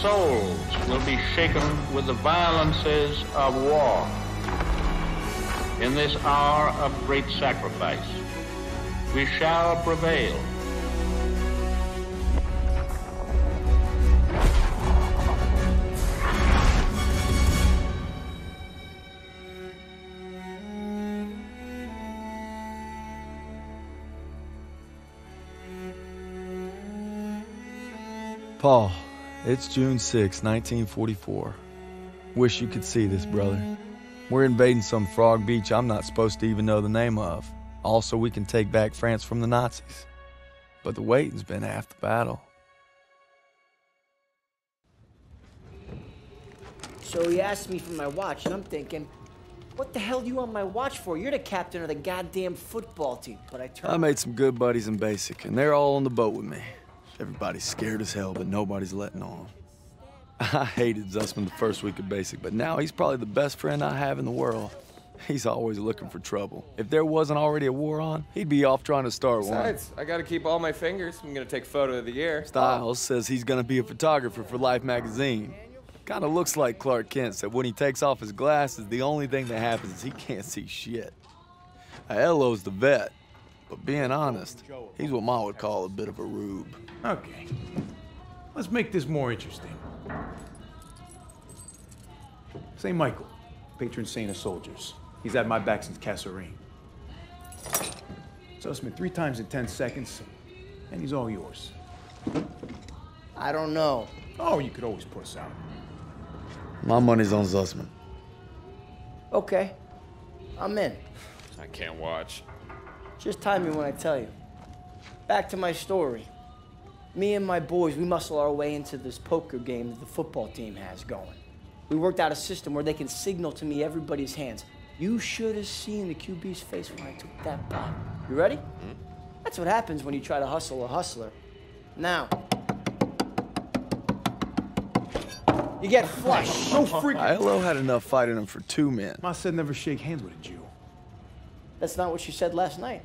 souls will be shaken with the violences of war. In this hour of great sacrifice, we shall prevail. Paul, it's June 6, 1944. Wish you could see this, brother. We're invading some frog beach I'm not supposed to even know the name of. Also, we can take back France from the Nazis. But the waiting's been half the battle. So he asked me for my watch, and I'm thinking, what the hell do you want my watch for? You're the captain of the goddamn football team. But I turned. I made some good buddies in basic, and they're all on the boat with me. Everybody's scared as hell, but nobody's letting on. I hated Zussman the first week of basic, but now he's probably the best friend I have in the world. He's always looking for trouble. If there wasn't already a war on, he'd be off trying to start one. Besides, I gotta keep all my fingers. I'm gonna take photo of the year. Stiles says he's gonna be a photographer for Life magazine. Kinda looks like Clark Kent said when he takes off his glasses, the only thing that happens is he can't see shit. Aiello's the vet, but being honest, he's what Ma would call a bit of a rube. Okay. Let's make this more interesting. St. Michael, patron saint of soldiers. He's had my back since Kasserine. Zussman three times in 10 seconds, and he's all yours. I don't know. Oh, you could always put us out. My money's on Zussman. Okay. I'm in. I can't watch. Just time me when I tell you. Back to my story. Me and my boys, we muscle our way into this poker game that the football team has going. We worked out a system where they can signal to me everybody's hands. You should have seen the QB's face when I took that pot. You ready? Mm. That's what happens when you try to hustle a hustler. Now, you get flushed. So freaking. Aiello had enough fight in him for two men, Ma said never shake hands with a Jew. That's not what she said last night.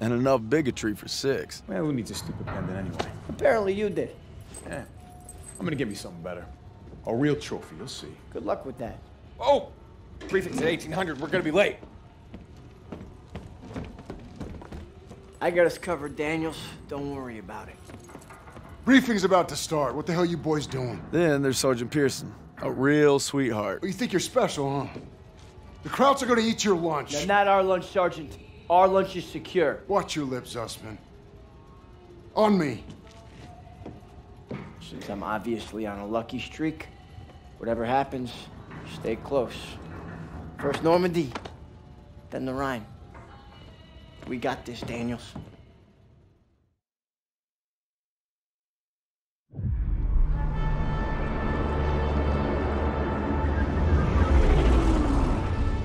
and enough bigotry for six. Man, who needs a stupid pendant anyway? Apparently you did. Yeah. I'm gonna give you something better. A real trophy, you'll see. Good luck with that. Oh! Briefing's at 1800. We're gonna be late. I got us covered, Daniels. Don't worry about it. Briefing's about to start. What the hell you boys doing? Then there's Sergeant Pierson, a real sweetheart. Oh, you think you're special, huh? The Krauts are gonna eat your lunch. Not our lunch, Sergeant. Our lunch is secure. Watch your lips, Zussman. On me. Since I'm obviously on a lucky streak, whatever happens, stay close. First Normandy, then the Rhine. We got this, Daniels.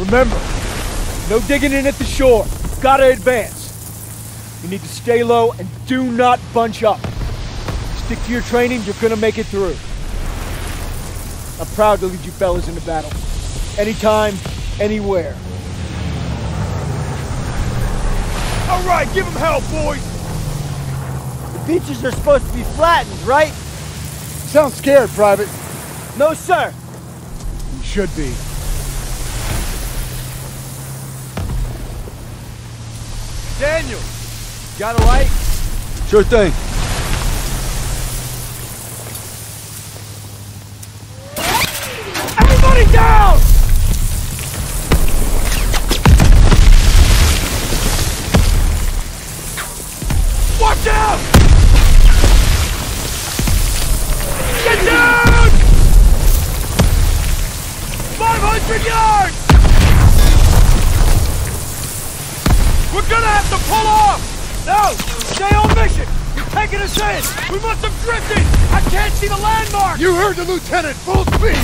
Remember, no digging in at the shore. Got to advance. You need to stay low and do not bunch up. Stick to your training, you're gonna make it through. I'm proud to lead you fellas into battle. Anytime, anywhere. All right, give them hell, boys! The beaches are supposed to be flattened, right? Sound scared, Private. No, sir. You should be. Daniel, got a light? Sure thing. Everybody down! Watch out! Get down! 500 yards! We're gonna have to pull off! No! Stay on mission! You're taking us in! We must have drifted! I can't see the landmark! You heard the lieutenant, full speed!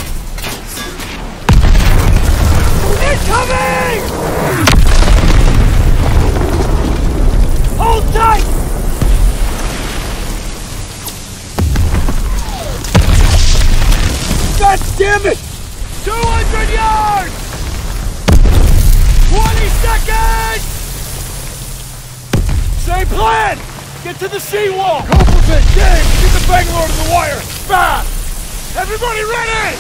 Incoming! Hold tight! God damn it! 200 yards! 20 seconds! Plan! Get to the seawall! Complement, gang! Get the Bangalore to the wire! Fast! Everybody ready!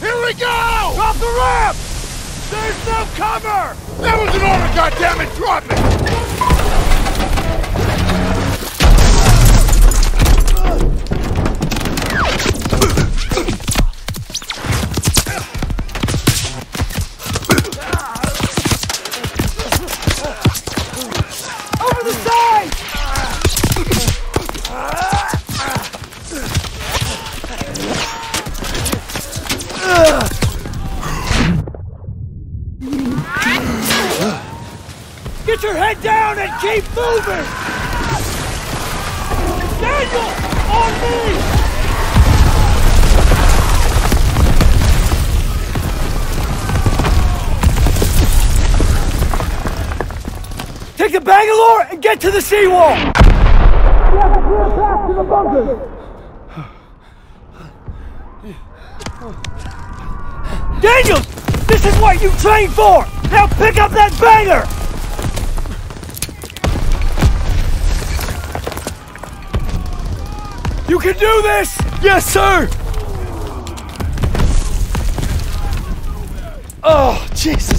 Here we go! Drop the ramp! There's no cover! That was an order, goddammit! Drop it! Keep moving! Daniel! On me! Take the Bangalore and get to the seawall! Daniels! This is what you trained for! Now pick up that banger! Can do this! Yes, sir! Oh, Jesus!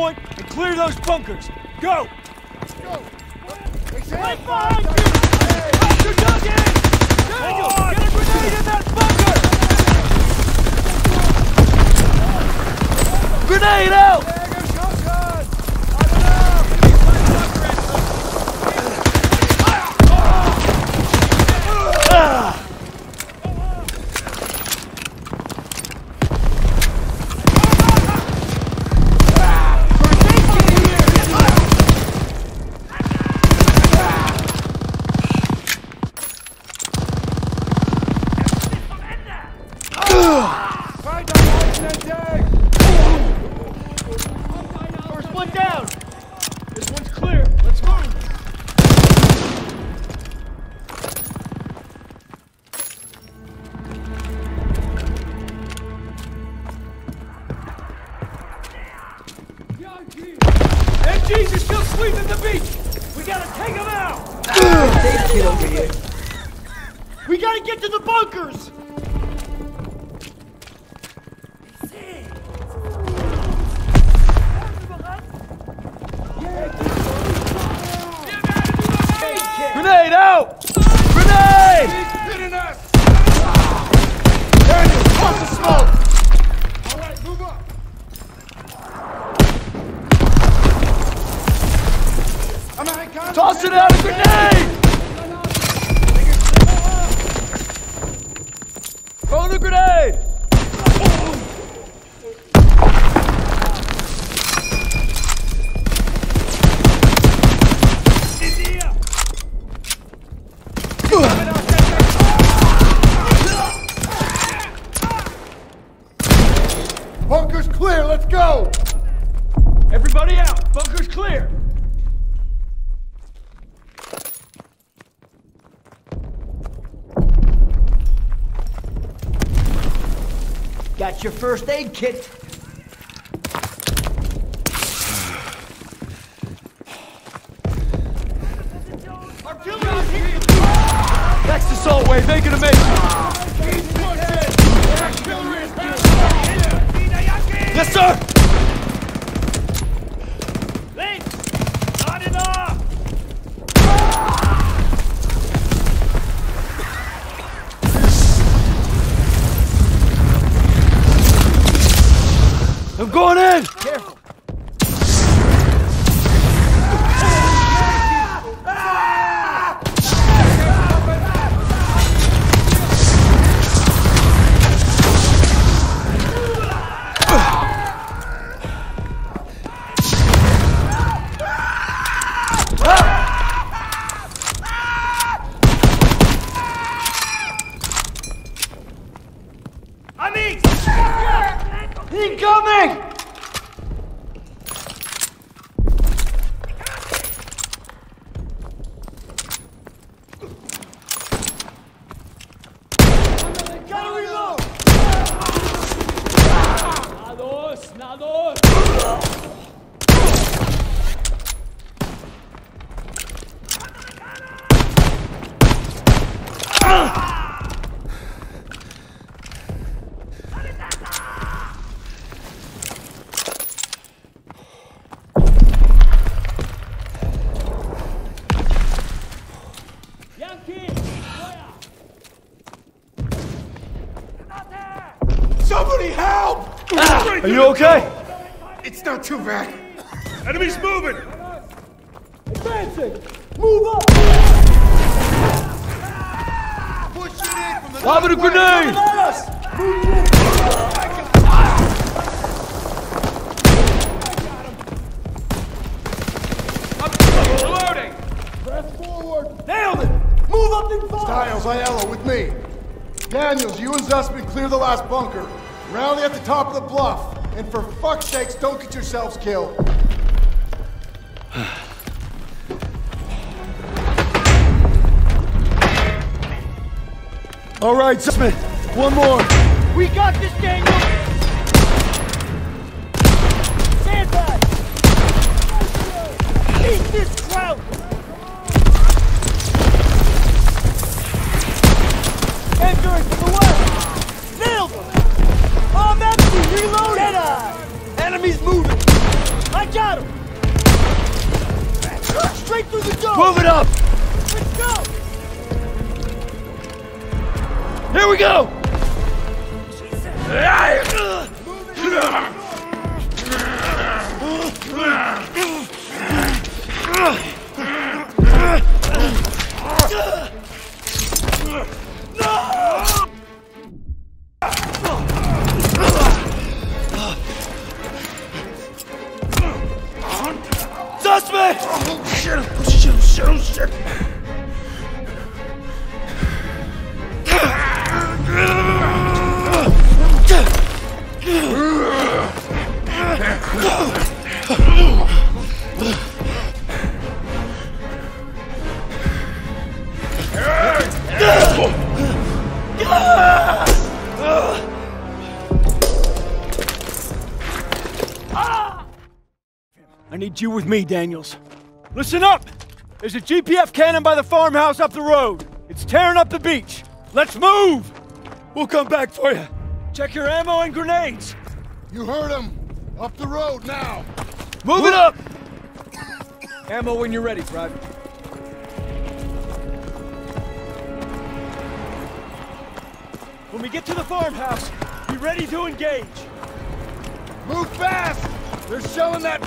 Point and clear those bunkers. Go! Your first Incoming! Somebody help! Are you okay? It's not too bad. Enemy's moving! Advancing! Move up! Push it in from the Lobbing a grenade! Let! Press forward! Nailed it! Move up and fire! Stiles, Aiello, with me. Daniels, you and Zussman clear the last bunker. Rally at the top of the bluff. And for fuck's sakes, don't get yourselves killed. All right, Zussman, one more. We got this, Daniel! I you with me, Daniels. Listen up! There's a GPF cannon by the farmhouse up the road. It's tearing up the beach. Let's move! We'll come back for you. Check your ammo and grenades. You heard him. Up the road now. Move it up! Ammo when you're ready, Private. When we get to the farmhouse, be ready to engage. Move fast! They're shelling that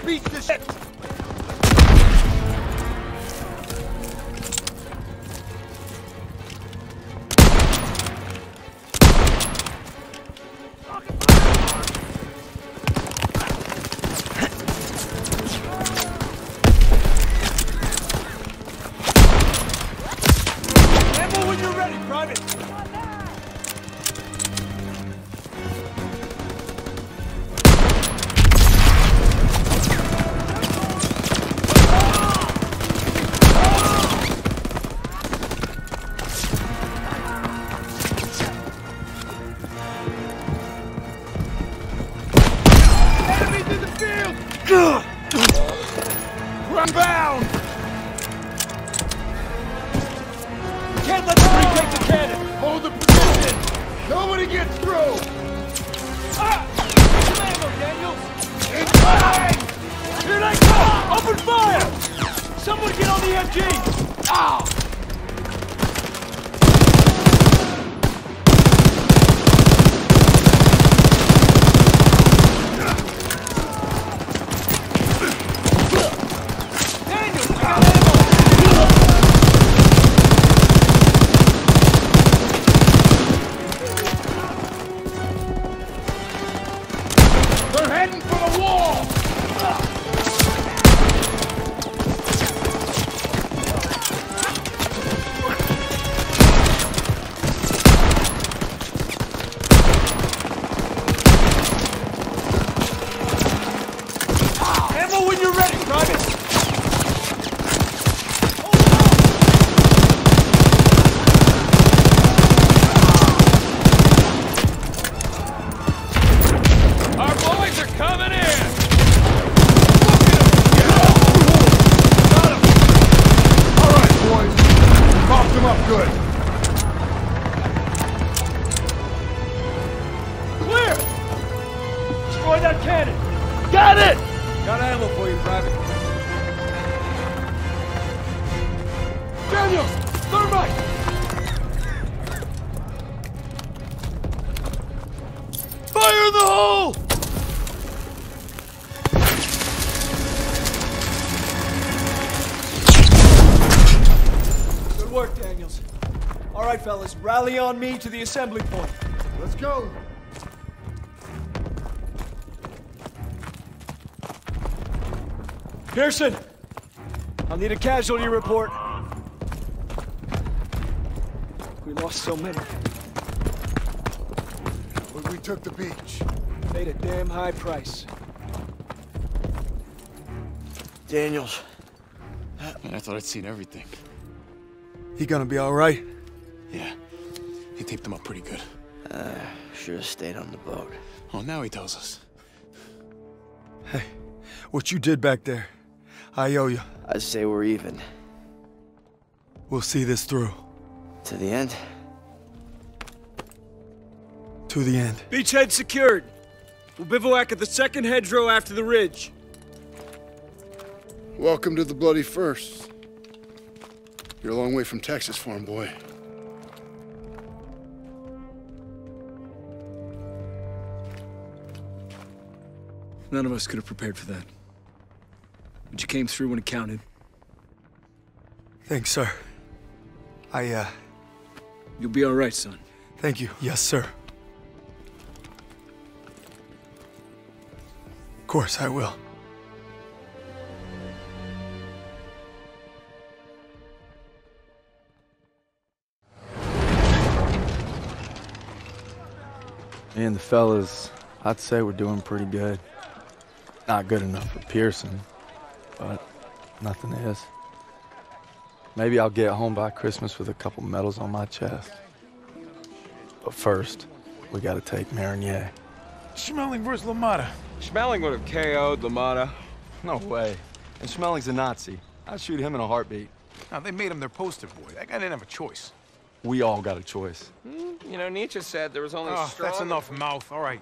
rally on me to the assembly point. Let's go. Pierson, I'll need a casualty report. We lost so many. But we took the beach. Paid a damn high price. Daniels, Man, I thought I'd seen everything. He gonna be all right? Pretty good. Uh, should have stayed on the boat. Oh, now he tells us. Hey, what you did back there, I owe you. I say we're even. We'll see this through. To the end? To the end. Beachhead secured. We'll bivouac at the second hedgerow after the ridge. Welcome to the Bloody First. You're a long way from Texas, farm boy. None of us could have prepared for that. But you came through when it counted. Thanks, sir. I, uh, You'll be all right, son. thank you. Yes, sir. Of course, I will. Me and the fellas, I'd say we're doing pretty good. Not good enough for Pierson, but nothing is. Maybe I'll get home by Christmas with a couple medals on my chest. But first, we gotta take Marigny. Schmeling versus LaMotta. Schmeling would have KO'd LaMotta. No way. And Schmeling's a Nazi. I'd shoot him in a heartbeat. Now, they made him their poster boy. That guy didn't have a choice. We all got a choice. Hmm, you know, Nietzsche said there was only ah, Oh, strong... that's enough mouth. All right.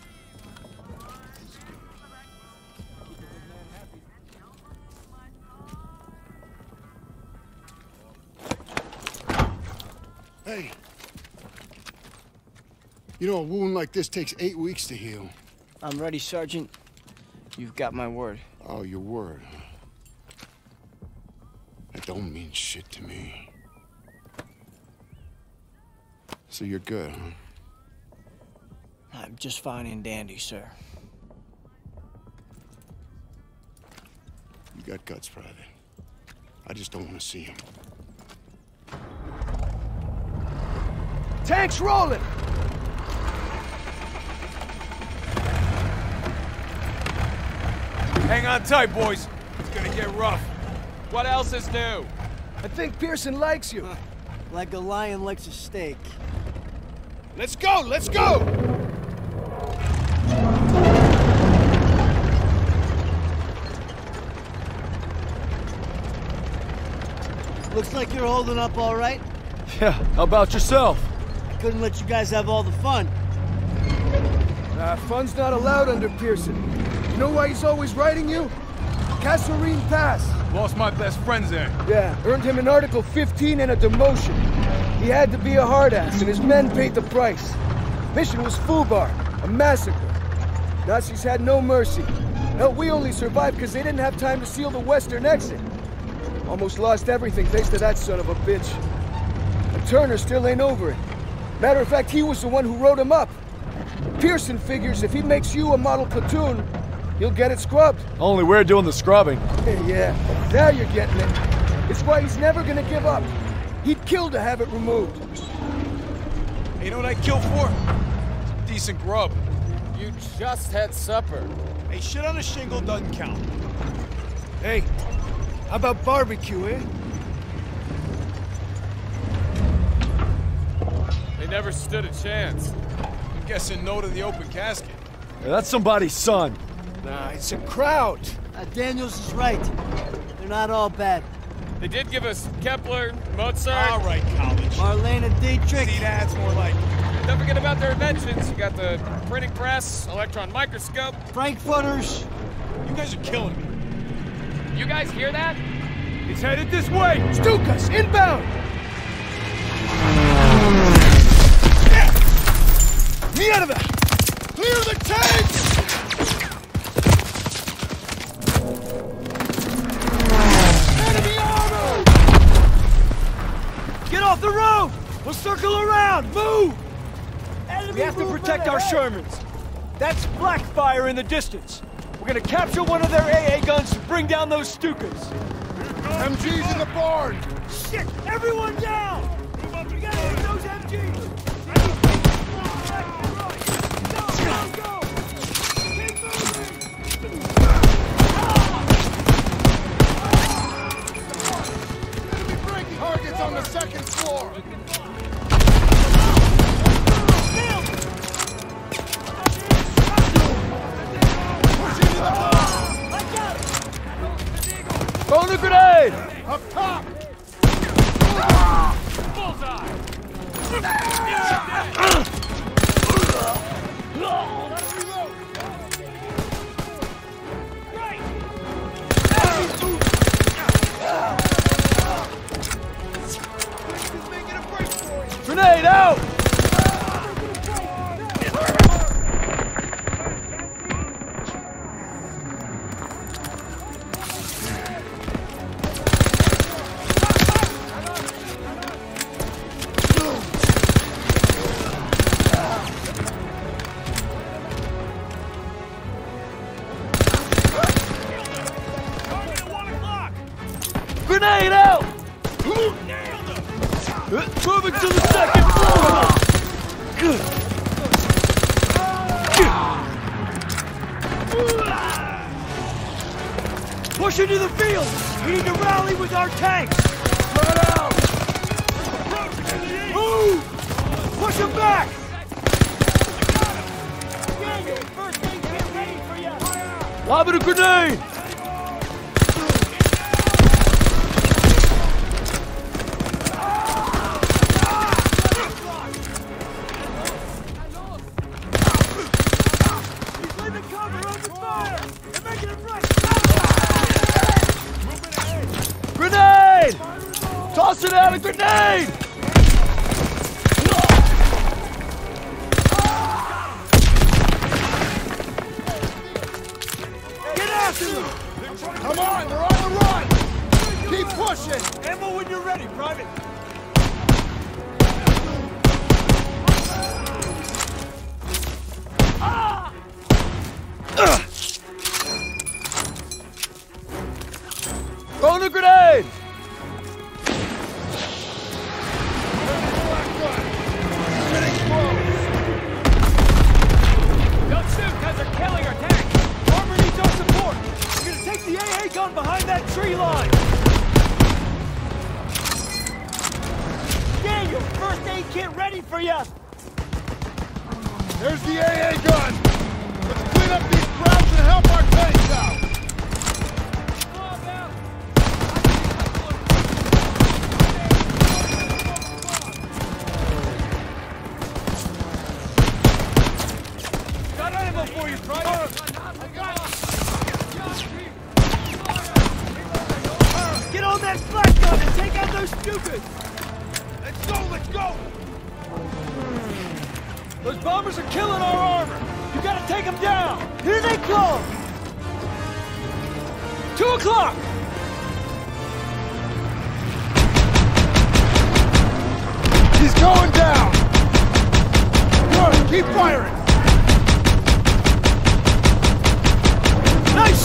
Hey. You know, a wound like this takes eight weeks to heal. I'm ready, Sergeant. You've got my word. Oh, your word, huh? That don't mean shit to me. So you're good, huh? I'm just fine and dandy, sir. You got guts, Private. I just don't want to see him. Tanks rolling! Hang on tight, boys. It's gonna get rough. What else is new? I think Pierson likes you. Like a lion likes a steak. Let's go, let's go! Looks like you're holding up all right. Yeah, how about yourself? I couldn't let you guys have all the fun. Uh, fun's not allowed under Pierson. You know why he's always writing you? Kasserine Pass. Lost my best friends there. Yeah, earned him an Article 15 and a demotion. He had to be a hard ass, and his men paid the price. Mission was Fubar, a massacre. Nazis had no mercy. Hell, we only survived because they didn't have time to seal the western exit. Almost lost everything thanks to that son of a bitch. And Turner still ain't over it. Matter of fact, he was the one who wrote him up. Pierson figures if he makes you a model platoon, he'll get it scrubbed. Only we're doing the scrubbing. yeah, now you're getting it. It's why he's never gonna give up. He'd kill to have it removed. Hey, you know what I'd kill for? Decent grub. You just had supper. Hey, shit on a shingle doesn't count. Hey, how about barbecue, eh? Never stood a chance. I'm guessing no to the open casket. Yeah, that's somebody's son. Nah, it's a Kraut. Uh, Daniels is right. They're not all bad. They did give us Kepler, Mozart. All right, college. Marlene Dietrich. See, that's more like Don't forget about their inventions. You got the printing press, electron microscope. Frankfurters. You guys are killing me. You guys hear that? It's headed this way. Stukas, inbound. Of there. Clear the tanks! Enemy armor! Get off the road! We'll circle around! Move! we have to protect our Shermans. That's Blackfire in the distance. We're gonna capture one of their AA guns to bring down those Stukas. MG's in the barn! Shit! Everyone down! On the second floor! Push into the top! Throw the grenade! Up top! Grenade out!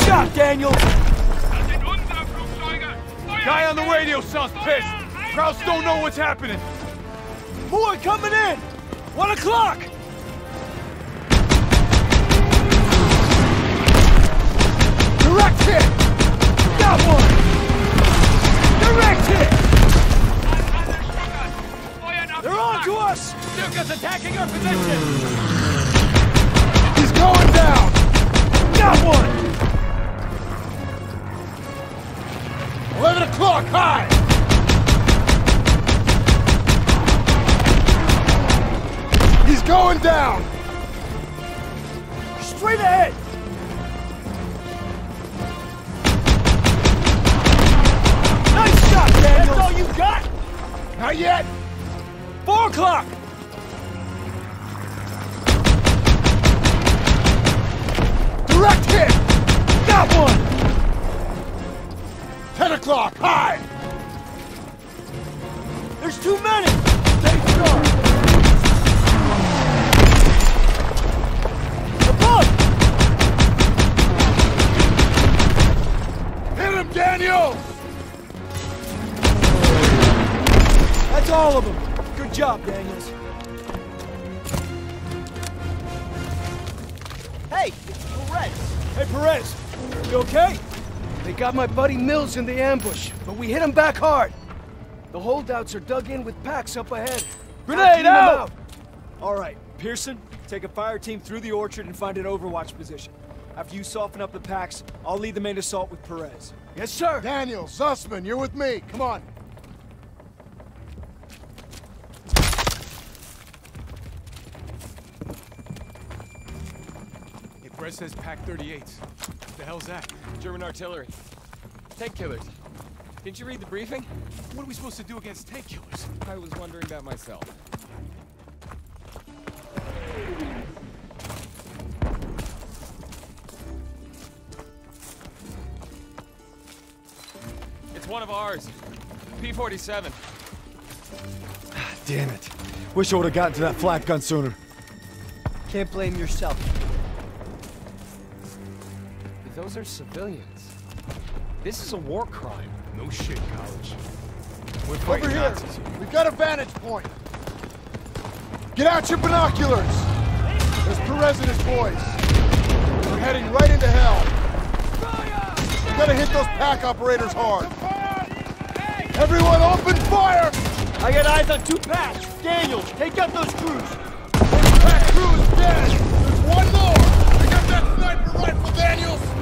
Shot, Daniel! Guy on the radio sounds pissed! Krauts don't know what's happening! More coming in! One o'clock! Direct hit! Got one! Direct hit! They're on to us! Stuka's attacking our position! He's going down! Got one! 11 o'clock, high! He's going down! Straight ahead! Nice shot, Daniel! That's all you got? Not yet! Four o'clock! Direct hit! Got one! 10 o'clock, high! There's too many! Stay sharp! Hit him, Daniel! That's all of them. Good job, Daniels. Hey, it's Perez. Hey, Perez. You okay? They got my buddy Mills in the ambush, but we hit him back hard. The holdouts are dug in with packs up ahead. Grenade clean them out! All right, Pierson, take a fire team through the orchard and find an overwatch position. After you soften up the packs, I'll lead the main assault with Perez. Yes, sir. Daniel, Zussman, you're with me. Come on. Hey, says PaK 38. What the hell's that? German artillery. Tank killers. Didn't you read the briefing? What are we supposed to do against tank killers? I was wondering that myself. It's one of ours. P-47. Ah, damn it. Wish I would have gotten to that flak gun sooner. Can't blame yourself. Those are civilians. This is a war crime. No shit, college. We're Over fighting here. Nazis We've got a vantage point. Get out your binoculars. There's Perez and his boys. We're heading right into hell. We gotta hit those pack operators hard. Everyone open fire! I got eyes on two packs. Daniels, take out those crews. Pack crew is dead. There's one more. I got that sniper rifle, Daniels.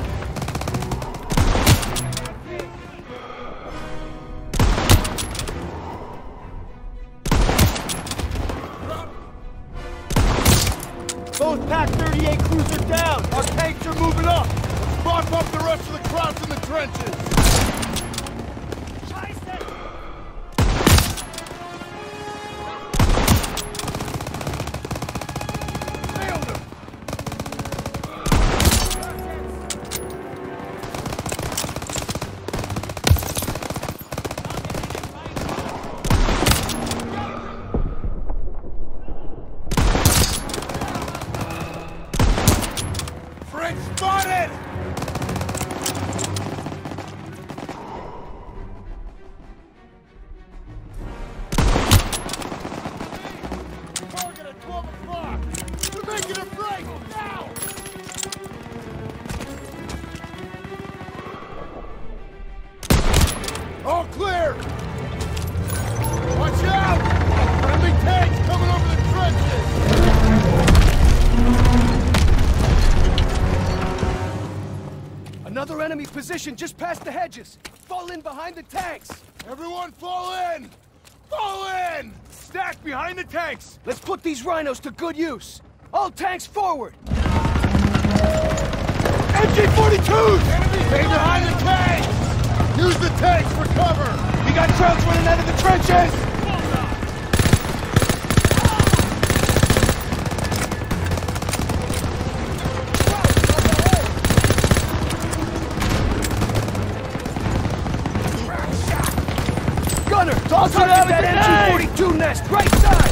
Both PaK 38 crews are down. Our tanks are moving up. Bump up the rest of the Krauts in the trenches. Position just past the hedges. Fall in behind the tanks. Everyone fall in! Fall in! Stack behind the tanks! Let's put these rhinos to good use. All tanks forward! MG-42s! Stay behind the tanks! Use the tanks for cover! We got trucks running out of the trenches! Gunner, toss it out MG-42 nest, right side!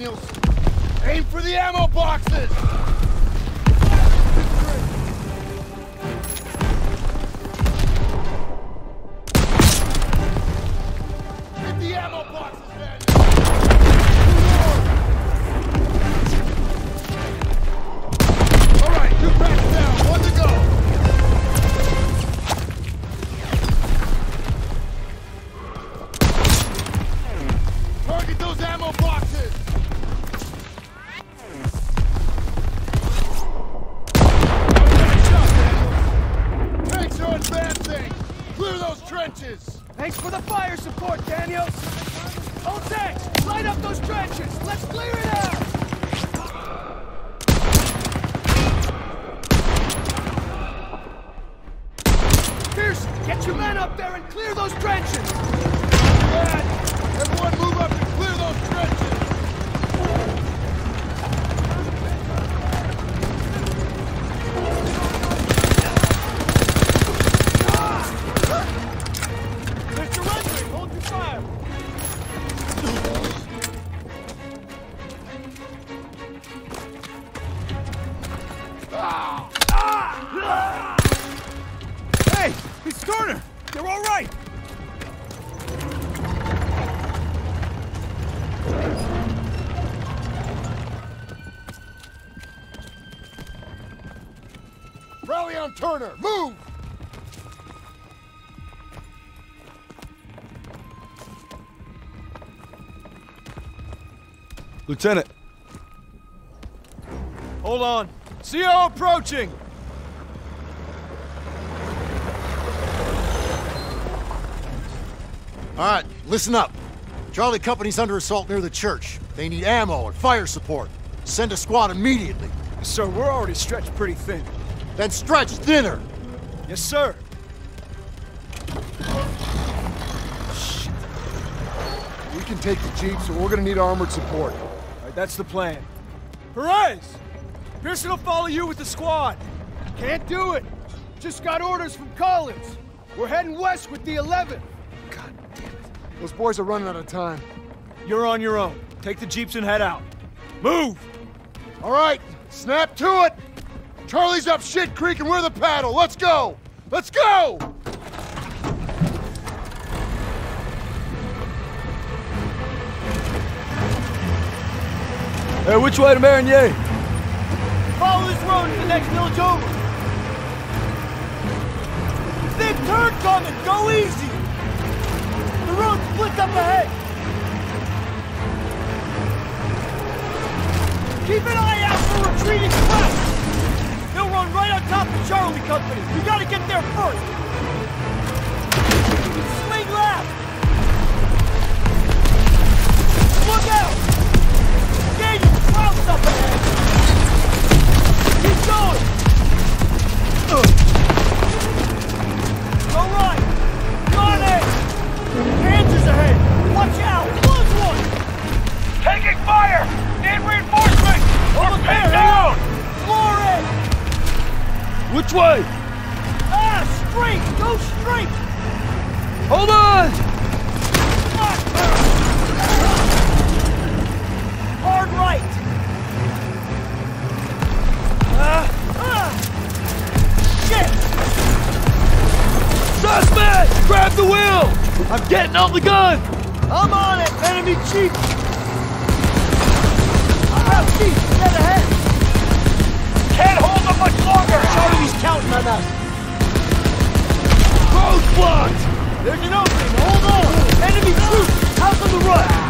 Daniels! Lieutenant, Hold on. CO approaching. All right, listen up. Charlie Company's under assault near the church. They need ammo and fire support. Send a squad immediately. Sir, we're already stretched pretty thin. Then stretch thinner. Yes, sir. We can take the jeep, so we're gonna need armored support. Right, that's the plan. Perez! Pierson will follow you with the squad. Can't do it. Just got orders from Collins. We're heading west with the 11th. God damn it. Those boys are running out of time. You're on your own. Take the jeeps and head out. Move! All right, snap to it. Charlie's up shit creek and we're the paddle. Let's go! Let's go! Hey, which way to Marigny? Follow this road to the next village over. Big turn coming! Go easy! The road splits up ahead! Keep an eye out for retreating Krauts! They'll run right on top of Charlie Company! We gotta get there first! Swing left! Look out! Which way? Ah! Straight! Go straight! Hold on! Suspect! Grab the wheel! I'm getting on the gun! I'm on it! Enemy chief! Grab chief! Dead ahead! Can't hold them much longer! Charlie's counting on us! Road blocked! There's an opening! Hold on! Enemy troops! House on the right!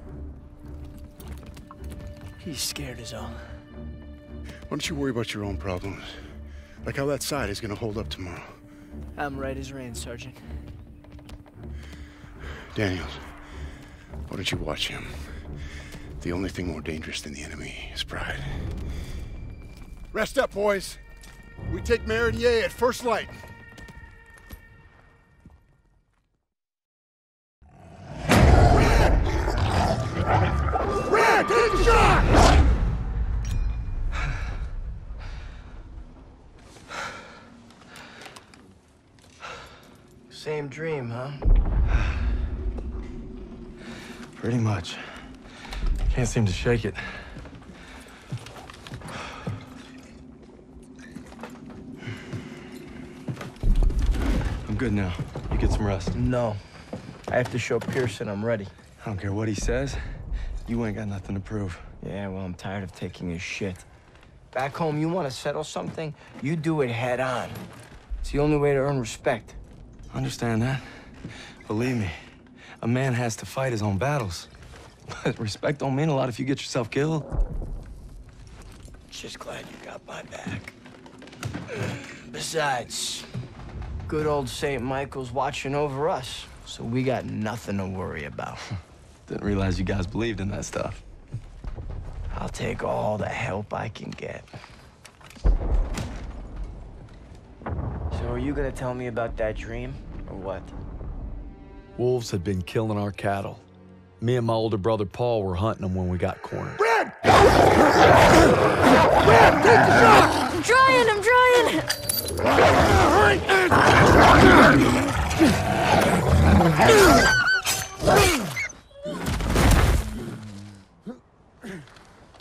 He's scared as all. Why don't you worry about your own problems? Like how that side is gonna hold up tomorrow. I'm right as rain, Sergeant. Daniels, why don't you watch him? The only thing more dangerous than the enemy is pride. Rest up, boys. We take Marigny at first light. Same dream, huh? Pretty much. Can't seem to shake it. I'm good now. You get some rest. No. I have to show Pierson I'm ready. I don't care what he says. You ain't got nothing to prove. Yeah, well, I'm tired of taking his shit. Back home, you want to settle something, you do it head on. It's the only way to earn respect. Understand that? Believe me, a man has to fight his own battles. But respect don't mean a lot if you get yourself killed. Just glad you got my back. Besides, good old St. Michael's watching over us, so we got nothing to worry about. Didn't realize you guys believed in that stuff. I'll take all the help I can get. So are you gonna tell me about that dream, or what? Wolves had been killing our cattle. Me and my older brother Paul were hunting them when we got cornered. Brad! Brad, take the shot! I'm trying, I'm trying!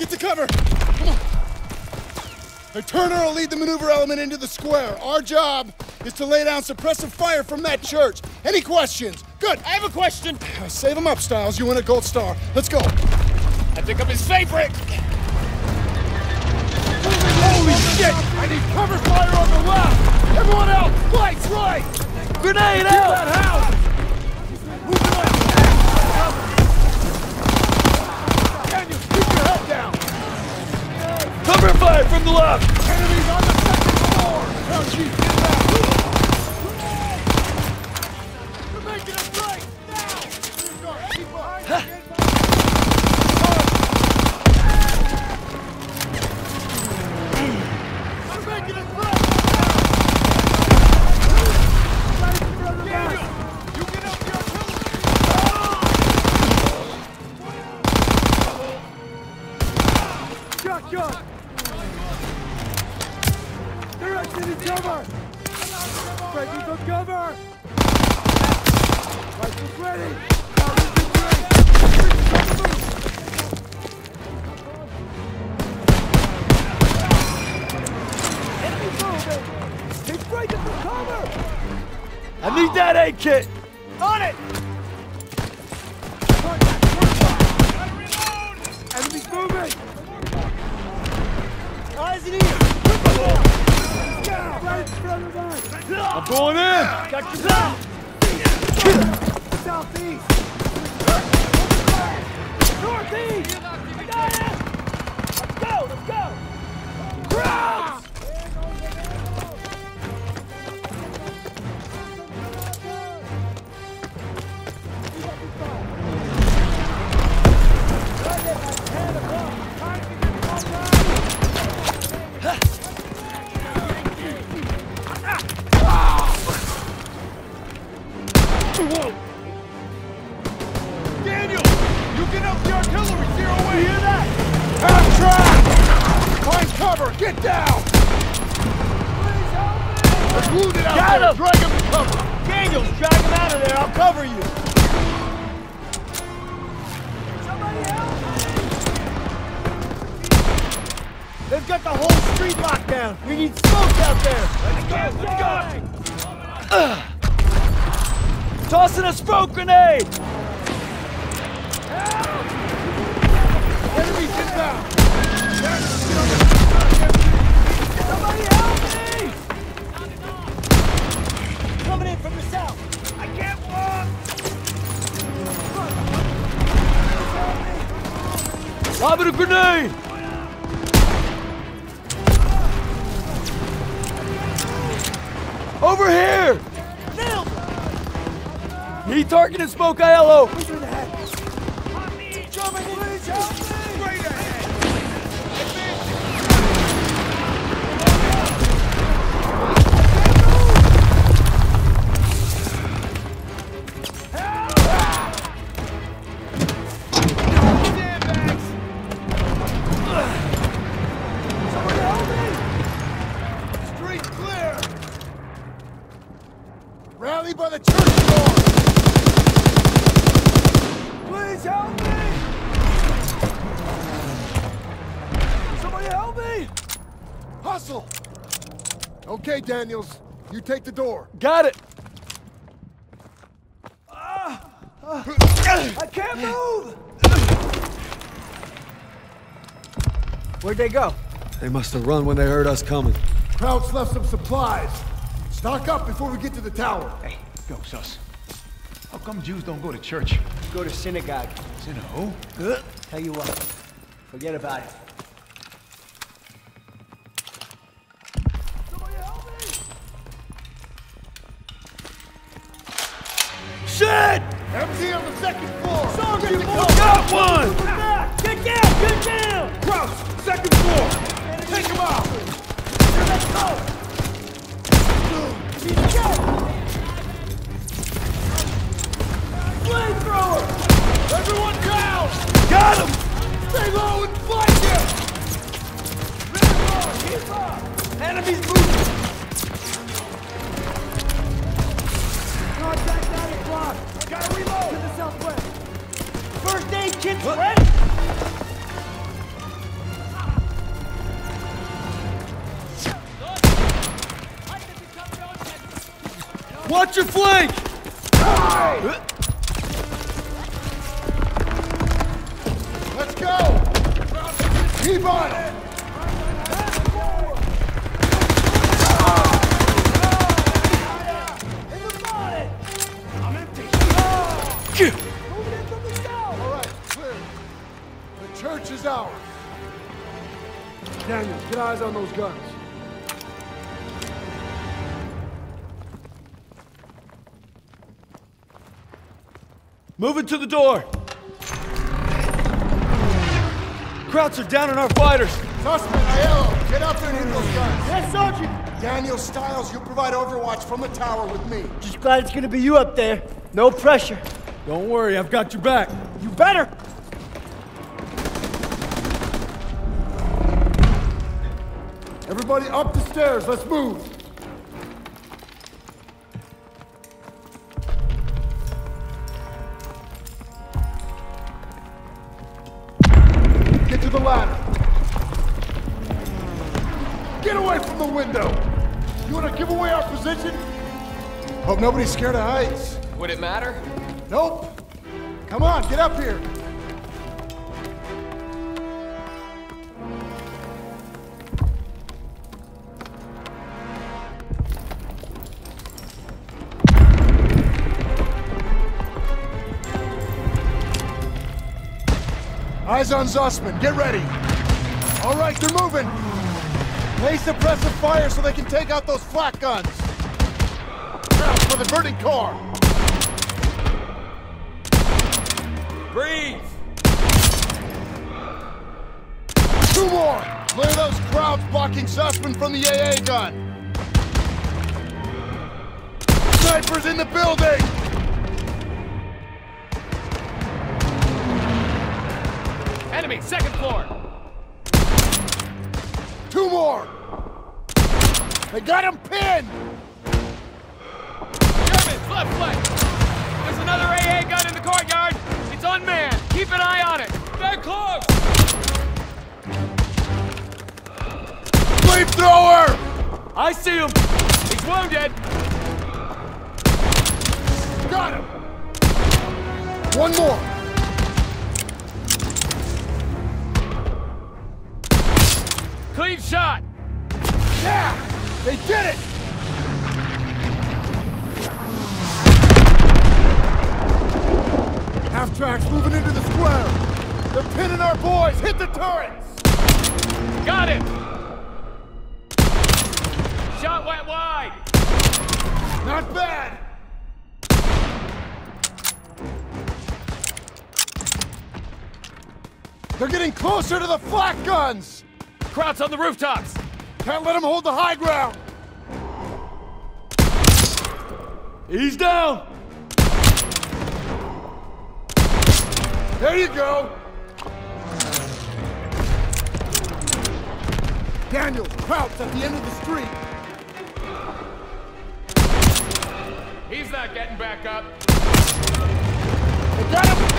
Get to cover! Come on! Now, Turner will lead the maneuver element into the square. Our job is to lay down suppressive fire from that church. Any questions? Good, I have a question. Save them up, Stiles. You win a gold star. Let's go. I think I'm his favorite! Holy shit! I need cover fire on the left! Everyone else, flanks right! Grenade out! that house! Moving left! Daniel, keep your head down! Cover fire from the left! Enemies on the second floor! Now, Chief, get back! We're making a break! Now! Keep behind need Daniels. You take the door. Got it. I can't move! Where'd they go? They must have run when they heard us coming. Crouch left some supplies. Stock up before we get to the tower. Hey, go, sus. How come Jews don't go to church? Go to synagogue. Synagogue? Good. Tell you what, forget about it. Moving to the door! Krauts are down on our fighters! Zussman, Aiello, get up there and hit those guns. Yes, Sergeant! Daniel Stiles, you provide overwatch from the tower with me. Just glad it's gonna be you up there. No pressure. Don't worry, I've got your back. You better! Everybody up the stairs, let's move. Scared of heights. Would it matter? Nope. Come on, get up here. Eyes on Zussman. Get ready. All right, they're moving. Lay suppressive fire so they can take out those flak guns. For the burning car. Breathe! Two more! Clear those Krauts blocking Zussman from the AA gun! Snipers in the building! Closer to the flak guns! Krauts on the rooftops! Can't let them hold the high ground! He's down! There you go! Daniels, Krauts at the end of the street! He's not getting back up! Got him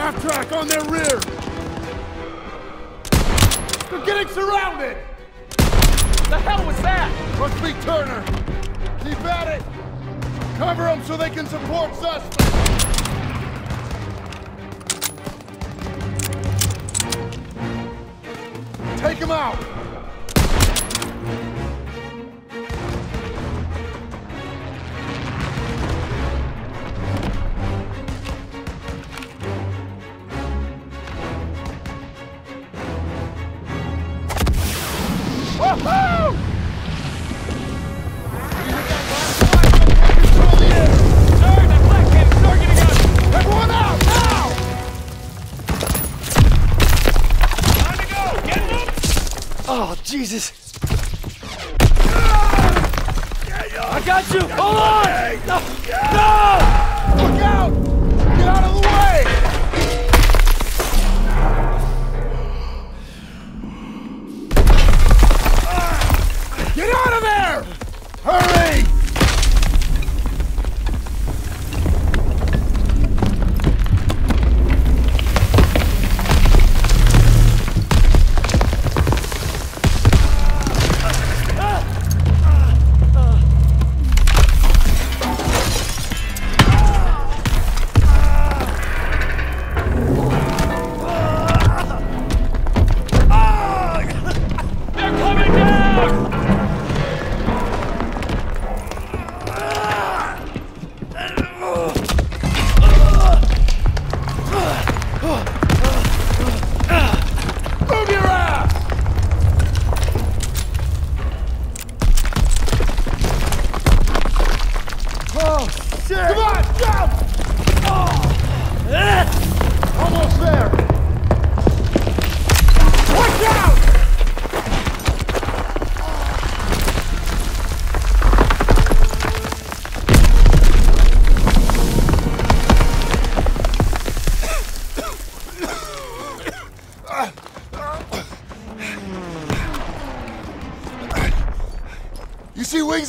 Half-track on their rear! They're getting surrounded! The hell was that? Must be Turner! Keep at it! Cover them so they can support us. Take them out!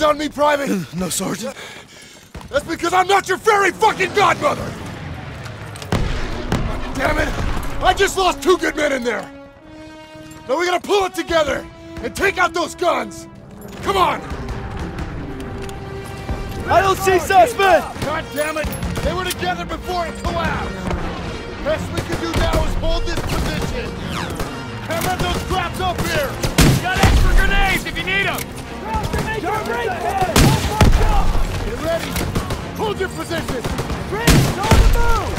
You on me, Private? No, Sergeant. That's because I'm not your fairy fucking godmother! Damn it! I just lost two good men in there! Now we gotta pull it together and take out those guns! Come on! I don't see suspect. God damn it! They were together before it collapsed! Best we can do now is hold this position! Hammer those traps up here! Get ready! Hold your position! Ready! On the move!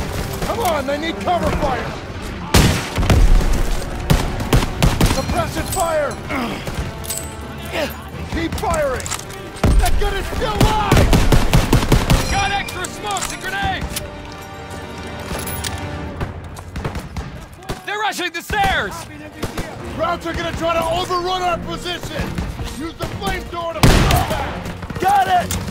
Come on, they need cover fire! Suppression fire! Keep firing! That gun is still live! Got extra smokes and grenades! They're rushing the stairs! Krauts are gonna try to overrun our position! Got it.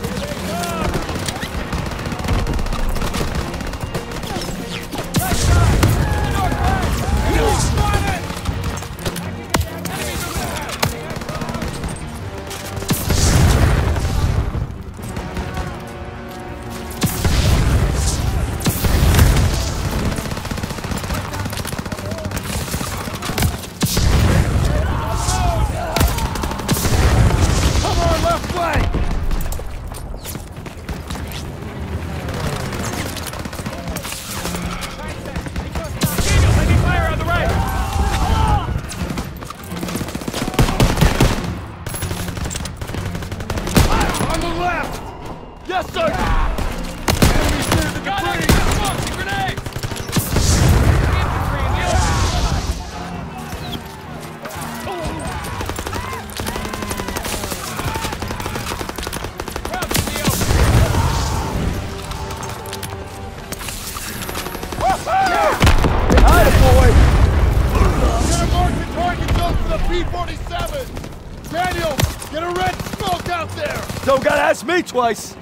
Twice.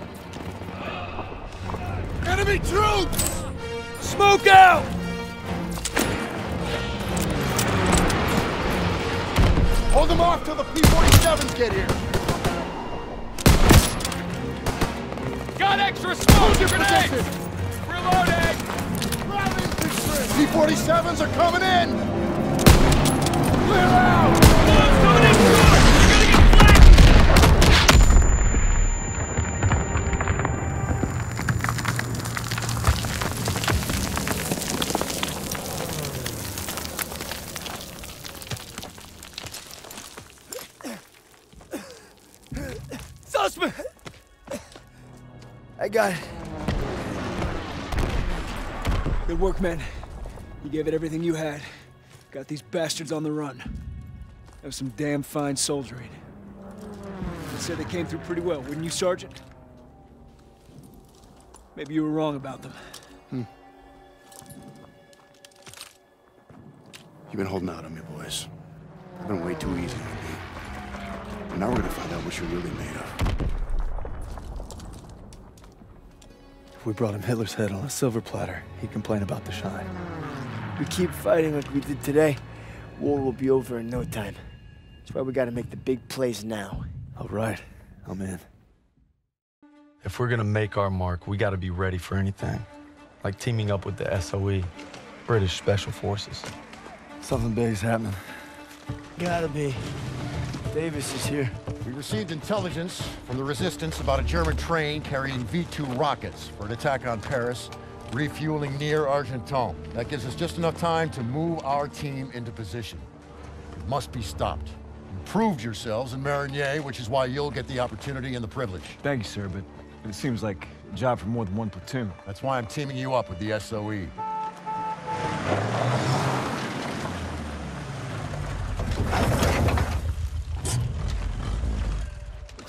Men. You gave it everything you had. Got these bastards on the run. That was some damn fine soldiering. I'd say they came through pretty well, wouldn't you, Sergeant? Maybe you were wrong about them. Hmm. You've been holding out on me, boys. I've been way too easy on you. Now we're gonna find out what you're really made of. We brought him Hitler's head on a silver platter, he'd complain about the shine. We keep fighting like we did today, war will be over in no time. That's why we gotta make the big plays now. All right, I'm in. If we're gonna make our mark, we gotta be ready for anything. Like teaming up with the SOE, British Special Forces. Something big's happening. Gotta be. Davis is here. We received intelligence from the Resistance about a German train carrying V-2 rockets for an attack on Paris, refueling near Argenton. That gives us just enough time to move our team into position. It must be stopped. You proved yourselves in Marigny, which is why you'll get the opportunity and the privilege. Thank you, sir, but it seems like a job for more than one platoon. That's why I'm teaming you up with the SOE.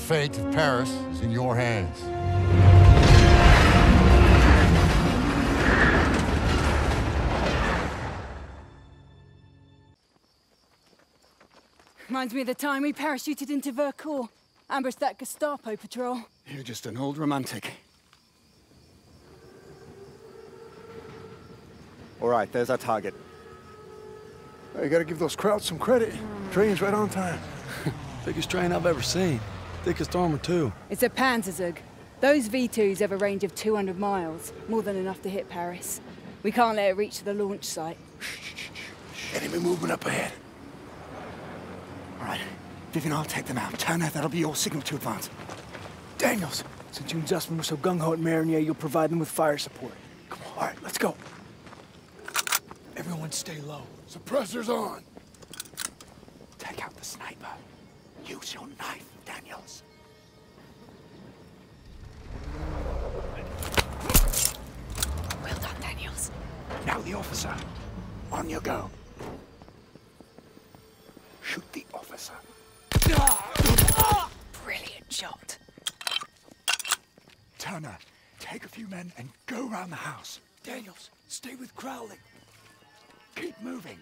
The fate of Paris is in your hands. Reminds me of the time we parachuted into Vercors. Ambushed that Gestapo patrol. You're just an old romantic. All right, there's our target. You gotta give those Krauts some credit. Train's right on time. Biggest train I've ever seen. Thickest armor, too. It's a Panzerzug. Those V2s have a range of 200 miles, more than enough to hit Paris. We can't let it reach the launch site. Enemy movement up ahead. All right. Vivian, I'll take them out. Turner, that'll be your signal to advance. Daniels, since you and Zussman were so gung-ho at Marigny, you'll provide them with fire support. Come on, all right, let's go. Everyone stay low. Suppressors on. Take out the sniper. Use your knife, Daniels. Well done, Daniels. Now the officer. On you go. Shoot the officer. Brilliant shot. Turner, take a few men and go around the house. Daniels, stay with Crowley. Keep moving.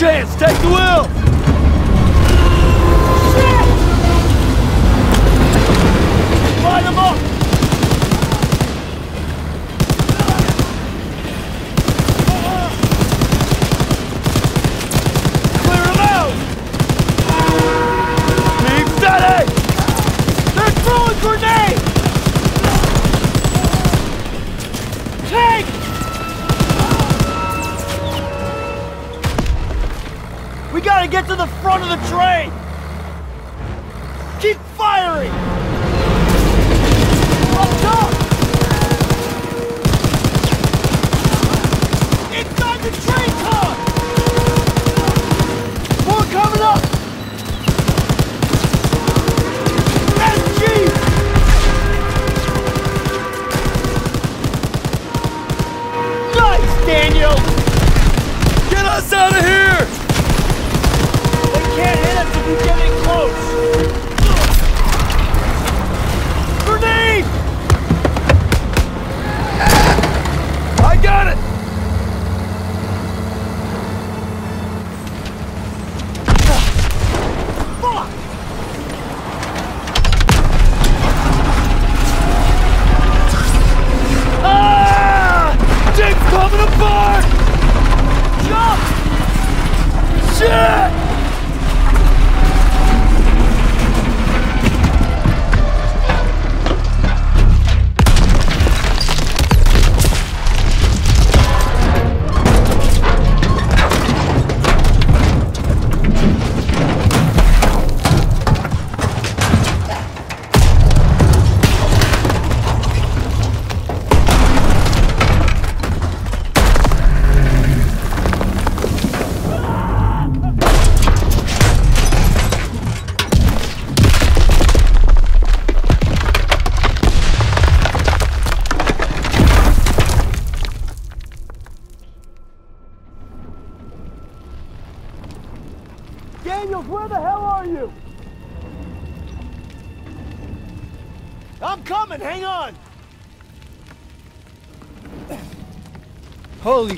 Chance! Take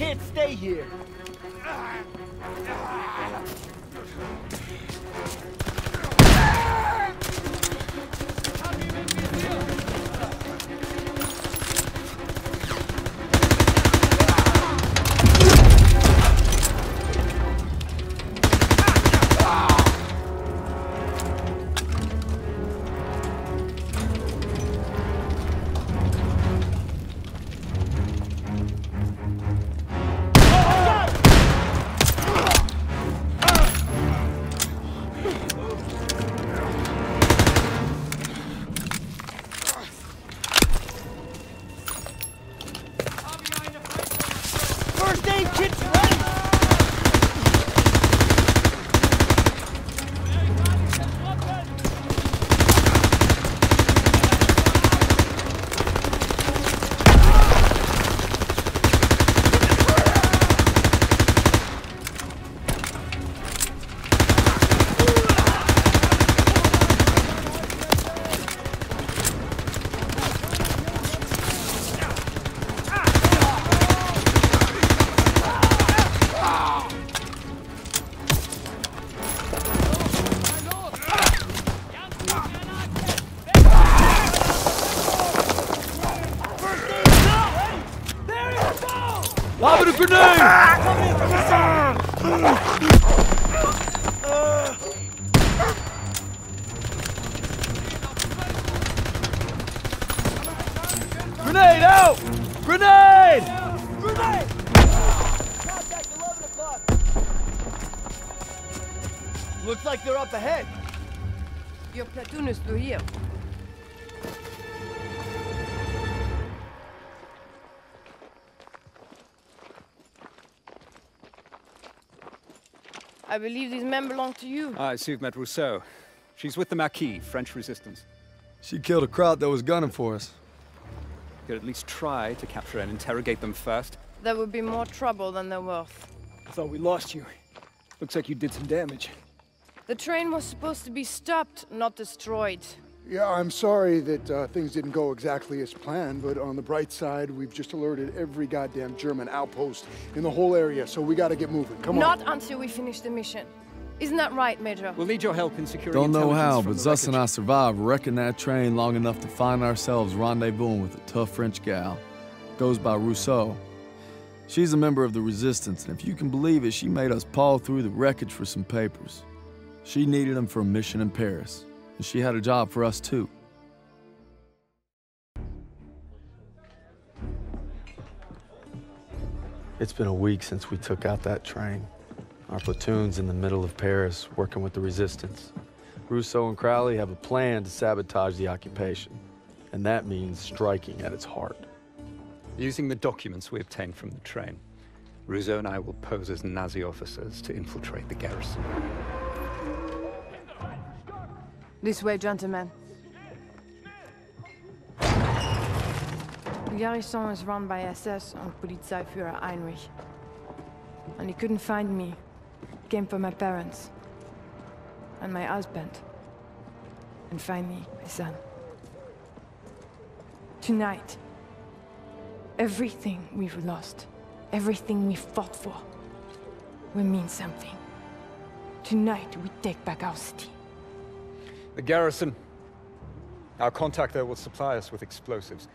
can't stay here. I see you've met Rousseau. She's with the Maquis, French resistance. She killed a Kraut that was gunning for us. Could at least try to capture and interrogate them first. There would be more trouble than they're worth. I thought we lost you. Looks like you did some damage. The train was supposed to be stopped, not destroyed. Yeah, I'm sorry that uh, things didn't go exactly as planned, but on the bright side, we've just alerted every goddamn German outpost in the whole area, so we gotta get moving. Come not on. Not until we finish the mission. Isn't that right, Major? We'll need your help in securing Don't know how, but the Zuss and I survived wrecking that train long enough to find ourselves rendezvousing with a tough French gal. Goes by Rousseau. She's a member of the Resistance, and if you can believe it, she made us paw through the wreckage for some papers. She needed them for a mission in Paris, and she had a job for us too. It's been a week since we took out that train. Our platoon's in the middle of Paris, working with the resistance. Rousseau and Crowley have a plan to sabotage the occupation, and that means striking at its heart. Using the documents we obtained from the train, Rousseau and I will pose as Nazi officers to infiltrate the garrison. This way, gentlemen. The garrison is run by SS and Polizeiführer Heinrich. And he couldn't find me. Came for my parents. And my husband. And finally, my son. Tonight, everything we've lost, everything we fought for, will mean something. Tonight, we take back our city. The garrison. Our contact there will supply us with explosives.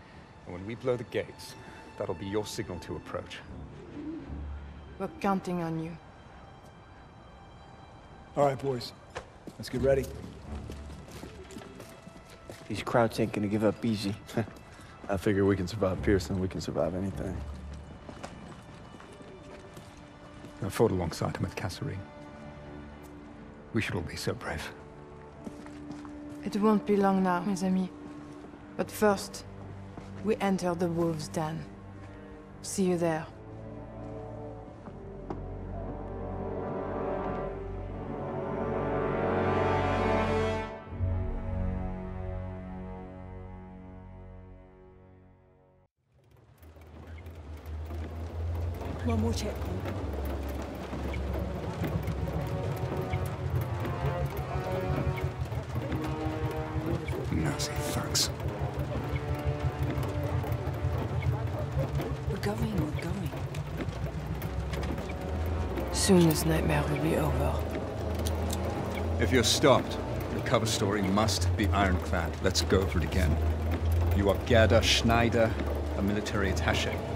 And when we blow the gates, that'll be your signal to approach. We're counting on you. All right, boys. Let's get ready. These Krauts ain't gonna give up easy. I figure we can survive Pierson, we can survive anything. I fought alongside him at Kasserine. We should all be so brave. It won't be long now, mes amis. But first, we enter the Wolves' Den. See you there. Checkpoint. Nazi thugs. We're going, we're going. Soon this nightmare will be over. If you're stopped, your cover story must be ironclad. Let's go over it again. You are Gerda Schneider, a military attaché.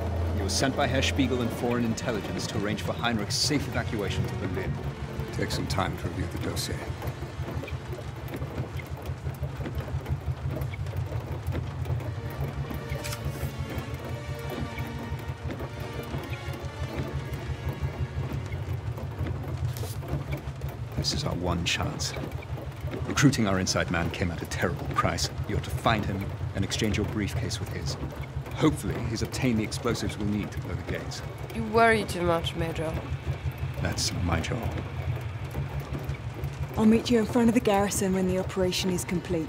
Were sent by Herr Spiegel and Foreign Intelligence to arrange for Heinrich's safe evacuation to Berlin. Take some time to review the dossier. This is our one chance. Recruiting our inside man came at a terrible price. You're to find him and exchange your briefcase with his. Hopefully, he's obtained the explosives we'll need to blow the gates. You worry too much, Major. That's my job. I'll meet you in front of the garrison when the operation is complete.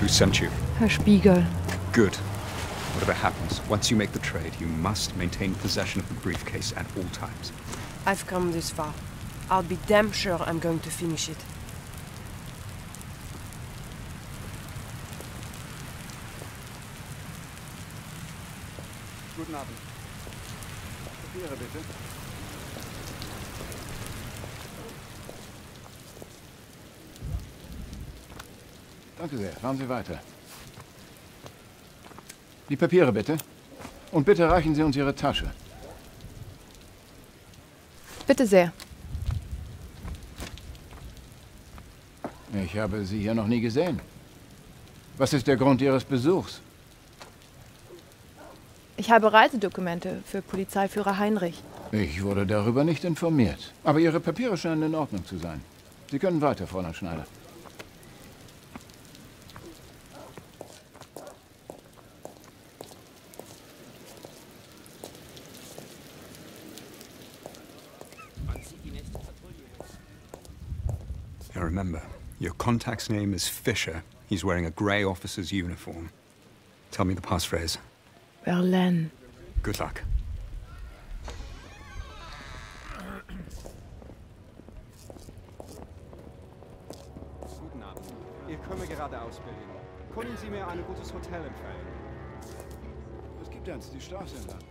Who sent you? Herr Spiegel. Good. Whatever happens, once you make the trade, you must maintain possession of the briefcase at all times. I've come this far. I'll be damn sure I'm going to finish it. Guten Abend. Papiere bitte. Danke sehr. Fahren Sie weiter. Die Papiere bitte. Und bitte reichen Sie uns Ihre Tasche. Bitte sehr. Ich habe Sie hier noch nie gesehen. Was ist der Grund Ihres Besuchs? Ich habe Reisedokumente für Polizeiführer Heinrich. Ich wurde darüber nicht informiert. Aber Ihre Papiere scheinen in Ordnung zu sein. Sie können weiter, Fräulein Schneider. Now remember, your contact's name is Fisher. He's wearing a grey officer's uniform. Tell me the passphrase. Berlin. Good luck. Guten Abend. Ich komme gerade aus Berlin. Können Sie mir ein gutes Hotel empfehlen? Was gibt es? Die Straße entlang.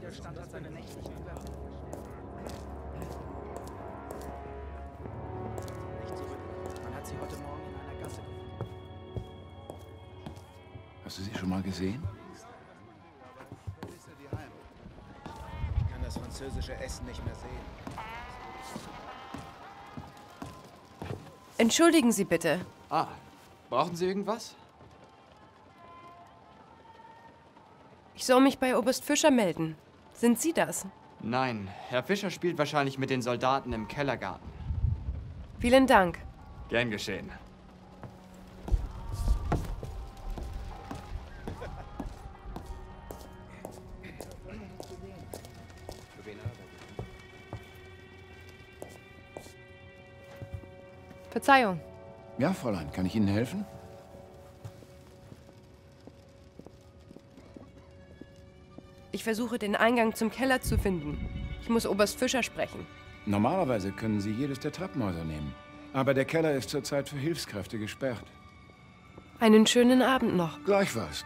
Widerstand hat seine Nächte Nicht Hast du sie schon mal gesehen? Ich kann das französische Essen nicht mehr sehen. Entschuldigen Sie bitte. Ah, brauchen Sie irgendwas? Ich soll mich bei Oberst Fischer melden. Sind Sie das? Nein, Herr Fischer spielt wahrscheinlich mit den Soldaten im Kellergarten. Vielen Dank. Gern geschehen. Verzeihung. Ja, Fräulein, kann ich Ihnen helfen? Ich versuche den Eingang zum Keller zu finden. Ich muss Oberst Fischer sprechen. Normalerweise können Sie jedes der Treppenhäuser nehmen. Aber der Keller ist zurzeit für Hilfskräfte gesperrt. Einen schönen Abend noch. Gleichfalls.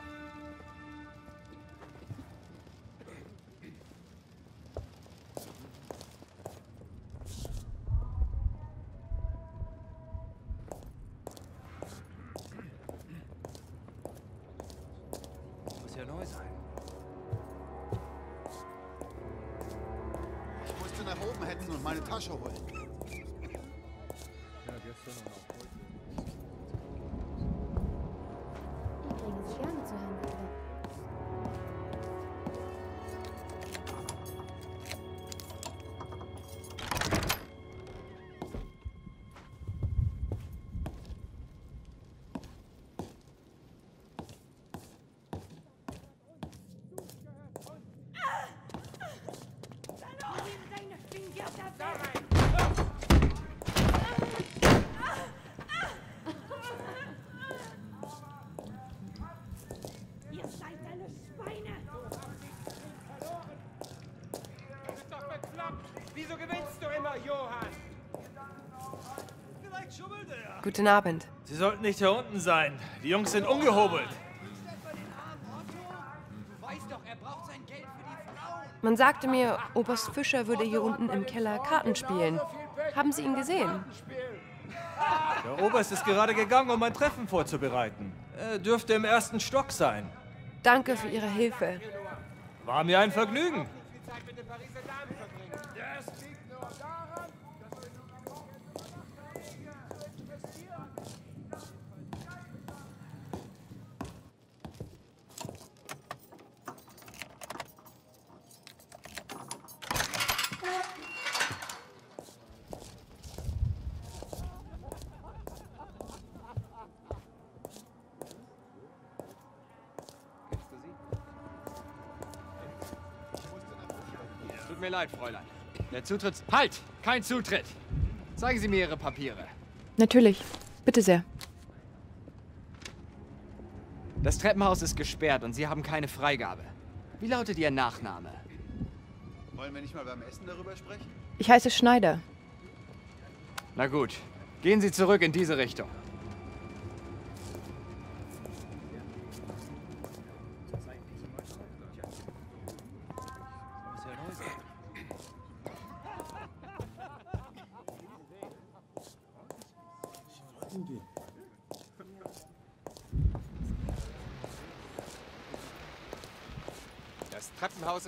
Guten Abend. Sie sollten nicht hier unten sein. Die Jungs sind ungehobelt. Man sagte mir, Oberst Fischer würde hier unten im Keller Karten spielen. Haben Sie ihn gesehen? Der Oberst ist gerade gegangen, um ein Treffen vorzubereiten. Er dürfte im ersten Stock sein. Danke für Ihre Hilfe. War mir ein Vergnügen. Leid, Fräulein. Der Zutritt... Halt! Kein Zutritt! Zeigen Sie mir Ihre Papiere. Natürlich. Bitte sehr. Das Treppenhaus ist gesperrt und Sie haben keine Freigabe. Wie lautet Ihr Nachname? Wollen wir nicht mal beim Essen darüber sprechen? Ich heiße Schneider. Na gut. Gehen Sie zurück in diese Richtung.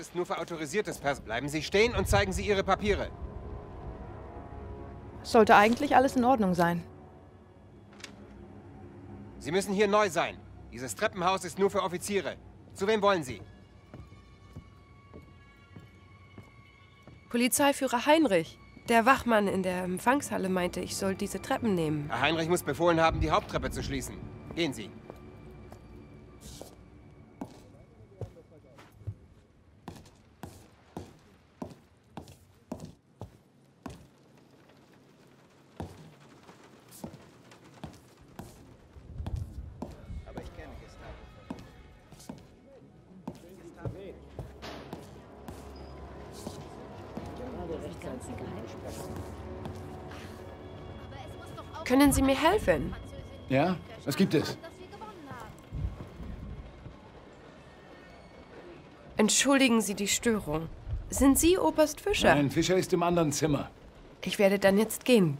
Ist nur für autorisiertes Personal. Bleiben Sie stehen und zeigen Sie Ihre Papiere. Sollte eigentlich alles in Ordnung sein. Sie müssen hier neu sein. Dieses Treppenhaus ist nur für Offiziere. Zu wem wollen Sie? Polizeiführer Heinrich. Der Wachmann in der Empfangshalle meinte, ich soll diese Treppen nehmen. Herr Heinrich muss befohlen haben, die Haupttreppe zu schließen. Gehen Sie. Mir helfen? Ja, was gibt es? Entschuldigen Sie die Störung. Sind Sie Oberst Fischer? Nein, Fischer ist im anderen Zimmer. Ich werde dann jetzt gehen.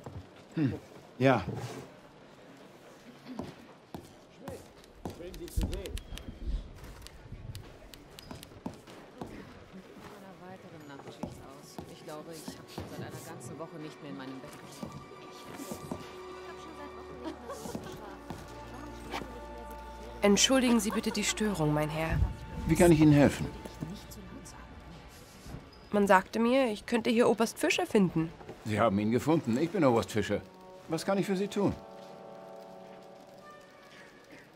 Hm. Ja. Entschuldigen Sie bitte die Störung, mein Herr. Wie kann ich Ihnen helfen? Man sagte mir, ich könnte hier Oberst Fischer finden. Sie haben ihn gefunden. Ich bin Oberst Fischer. Was kann ich für Sie tun?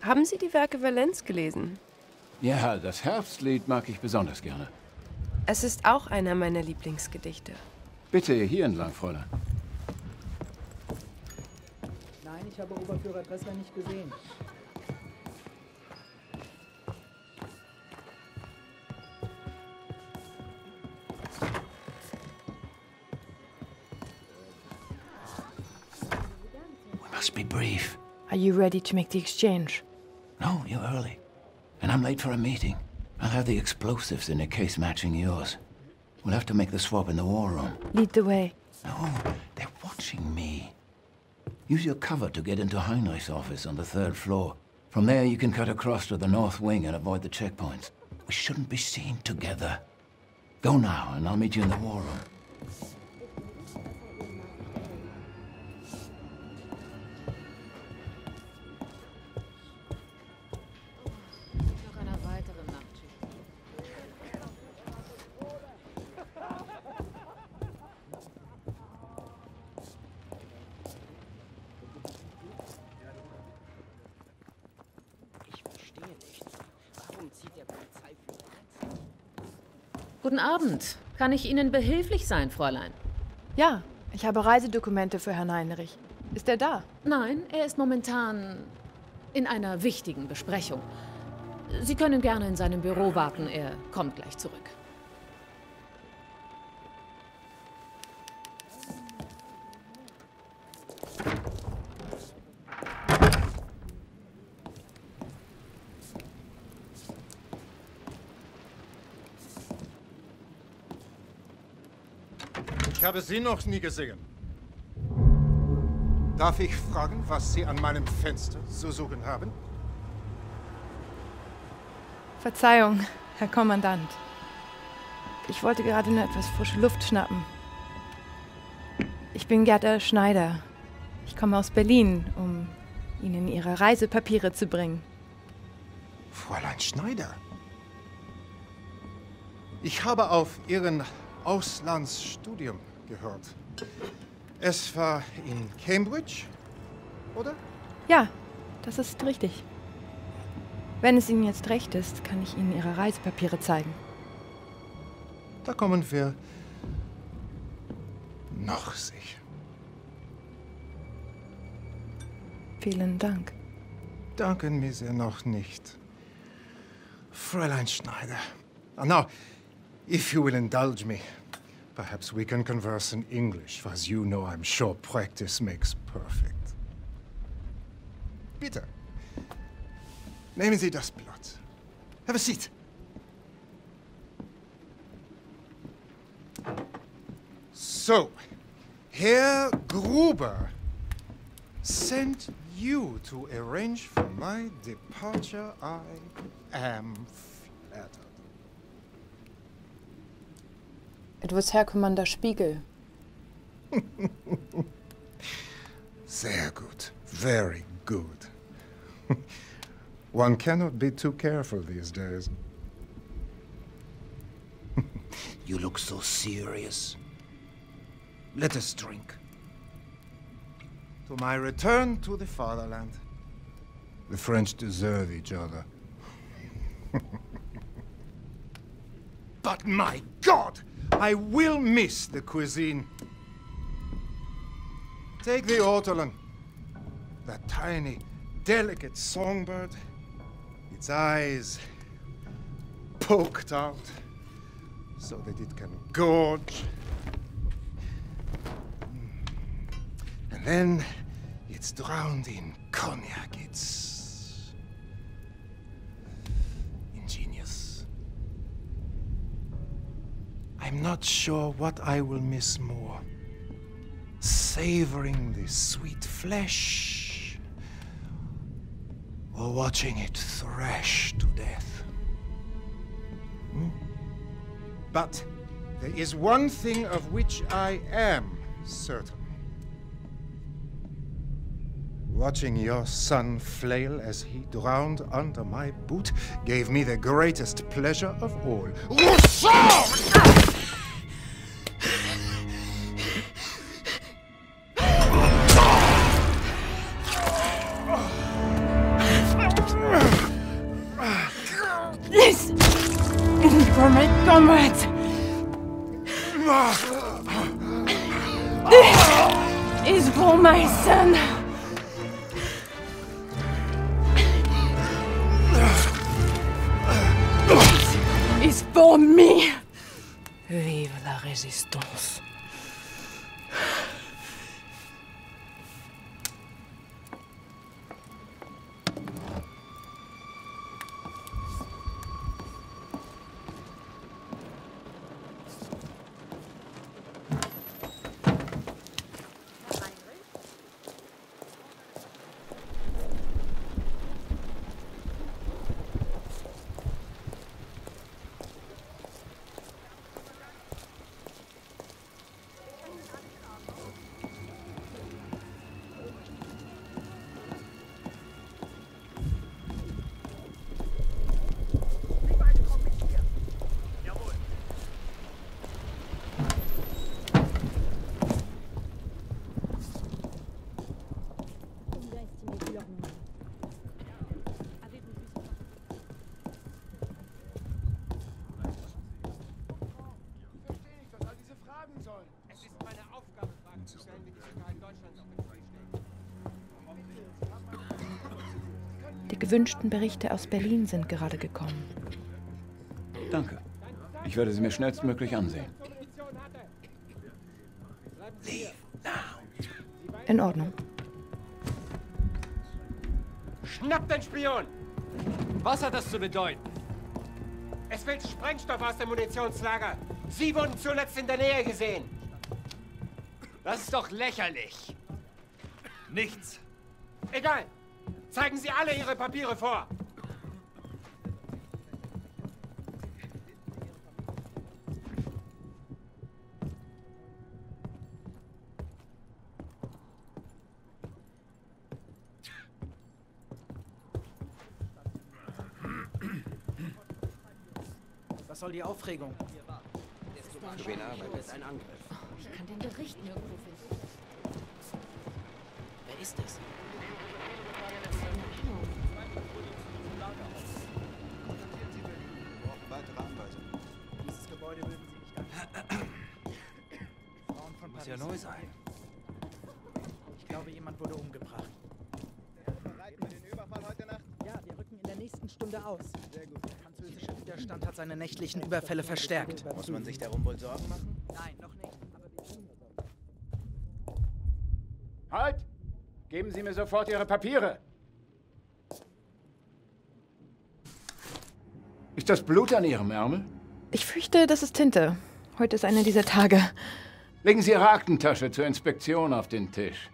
Haben Sie die Werke Valenz gelesen? Ja, das Herbstlied mag ich besonders gerne. Es ist auch einer meiner Lieblingsgedichte. Bitte hier entlang, Fräulein. Nein, ich habe Oberführer Dressler nicht gesehen. Ready to make the exchange? No, you're early. And I'm late for a meeting. I'll have the explosives in a case matching yours. We'll have to make the swap in the war room. Lead the way. No, they're watching me. Use your cover to get into Heinrich's office on the third floor. From there, you can cut across to the north wing and avoid the checkpoints. We shouldn't be seen together. Go now, and I'll meet you in the war room. Kann ich Ihnen behilflich sein, Fräulein? Ja, ich habe Reisedokumente für Herrn Heinrich. Ist er da? Nein, er ist momentan in einer wichtigen Besprechung. Sie können gerne in seinem Büro warten. Er kommt gleich zurück. Ich habe Sie noch nie gesehen. Darf ich fragen, was Sie an meinem Fenster zu suchen haben? Verzeihung, Herr Kommandant. Ich wollte gerade nur etwas frische Luft schnappen. Ich bin Gerda Schneider. Ich komme aus Berlin, um Ihnen Ihre Reisepapiere zu bringen. Fräulein Schneider. Ich habe auf Ihren Auslandsstudium gehört. Es war in Cambridge, oder? Ja, das ist richtig. Wenn es Ihnen jetzt recht ist, kann ich Ihnen Ihre Reisepapiere zeigen. Da kommen wir noch sicher. Vielen Dank. Danken mir sehr noch nicht. Fräulein Schneider. Uh, now, if you will indulge me, perhaps we can converse in English, for as you know I'm sure practice makes perfect. Bitte. Nehmen Sie das Blatt. Have a seat. So, Herr Gruber sent you to arrange for my departure. I am flattered. It was Herr Commander Spiegel. Sehr gut. Very good. One cannot be too careful these days. You look so serious. Let us drink. To my return to the fatherland. The French deserve each other. but my God! I will miss the cuisine. Take the ortolan. That tiny, delicate songbird. Its eyes poked out so that it can gorge. And then it's drowned in cognac. It's I'm not sure what I will miss more. Savoring the sweet flesh or watching it thrash to death. Hmm? But there is one thing of which I am certain. Watching your son flail as he drowned under my boot gave me the greatest pleasure of all. Rousseau! Gewünschten Berichte aus Berlin sind gerade gekommen. Danke. Ich werde sie mir schnellstmöglich ansehen. In Ordnung. Schnappt den Spion! Was hat das zu bedeuten? Es fehlt Sprengstoff aus dem Munitionslager. Sie wurden zuletzt in der Nähe gesehen. Das ist doch lächerlich. Nichts. Egal. Zeigen Sie alle Ihre Papiere vor. Was soll die Aufregung? Für wen arbeitet? ein Angriff. Ich kann den Bericht nirgendwo Muss ja neu sein. Ich glaube, jemand wurde umgebracht. Bereit für den Überfall heute Nacht? Ja, wir rücken in der nächsten Stunde aus. Sehr gut. Der französische Widerstand hat seine nächtlichen Überfälle verstärkt. Muss man sich darum wohl Sorgen machen? Nein, noch nicht. Aber wir tun Halt! Geben Sie mir sofort Ihre Papiere! Ist das Blut an Ihrem Ärmel? Ich fürchte, das ist Tinte. Heute ist einer dieser Tage. Legen Sie Ihre Aktentasche zur Inspektion auf den Tisch.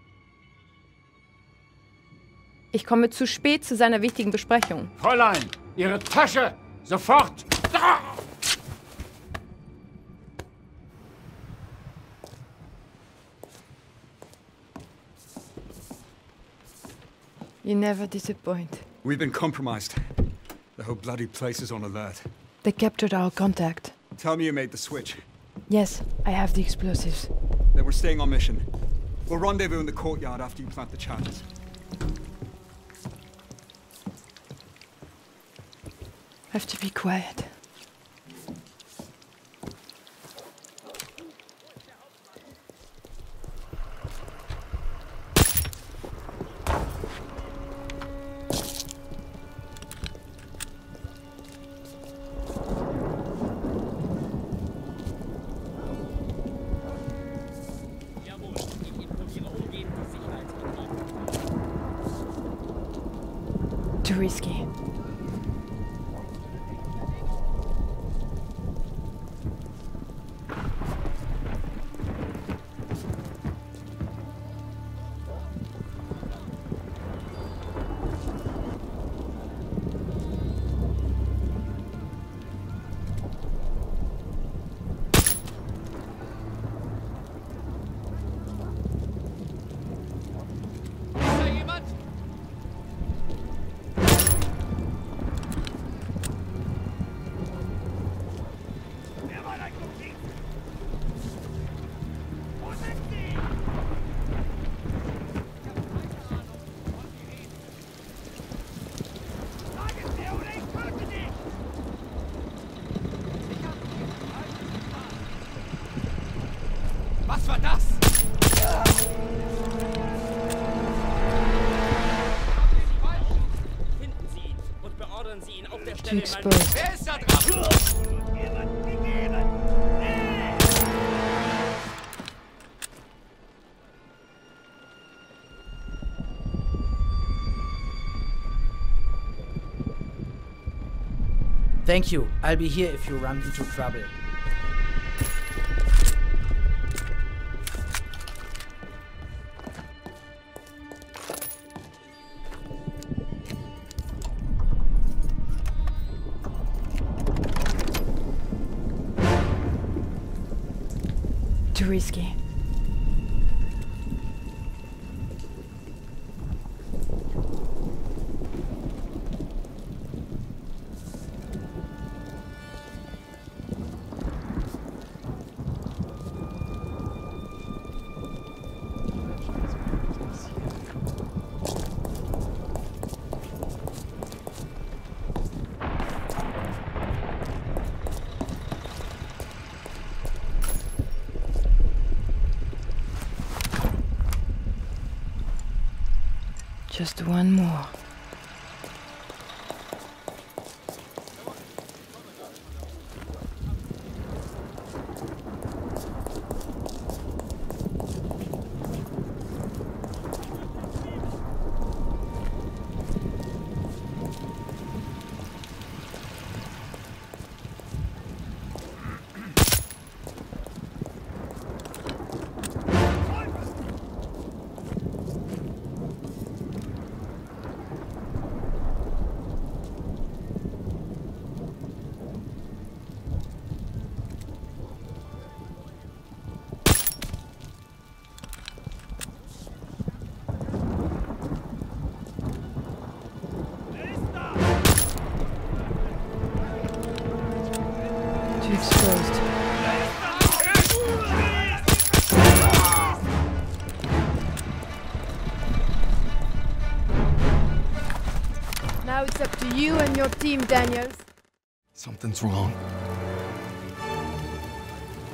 Ich komme zu spät zu seiner wichtigen Besprechung. Fräulein, Ihre Tasche! Sofort! Da! You never disappoint. We've been compromised. The whole bloody place is on alert. They captured our contact. Tell me you made the switch. Yes, I have the explosives. Then we're staying on mission. We'll rendezvous in the courtyard after you plant the charges. Have to be quiet. Thank you. I'll be here if you run into trouble. Too risky. Just one more. team, Daniels. Something's wrong.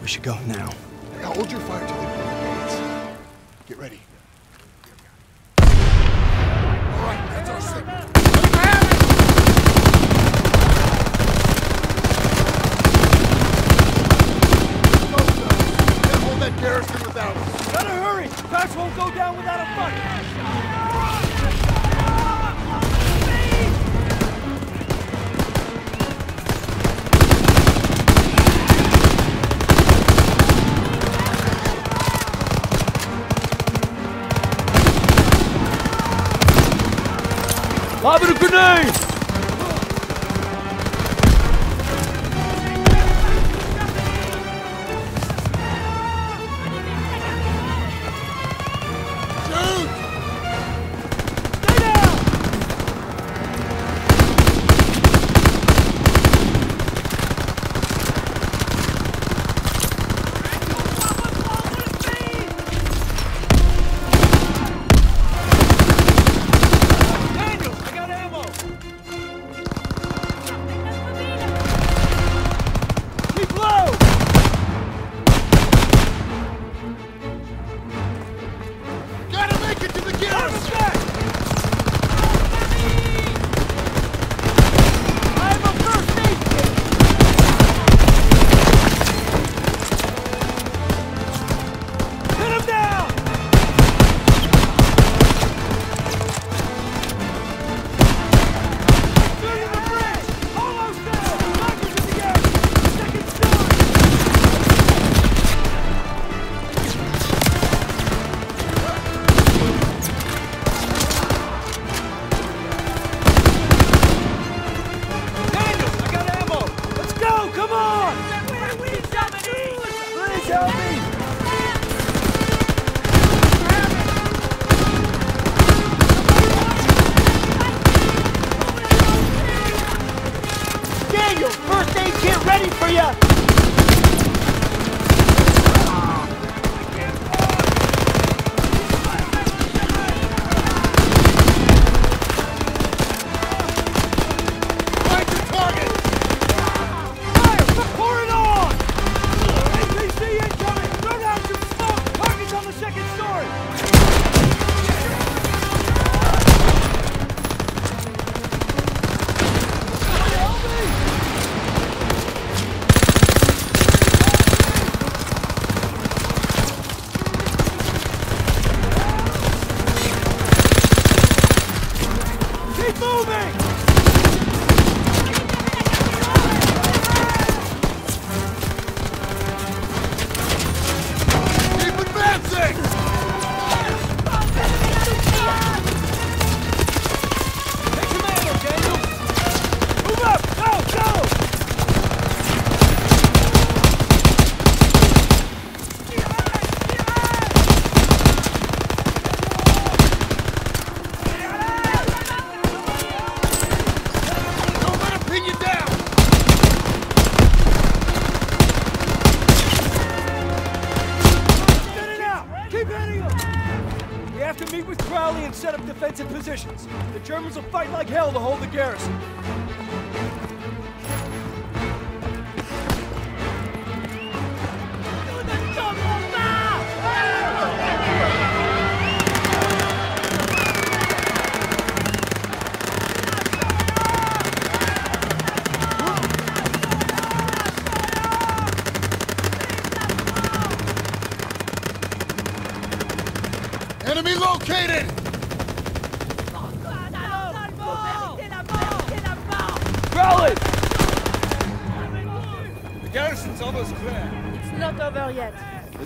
We should go now. Hey, hold your fire till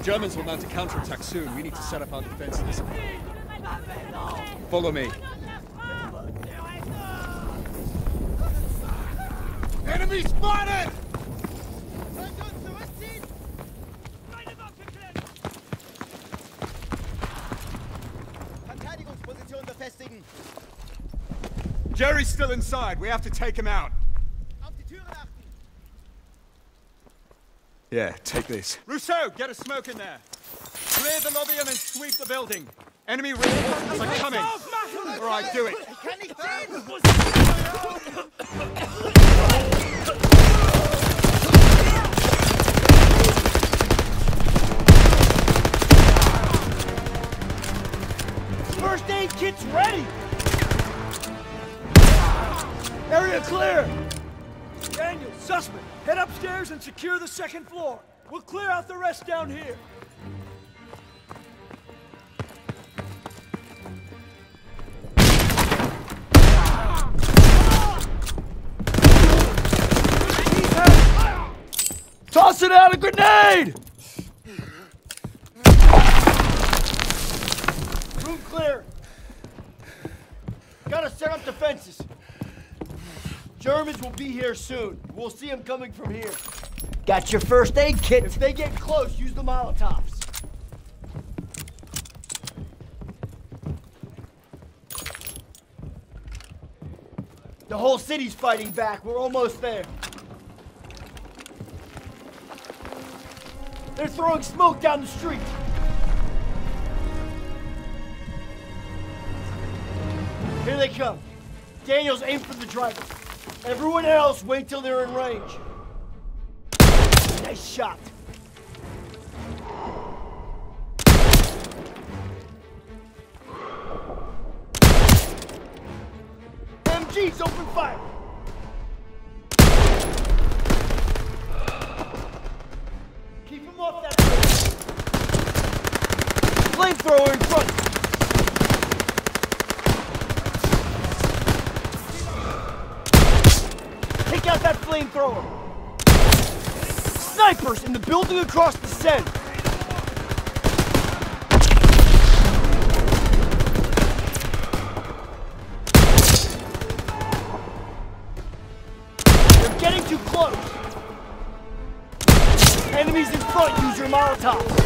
Germans will mount a counterattack soon. We need to set up our defenses. Follow me. Enemy spotted! Jerry's still inside. We have to take him out. take this. Rousseau, get a smoke in there. Clear the lobby and then sweep the building. Enemy reinforcements are coming. All right, do it. Second floor. We'll clear out the rest down here. Tossing out a grenade! Room clear. Gotta set up defenses. Germans will be here soon. We'll see them coming from here. Got your first aid kit. If they get close, use the Molotovs. The whole city's fighting back. We're almost there. They're throwing smoke down the street. Here they come. Daniels, aim for the driver. Everyone else, wait till they're in range. Nice shot. MG's open fire. Keep him off that. Flamethrower in front. Take out that flamethrower. Snipers in the building across the Seine. They're getting too close. Enemies in front, use your Molotov.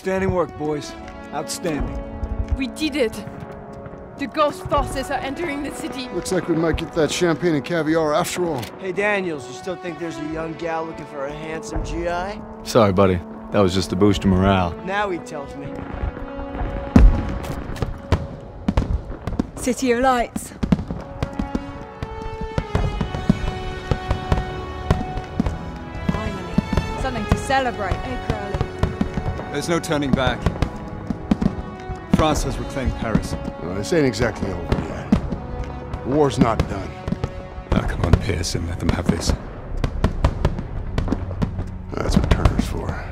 Outstanding work, boys. Outstanding. We did it. The ghost forces are entering the city. Looks like we might get that champagne and caviar after all. Hey, Daniels, you still think there's a young gal looking for a handsome GI? Sorry, buddy. That was just a boost your morale. Now he tells me. City of Lights. Finally. Something to celebrate, eh, Crowley? There's no turning back. France has reclaimed Paris. No, this ain't exactly over yet. The war's not done. Now come on, Pierson, let them have this. That's what Turner's for.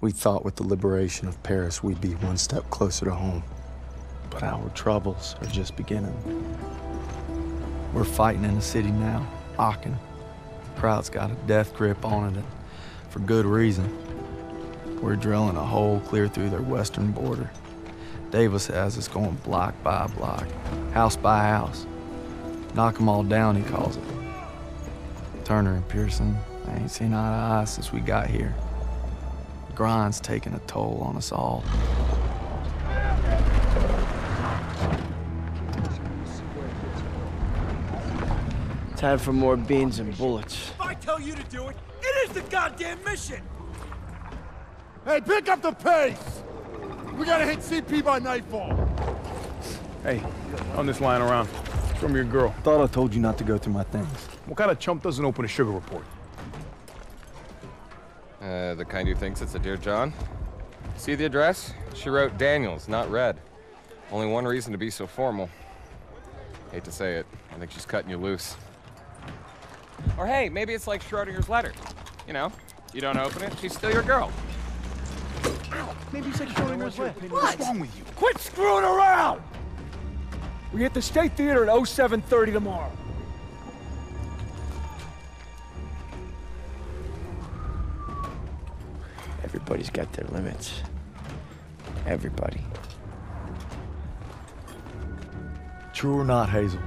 We thought with the liberation of Paris we'd be one step closer to home. But our troubles are just beginning. We're fighting in the city now, Aachen. Kraut's got a death grip on it, for good reason. We're drilling a hole clear through their western border. Davis has us going block by block, house by house. Knock 'em all down, he calls it. Turner and Pierson, they ain't seen eye to eye since we got here. Grind's taking a toll on us all. Time for more beans and bullets. If I tell you to do it, it is the goddamn mission! Hey, pick up the pace! We gotta hit CP by nightfall. Hey, on this lying around. From your girl. Thought I told you not to go through my things. What kind of chump doesn't open a sugar report? Uh, the kind who thinks it's a Dear John. See the address? She wrote Daniels, not Red. Only one reason to be so formal. Hate to say it, I think she's cutting you loose. Or hey, maybe it's like Schrodinger's letter. You know, you don't open it, she's still your girl. Ow. Maybe it's like Schrodinger's letter. What's wrong with you? Quit screwing around! We hit the State Theater at 0730 tomorrow. Everybody's got their limits. Everybody. True or not, Hazel,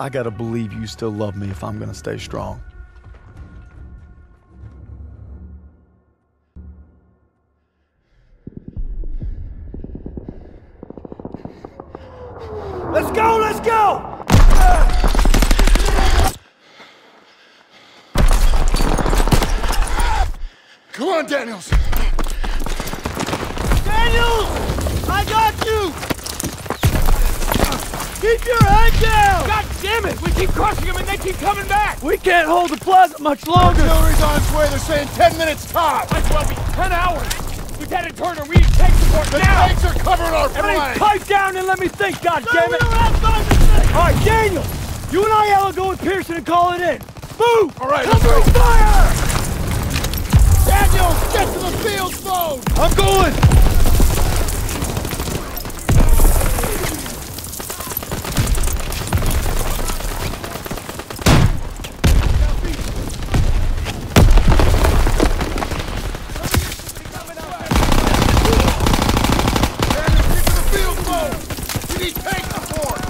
I gotta believe you still love me if I'm gonna stay strong. Let's go, let's go! Come on, Daniels! Daniels! I got you! Keep your head down! God damn it! We keep crushing them and they keep coming back! We can't hold the plaza much longer! Artillery's on its way. They're saying 10 minutes top. Might as well be 10 hours! Lieutenant Turner, we need tank support The now! tanks are covering our Everybody flank. pipe down and let me think, God damn it! All right, Daniel! You and I will go with Pierson and call it in. Move! All right, Come let's go. through fire! Daniels, get to the field phone! I'm going! Daniels, get to the field phone! We need tank support!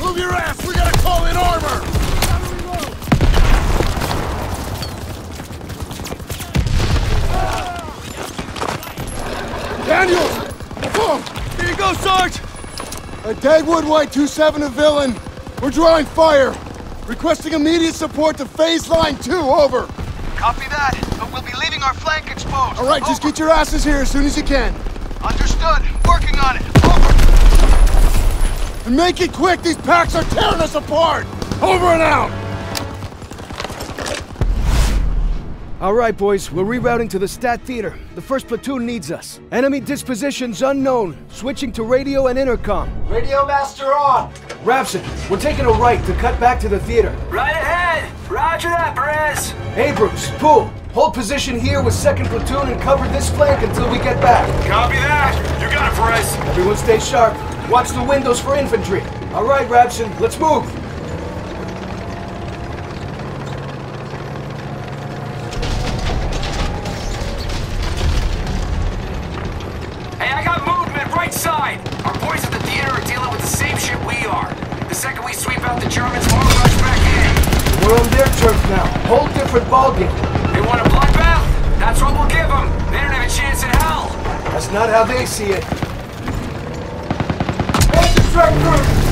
Move your ass! We gotta call in armor! Daniels! Come! Here you go, Sarge! A Dagwood White 27 a villain. We're drawing fire. Requesting immediate support to phase line 2, over. Copy that, but we'll be leaving our flank exposed. All right, just get your asses here as soon as you can. Understood. Working on it. Over. And make it quick, these PaKs are tearing us apart! Over and out! All right, boys, we're rerouting to the State Theater. The first platoon needs us. Enemy dispositions unknown. Switching to radio and intercom. Radio master on! Rapson, we're taking a right to cut back to the theater. Right ahead. Roger that, Perez. Abrams, Poole, hold position here with second platoon and cover this flank until we get back. Copy that. You got it, Perez. Everyone stay sharp. Watch the windows for infantry. All right, Rapson, let's move. different ballgame. They want a bloodbath? That's what we'll give them. They don't have a chance in hell. That's not how they see it. That's the.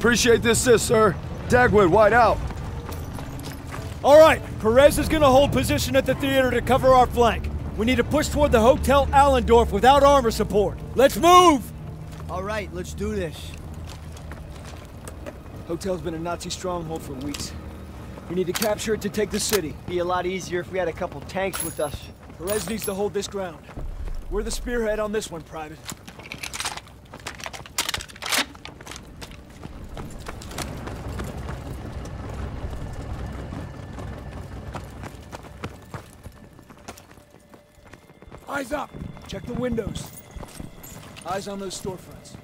Appreciate the assist, sir. Dagwood, wide out. All right, Perez is gonna hold position at the theater to cover our flank. We need to push toward the Hotel Allendorf without armor support. Let's move! All right, let's do this. Hotel's been a Nazi stronghold for weeks. We need to capture it to take the city. Be a lot easier if we had a couple tanks with us. Perez needs to hold this ground. We're the spearhead on this one, Private. Eyes up! Check the windows. Eyes on those storefronts.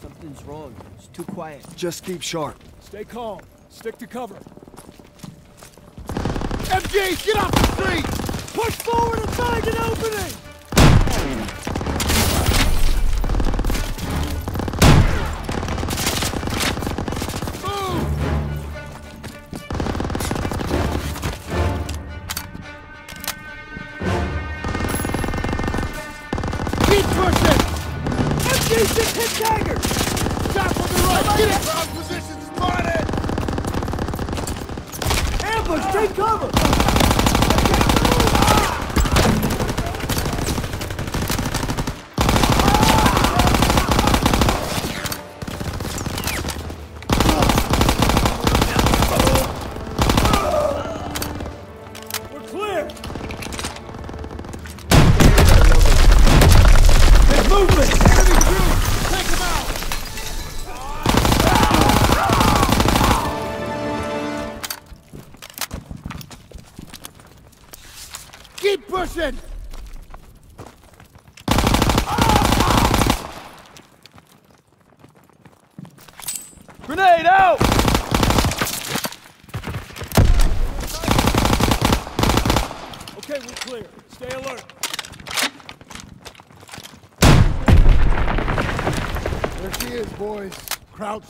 Something's wrong. It's too quiet. Just keep sharp. Stay calm. Stick to cover. MG, get off the street! Push forward and find an opening!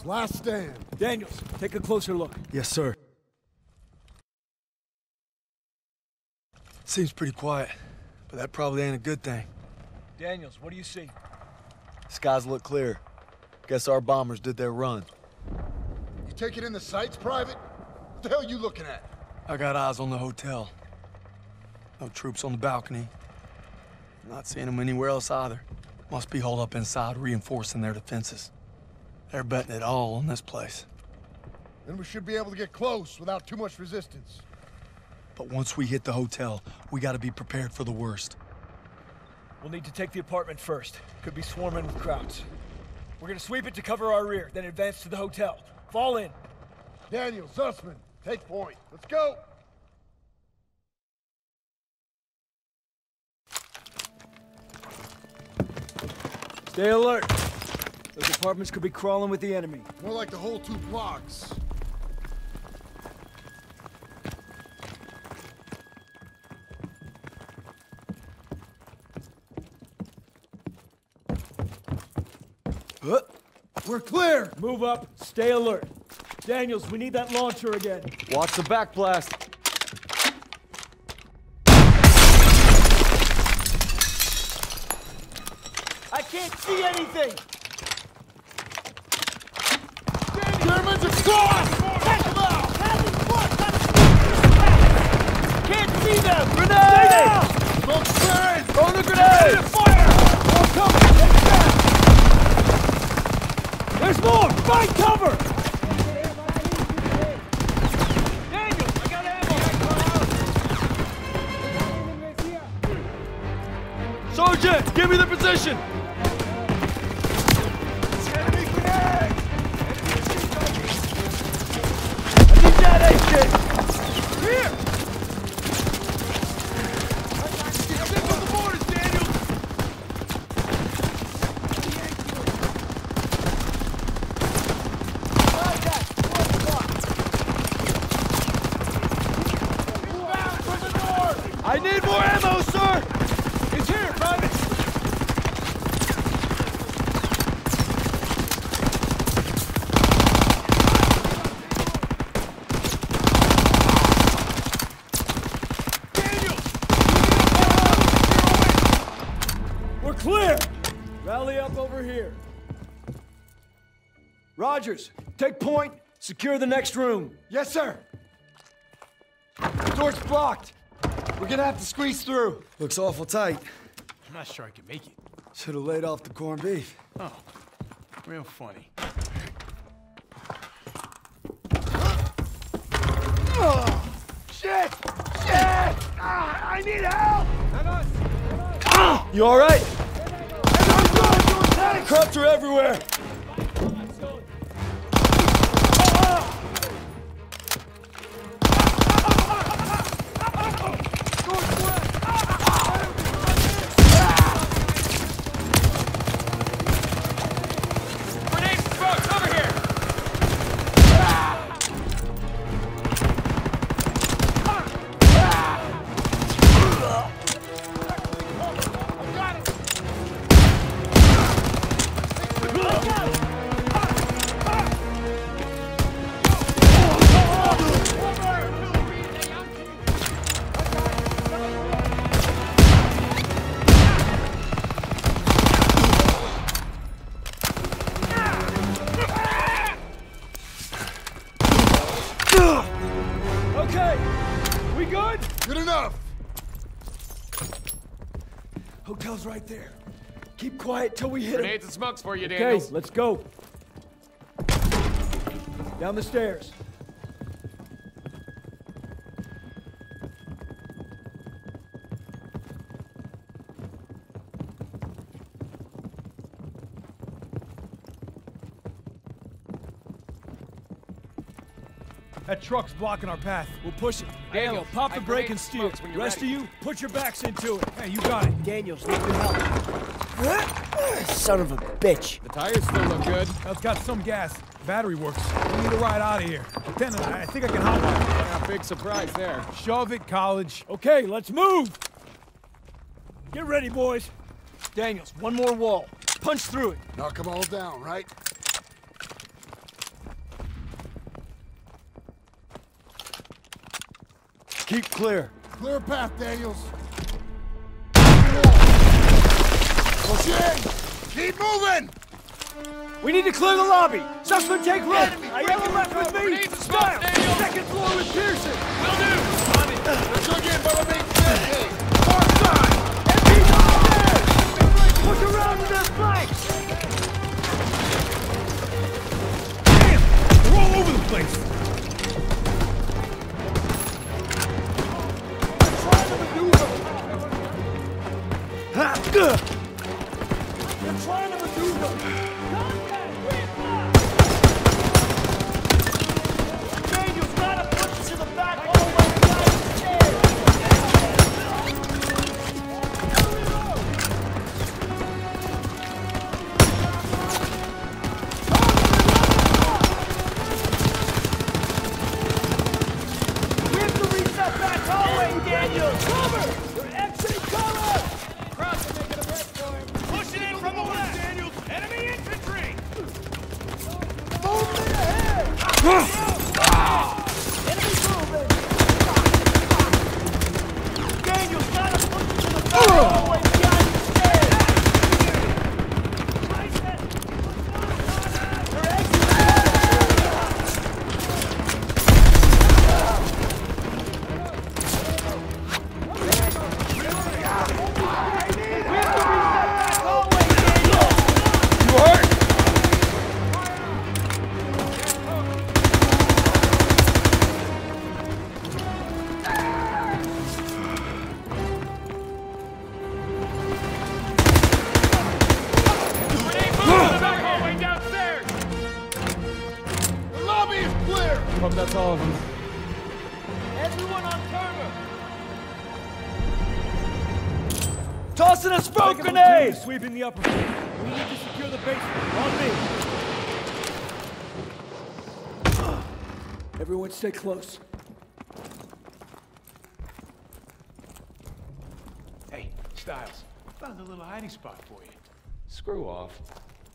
Last stand. Daniels, take a closer look. Yes, sir. Seems pretty quiet, but that probably ain't a good thing. Daniels, what do you see? Skies look clear. Guess our bombers did their run. You taking in the sights, Private? What the hell are you looking at? I got eyes on the hotel. No troops on the balcony. Not seeing them anywhere else either. Must be holed up inside, reinforcing their defenses. They're betting it all on this place. Then we should be able to get close without too much resistance. But once we hit the hotel, we gotta be prepared for the worst. We'll need to take the apartment first. Could be swarming with Krauts. We're gonna sweep it to cover our rear, then advance to the hotel. Fall in. Daniel, Zussman, take point. Let's go! Stay alert. Those apartments could be crawling with the enemy. More like the whole two blocks. Huh? We're clear! Move up, stay alert. Daniels, we need that launcher again. Watch the back blast. I can't see anything! Germans across! Take them out! Can't see them! Grenade! Smoke grenade! Throw the grenade! Fire! More cover! Take that! There's more! Find cover! Daniel, I got ammo! Sergeant, give me the position! Rogers, take point, secure the next room. Yes, sir! Door's blocked! We're gonna have to squeeze through. Looks awful tight. I'm not sure I can make it. Should have laid off the corned beef. Oh, real funny. Oh, shit! Shit! Ah, I need help! You all right? Krauts are everywhere. Hit him. Grenades and smokes for you, Okay, let's go. Down the stairs. Truck's blocking our path. We'll push it. Daniel, Aiello, pop I the brake and steer. when you're Rest ready. of you, put your backs into it. Hey, you got it. Daniels, need your help. Son of a bitch. The tires still look good. That's got some gas. Battery works. We need to ride out of here. Lieutenant, uh, I think I can hop on. Yeah, big surprise there. Shove it, college. Okay, let's move. Get ready, boys. Daniels, one more wall. Punch through it. Knock them all down, right? Keep clear. Clear path, Daniels. Push in! Keep moving! We need to clear the lobby. Zussman, take rope. Aiello left with me. Style. Second floor with Pierson. Will do. Took in by the main staircase! Far side! MP's upstairs. Push around to their flanks. Damn! They're all over the place. You're trying to maneuver! The upper. We need to secure the basement. On me. Everyone stay close. Hey, Stiles. Found a little hiding spot for you. Screw off.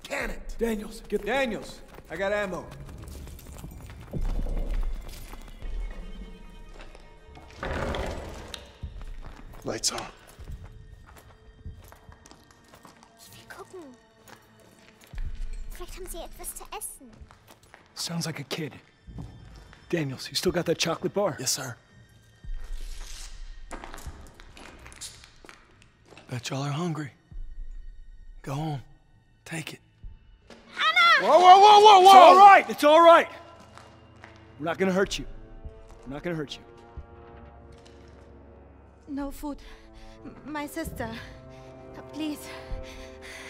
Can it? Daniels, get Daniels, I got ammo. Lights on. Vielleicht haben sie etwas zu essen. Sounds like a kid. Daniels, you still got that chocolate bar? Yes, sir. Bet y'all are hungry. Go home. Take it. Whoa, whoa, whoa, whoa, whoa! It's all right. It's all right. We're not gonna hurt you. We're not gonna hurt you. No food. M- My sister. Please.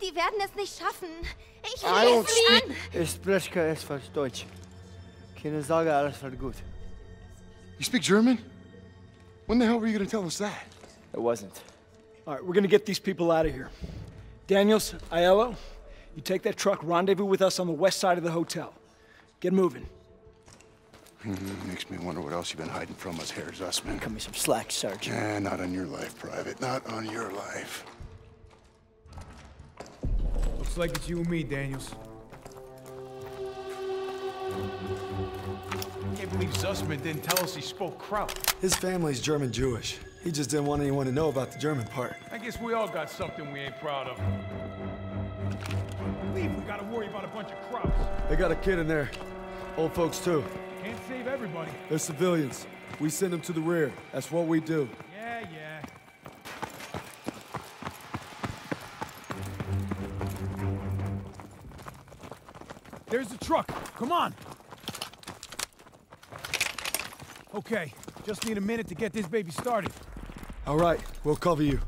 Die werden es nicht schaffen. Ich I don't lese sie speak- an. Ich spreche kein falsch Deutsch. Keine Sorge, alles wird gut. You speak German? When the hell were you gonna tell us that? It wasn't. All right, we're gonna get these people out of here. Daniels, Aiello, you take that truck, rendezvous with us on the west side of the hotel. Get moving. Hmm, makes me wonder what else you've been hiding from us, Herr Zussman. Cut me some slack, Sergeant. Eh, not on your life, Private. Not on your life. Looks like it's you and me, Daniels. I Can't believe Zussman didn't tell us he spoke Kraut. His family's German Jewish. He just didn't want anyone to know about the German part. I guess we all got something we ain't proud of. Believe we gotta worry about a bunch of Krauts. They got a kid in there. Old folks, too. Can't save everybody. They're civilians. We send them to the rear. That's what we do. Yeah, yeah. There's the truck. Come on. Okay, just need a minute to get this baby started. All right, we'll cover you.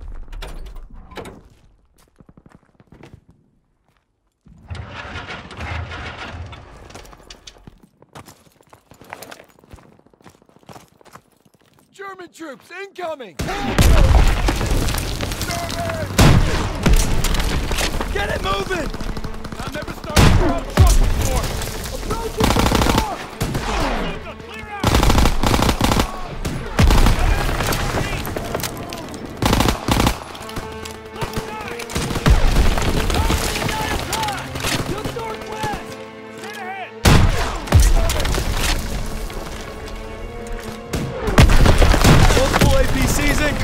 German troops incoming! Get it moving! I've never started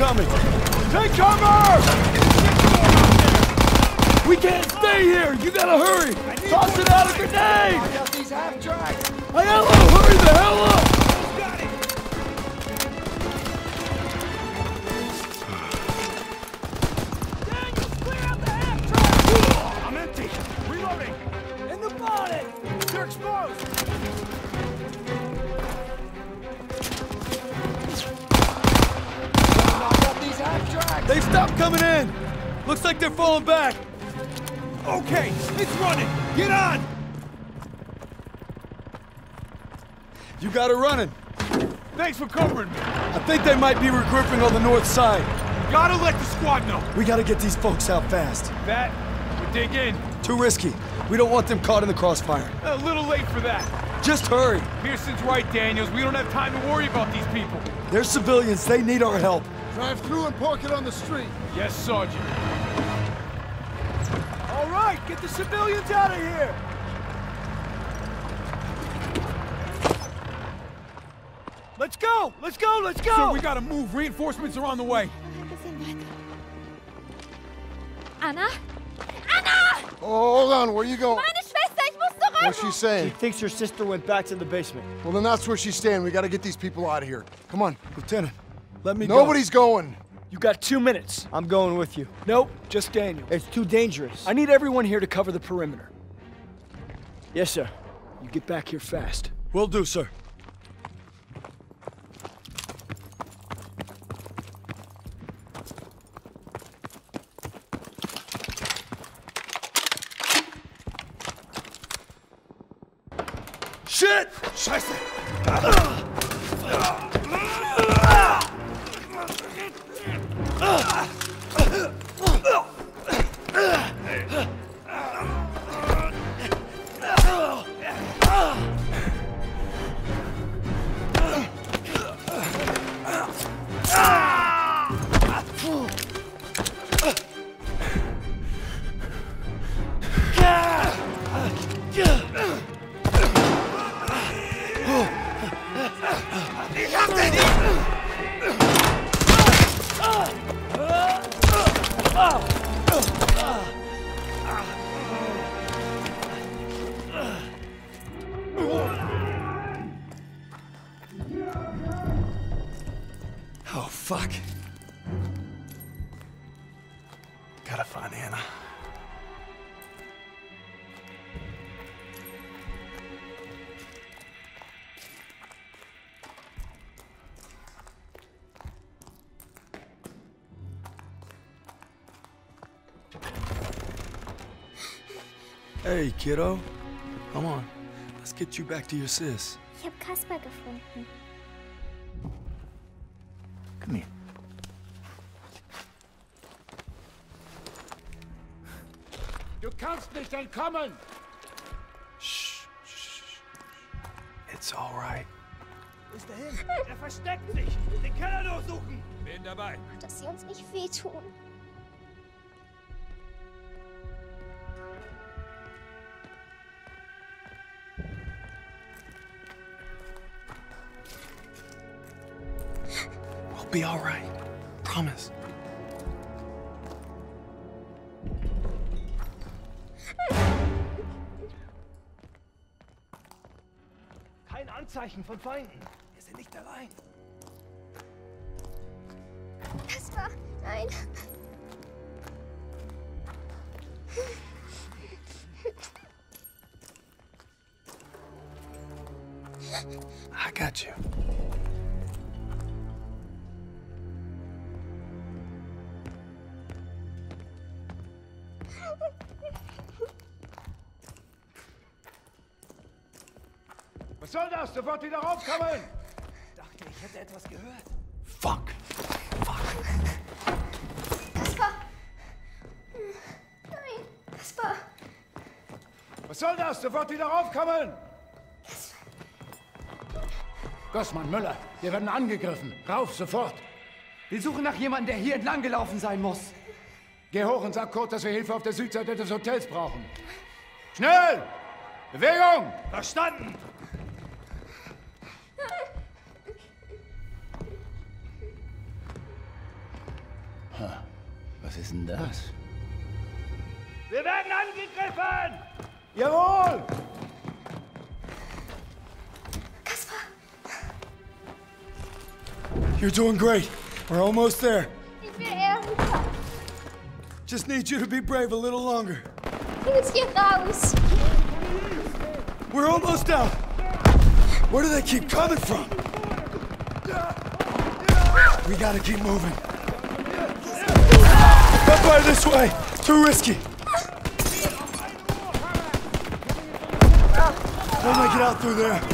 incoming. Take cover! We can't stay here! You gotta hurry! Toss it out a grenade! I got these half tracks. Hurry the hell up! Got it! Daniel, clear out the half-track! I'm empty. Reloading. In the body. They're exposed. They've stopped coming in. Looks like they're falling back. Okay, it's running. Get on. Got it running. Thanks for covering me. I think they might be regrouping on the north side. Gotta let the squad know. We gotta get these folks out fast. That, we dig in. Too risky. We don't want them caught in the crossfire. A little late for that. Just hurry. Pierson's right, Daniels. We don't have time to worry about these people. They're civilians. They need our help. Drive through and park it on the street. Yes, Sergeant. All right, get the civilians out of here. Let's go! Let's go! Let's go! Sir, we gotta move. Reinforcements are on the way. Anna? Anna! Oh, hold on. Where are you going? Meine Schwester, ich muss zurück! What's she saying? She thinks her sister went back to the basement. Well, then that's where she's staying. We gotta get these people out of here. Come on. Lieutenant, let me go. Nobody's going. You got two minutes. I'm going with you. Nope, just Daniel. It's too dangerous. I need everyone here to cover the perimeter. Yes, sir. You get back here fast. Will do, sir. Shit! Scheiße! Oh, kiddo. Come on. Let's get you back to your sis. Ich habe Kasper gefunden. Come here. Du kannst nicht entkommen! It's all right. Wo ist er hin? Er versteckt sich. Den Keller durchsuchen. Bin dabei. Dass sie uns nicht wehtun. Be all right. Promise. Kein Anzeichen von Feinden. Wir sind nicht allein. Kasper, nein. I got you. Was soll das? Sofort wieder raufkommen! Dachte, ich hätte etwas gehört. Fuck. Kasper! Nein, Kasper! Was soll das? Sofort wieder raufkommen! Gossmann, Müller, wir werden angegriffen. Rauf, sofort. Wir suchen nach jemandem, der hier entlang gelaufen sein muss. Geh hoch und sag Kurt, dass wir Hilfe auf der Südseite des Hotels brauchen. Schnell! Bewegung! Verstanden! You're doing great. We're almost there. Ich will Erika. Just need you to be brave a little longer. Jetzt hier raus. We're almost out. Where do they keep coming from? We gotta keep moving. Up by this way. Too risky. We'll make it out through there.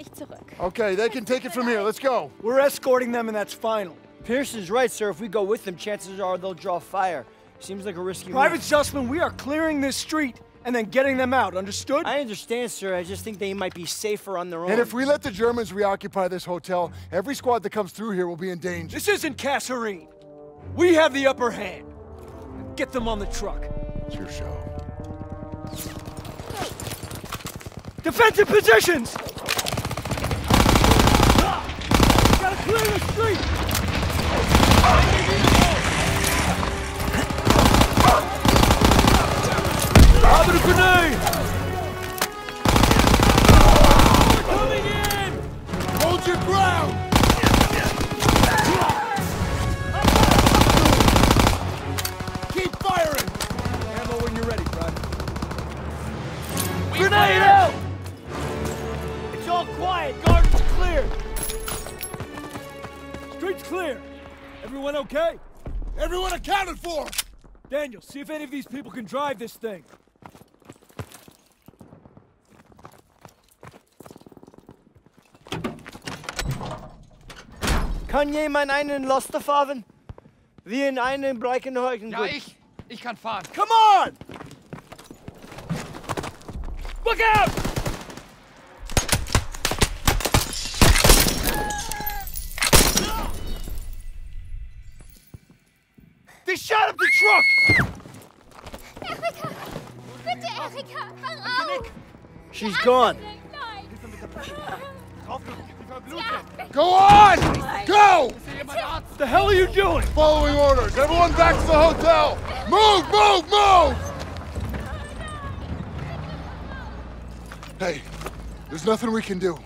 Nicht zurück. Okay, they can take it from here. Let's go. We're escorting them, and that's final. Pierce is right, sir. If we go with them, chances are they'll draw fire. Seems like a risky Private move. Zussman, we are clearing this street and then getting them out, understood? I understand, sir. I just think they might be safer on their own. And if we let the Germans reoccupy this hotel, every squad that comes through here will be in danger. This isn't Kasserine. We have the upper hand. Get them on the truck. It's your show. Defensive positions! Gotta clear the street! Lob a grenade! Okay? Everyone accounted for! Daniel, see if any of these people can drive this thing. Kann jemand einen Laster fahren? Wir in einen Breckenhäusen. Ja, ich. Ich kann fahren. Come on! Look out! They shot up the truck! Erika! Bitte, Erika! Wach! She's gone. Go on! Go! What the hell are you doing? Following orders. Everyone back to the hotel. Move, move, move! Hey, there's nothing we can do.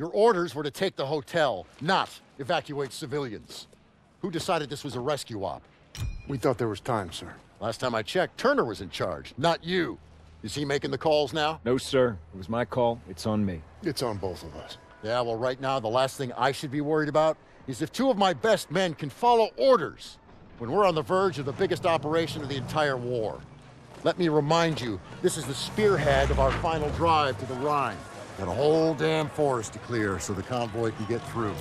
Your orders were to take the hotel, not evacuate civilians. Who decided this was a rescue op? We thought there was time, sir. Last time I checked, Turner was in charge, not you. Is he making the calls now? No, sir. It was my call. It's on me. It's on both of us. Yeah, well, right now, the last thing I should be worried about is if two of my best men can follow orders when we're on the verge of the biggest operation of the entire war. Let me remind you, this is the spearhead of our final drive to the Rhine. Got a whole damn forest to clear so the convoy can get through.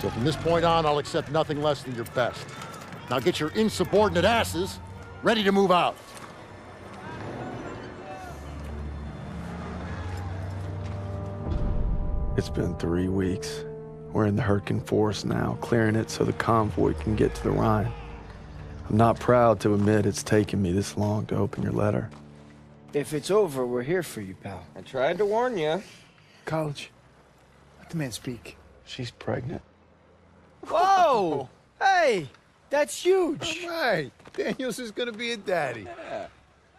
So from this point on, I'll accept nothing less than your best. Now get your insubordinate asses ready to move out. It's been three weeks. We're in the Hurtgen Forest now, clearing it so the convoy can get to the Rhine. I'm not proud to admit it's taken me this long to open your letter. If it's over, we're here for you, pal. I tried to warn you. College. Let the man speak. She's pregnant. Whoa! hey, that's huge. All right. Daniels is gonna be a daddy. Yeah.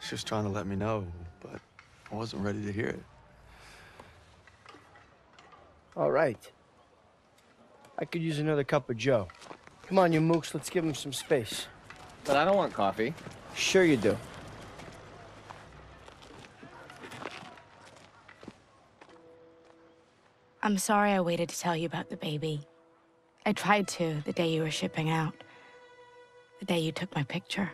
She was trying to let me know, but I wasn't ready to hear it. All right. I could use another cup of Joe. Come on, you mooks, let's give him some space. But I don't want coffee. Sure you do. I'm sorry I waited to tell you about the baby. I tried to the day you were shipping out. The day you took my picture.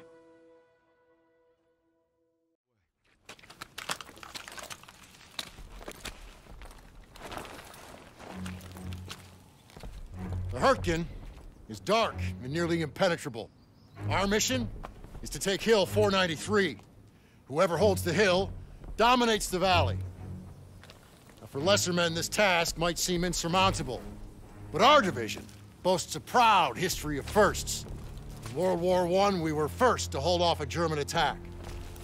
The Hurtgen is dark and nearly impenetrable. Our mission is to take Hill 493. Whoever holds the hill dominates the valley. For lesser men, this task might seem insurmountable. But our division boasts a proud history of firsts. In World War I, we were first to hold off a German attack.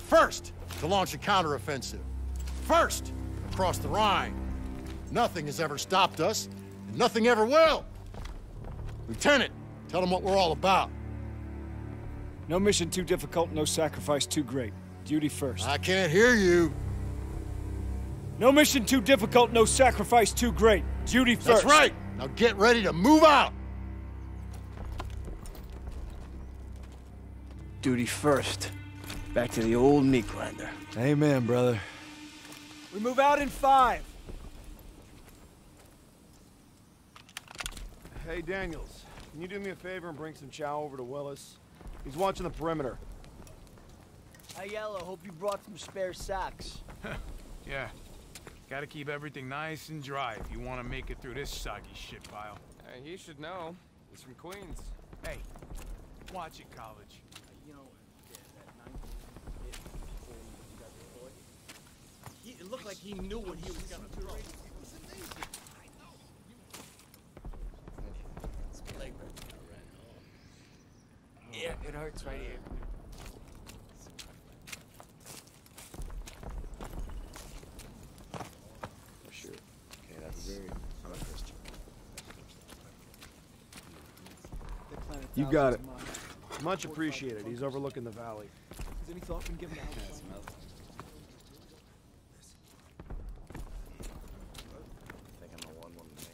First to launch a counteroffensive. First across the Rhine. Nothing has ever stopped us, and nothing ever will. Lieutenant, tell them what we're all about. No mission too difficult, no sacrifice too great. Duty first. I can't hear you. No mission too difficult, no sacrifice too great. Duty first. That's right. Now get ready to move out. Duty first. Back to the old meat grinder. Amen, brother. We move out in five. Hey, Daniels. Can you do me a favor and bring some chow over to Willis? He's watching the perimeter. Aiello, hope you brought some spare sacks. yeah. Gotta keep everything nice and dry if you want to make it through this soggy shit pile. Hey, he should know. He's from Queens. Hey, watch it, college. You know, it looked like he knew what he was gonna throw. Yeah, it hurts right here. Sure. Okay, that's very. I'm a Christian. You got it. Much appreciated. He's overlooking the valley. Has any thought been given to help? think I'm a one-woman man.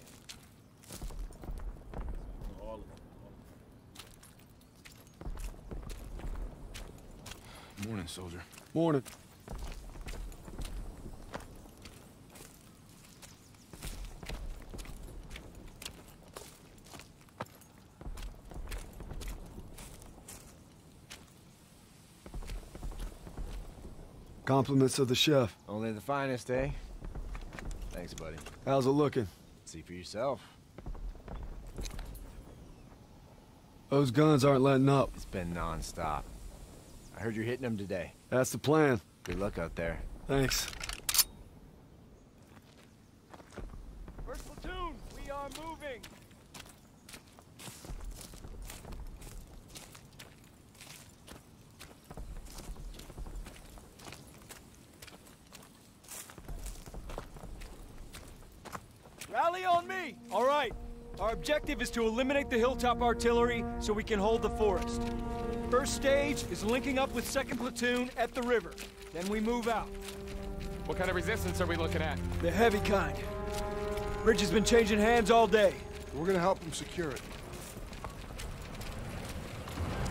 All of them. Morning, soldier. Morning. Compliments of the chef. Only the finest, eh? Thanks, buddy. How's it looking? See for yourself. Those guns aren't letting up. It's been non-stop. I heard you're hitting them today. That's the plan. Good luck out there. Thanks. First platoon, we are moving. Rally on me! All right. Our objective is to eliminate the hilltop artillery so we can hold the forest. First stage is linking up with second platoon at the river. Then we move out. What kind of resistance are we looking at? The heavy kind. Bridge has been changing hands all day. We're gonna help them secure it.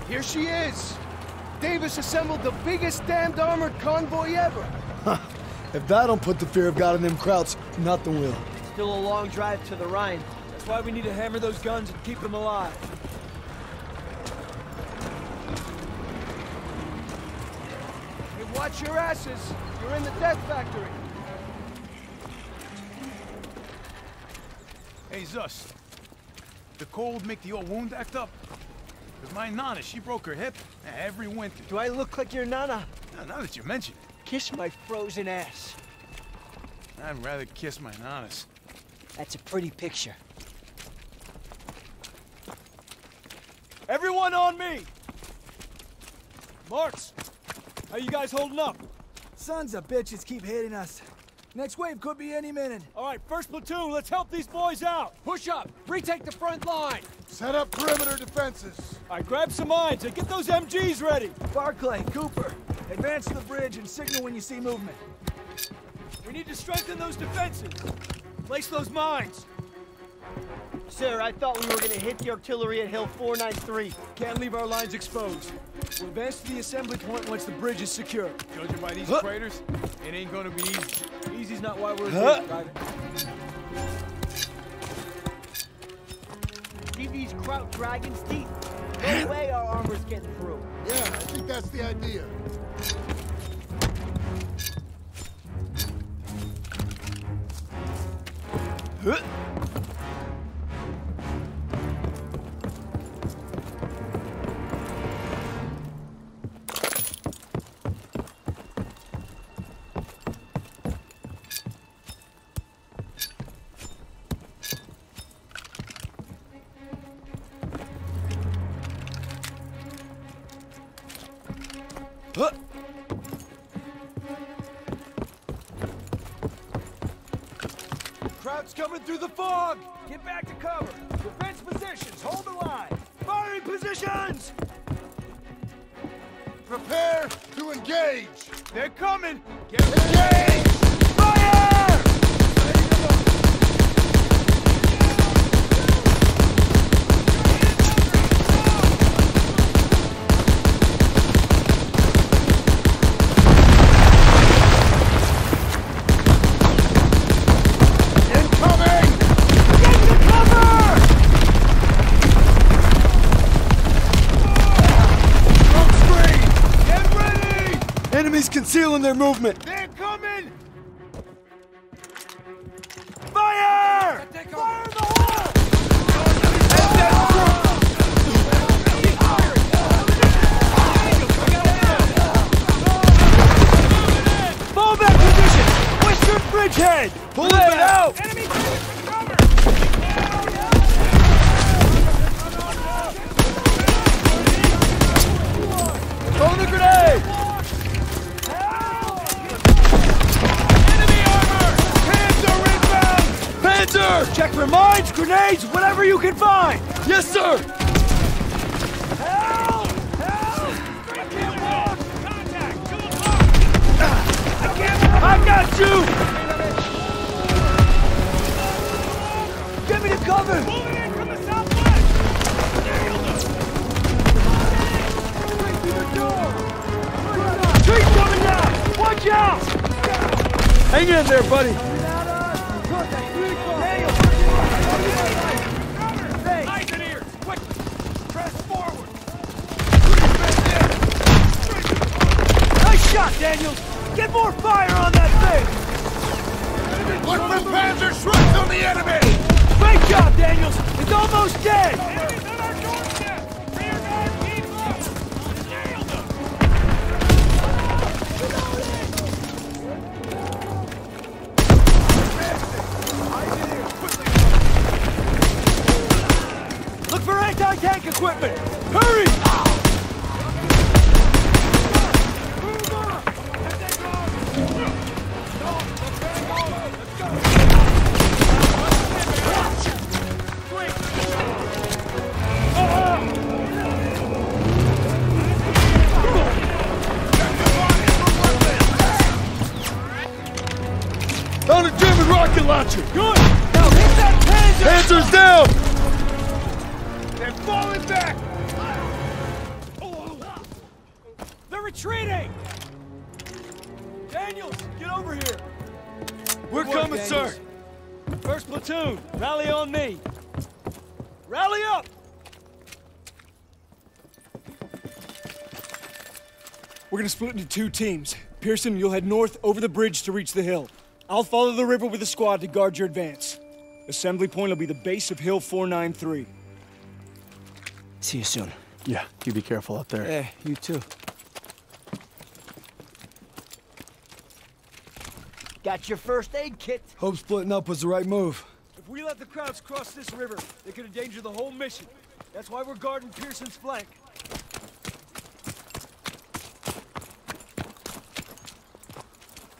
Here she is! Davis assembled the biggest damned armored convoy ever! If that don't put the fear of God in them krauts, nothing will. Still a long drive to the Rhine. That's why we need to hammer those guns and keep them alive. Hey, watch your asses! You're in the death factory! Hey, Zus. The cold make the old wound act up? Because my Nana, she broke her hip every winter. Do I look like your Nana? Now, now that you mention it, Kiss my frozen ass. I'd rather kiss my Nanas. That's a pretty picture. Everyone on me! Marks, how you guys holding up? Sons of bitches keep hitting us. Next wave could be any minute. All right, first platoon, let's help these boys out. Push up! Retake the front line! Set up perimeter defenses. All right, grab some mines and get those MGs ready. Barclay, Cooper, advance to the bridge and signal when you see movement. We need to strengthen those defenses. Place those mines. Sir, I thought we were gonna hit the artillery at Hill 493. Can't leave our lines exposed. We'll advance to the assembly point once the bridge is secure. Judging by these Huh. craters, it ain't gonna be easy. Easy's not why we're Huh. here, Private. See these kraut dragon's teeth? No way our armor's getting through. Yeah, I think that's the idea. Kraut's movement. Gonna split into two teams. Pierson, you'll head north over the bridge to reach the hill. I'll follow the river with a squad to guard your advance. Assembly point will be the base of Hill 493. See you soon. Yeah, you be careful out there. Yeah, you too. Got your first aid kit. Hope splitting up was the right move. If we let the Krauts cross this river, they could endanger the whole mission. That's why we're guarding Pierson's flank.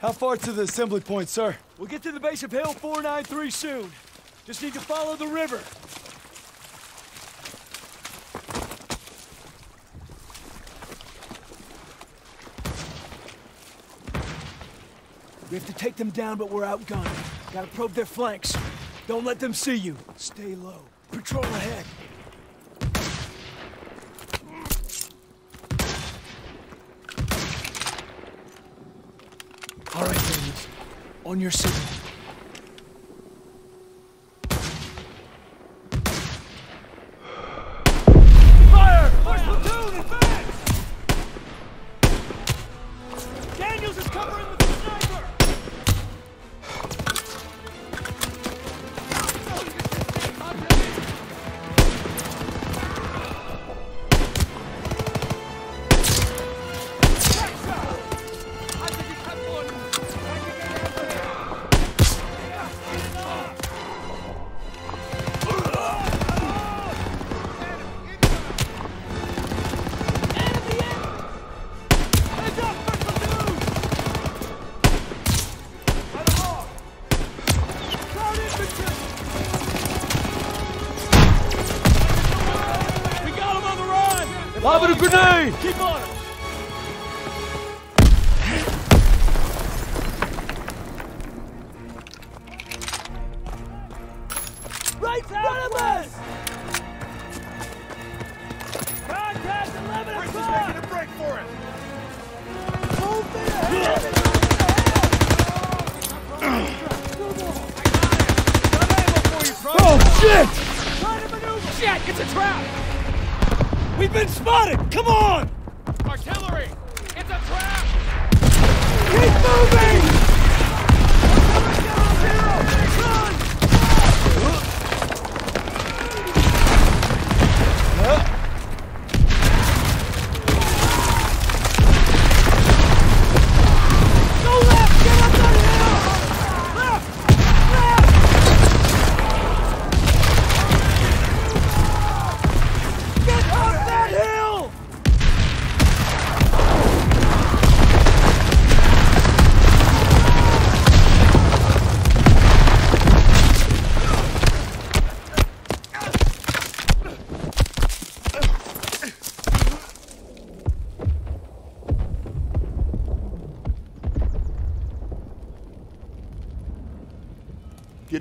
How far to the assembly point, sir? We'll get to the base of Hill 493 soon. Just need to follow the river. We have to take them down, but we're outgunned. Gotta probe their flanks. Don't let them see you. Stay low. Patrol ahead. All right, Daniels. On your signal.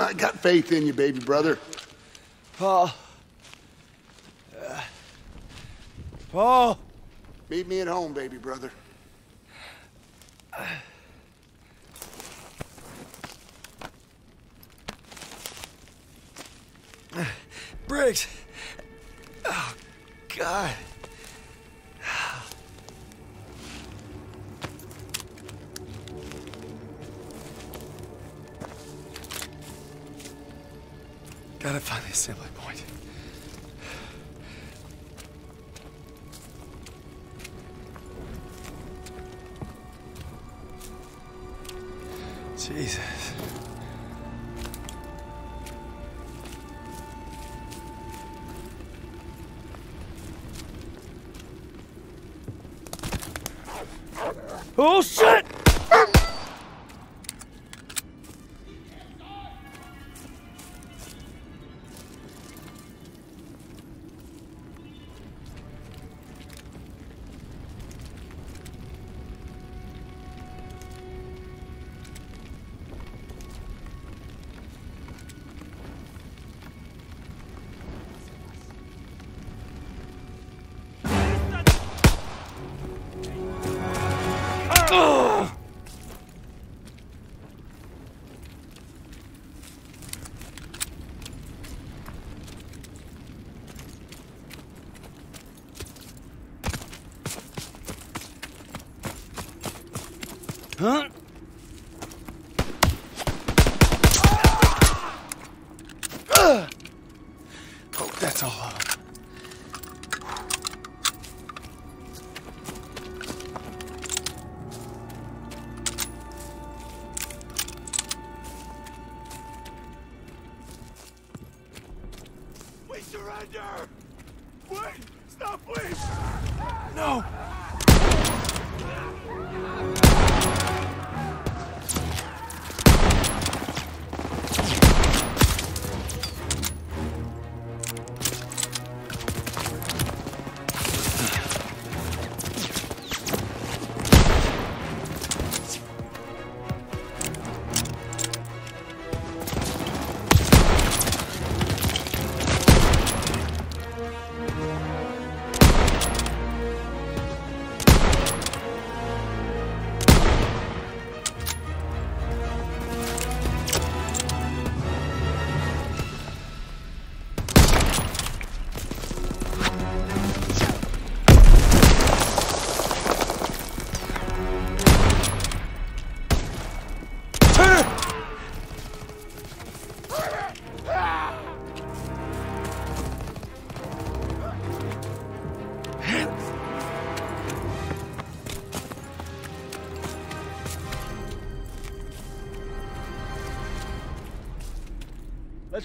I got faith in you, baby brother. Paul. Uh, Paul. Meet me at home, baby brother. Briggs. Oh, God. Gotta find the assembly point. Jesus. Oh shit!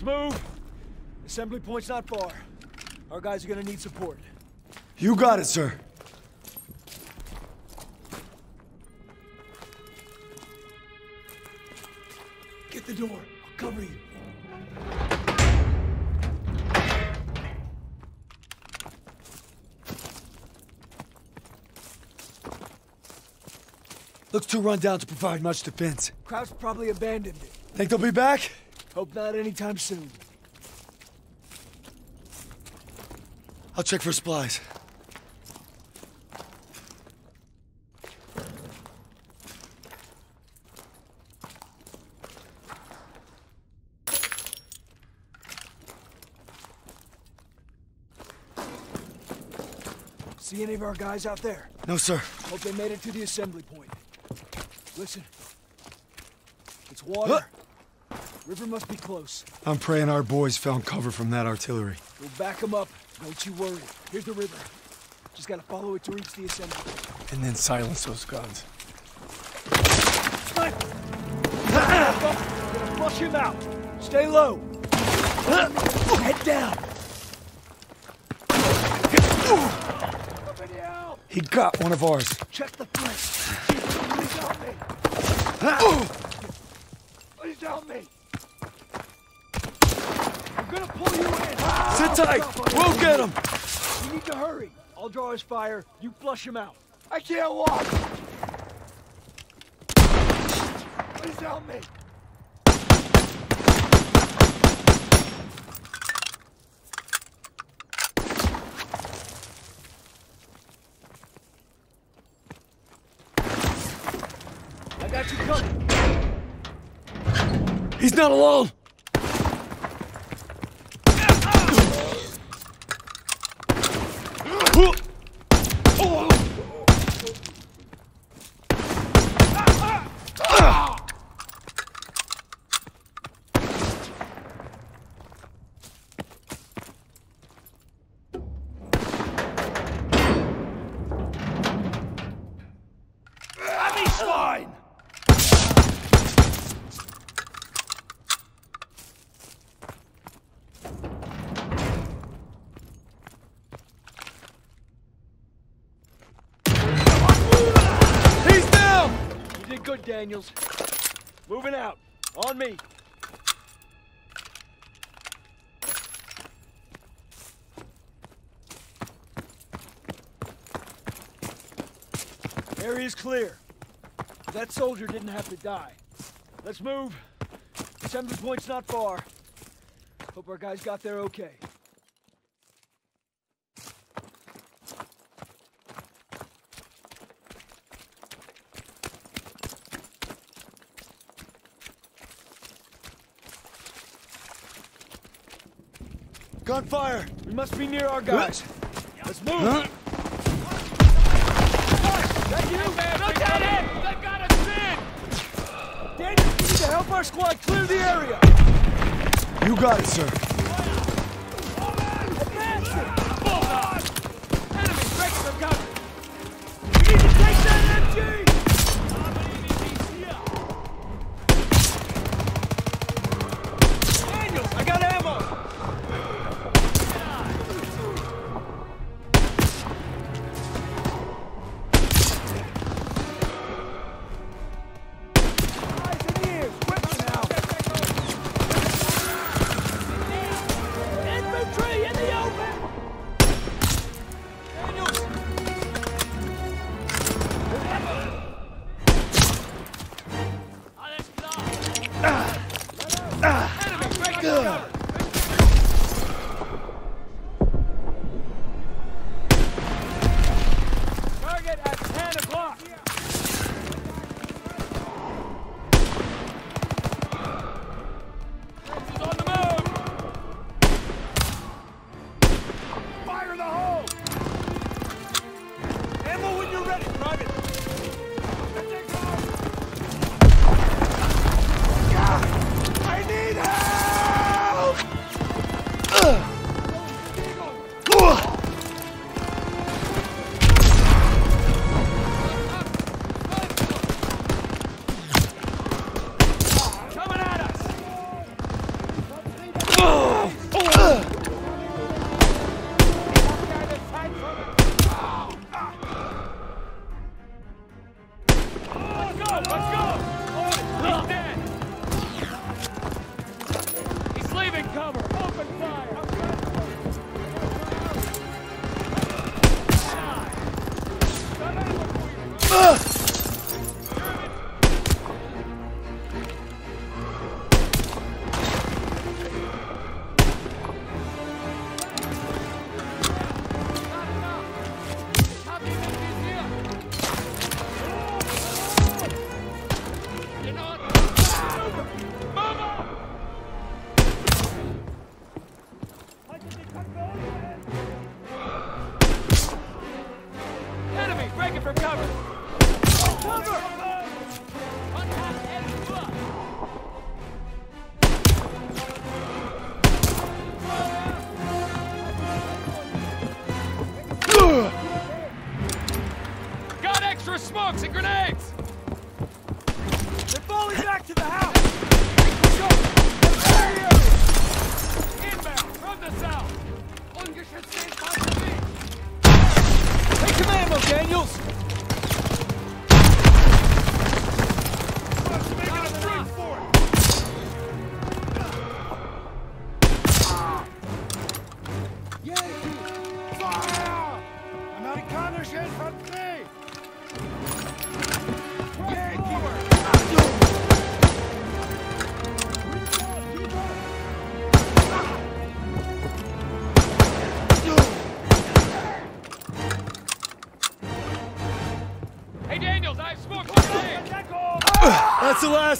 Move. Assembly point's not far. Our guys are gonna need support. You got it, sir. Get the door. I'll cover you. Looks too run down to provide much defense. Kraut's probably abandoned it. Think they'll be back? Hope not anytime soon. I'll check for supplies. See any of our guys out there? No, sir. Hope they made it to the assembly point. Listen. It's water. River must be close. I'm praying our boys found cover from that artillery. We'll back them up. Don't you worry. Here's the river. Just gotta follow it to reach the assembly. And then silence those guns. Gonna flush him out. Stay low. Head down. He got one of ours. Check the flank. Please help me. Please help me. I'm gonna pull you in. Sit tight. We'll get him. You need to hurry. I'll draw his fire. You flush him out. I can't walk. Please help me. I got you covered. He's not alone. Enemy swine! He's down. You did good, Daniels. Moving out. On me. Area's clear. That soldier didn't have to die. Let's move. Assembly point's not far. Hope our guys got there okay. Gunfire. We must be near our guys. Let's move. Huh? That you? Lieutenant! They've got us in! Daniel, you need to help our squad clear the area. You got it, sir.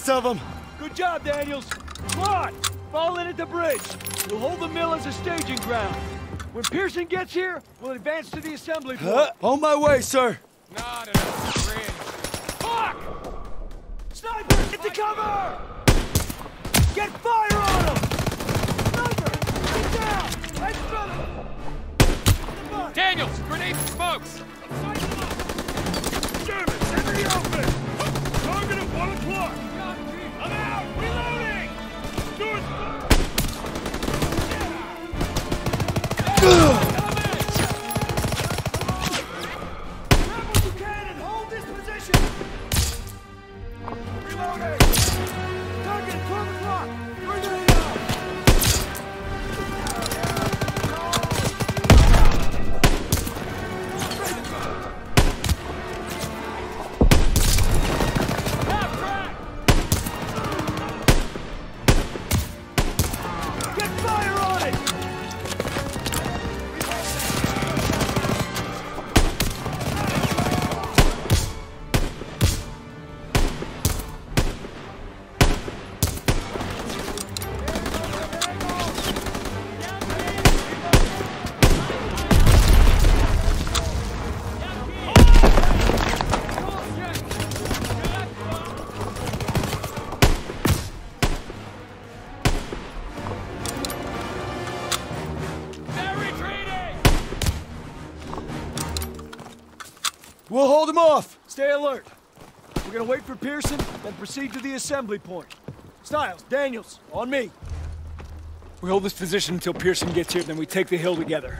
Last of them. Good job, Daniels. On, fall in at the bridge. We'll hold the mill as a staging ground. When Pierson gets here, we'll advance to the assembly point. Uh, on my way, sir. For Pierson, then proceed to the assembly point. Stiles, Daniels, on me. We hold this position until Pierson gets here, then we take the hill together.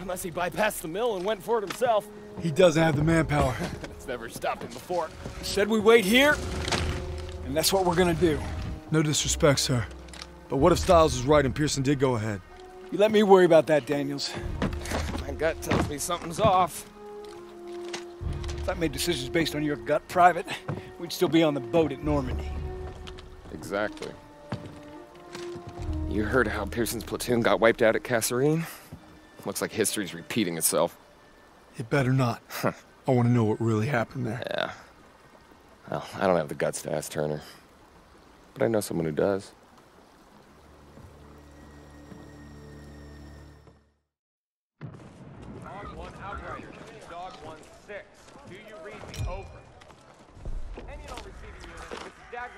Unless he bypassed the mill and went for it himself. He doesn't have the manpower. It's never stopped him before. Said we wait here, and that's what we're gonna do. No disrespect, sir. But what if Stiles was right and Pierson did go ahead? You let me worry about that, Daniels. My gut tells me something's off. If I made decisions based on your gut private, we'd still be on the boat at Normandy. Exactly. You heard how Pierson's platoon got wiped out at Kasserine? Looks like history's repeating itself. It better not. I want to know what really happened there. Yeah. Well, I don't have the guts to ask Turner. But I know someone who does.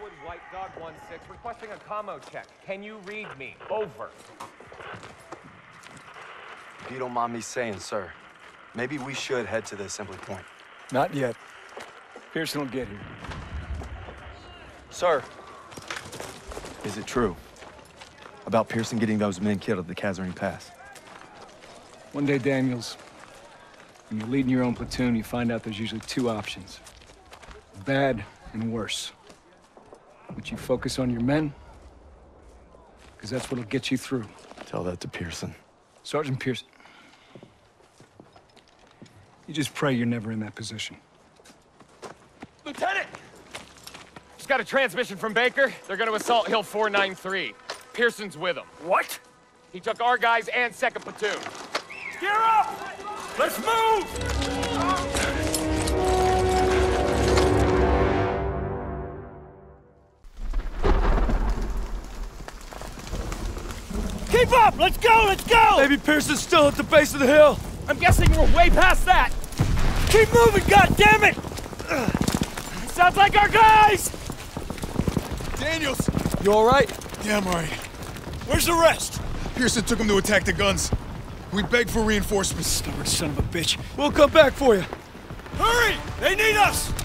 This White, Dog one six, requesting a commo check. Can you read me? Over. If you don't mind me saying, sir, maybe we should head to the assembly point. Not yet. Pierson will get here. Sir, is it true about Pierson getting those men killed at the Kasserine Pass? One day, Daniels, when you're leading your own platoon, you find out there's usually two options. Bad and worse. Would you focus on your men? Because that's what'll get you through. Tell that to Pierson. Sergeant Pierson. You just pray you're never in that position. Lieutenant! Just got a transmission from Baker. They're gonna assault Hill 493. Pierson's with them. What? He took our guys and second platoon. Gear up! Let's move! Up! Let's go! Let's go! Maybe Pierson's still at the base of the hill. I'm guessing we're way past that. Keep moving, goddammit! Sounds like our guys! Daniels! You alright? Yeah, I'm alright. Where's the rest? Pierson took them to attack the guns. We begged for reinforcements. Stubborn son of a bitch. We'll come back for you. Hurry! They need us!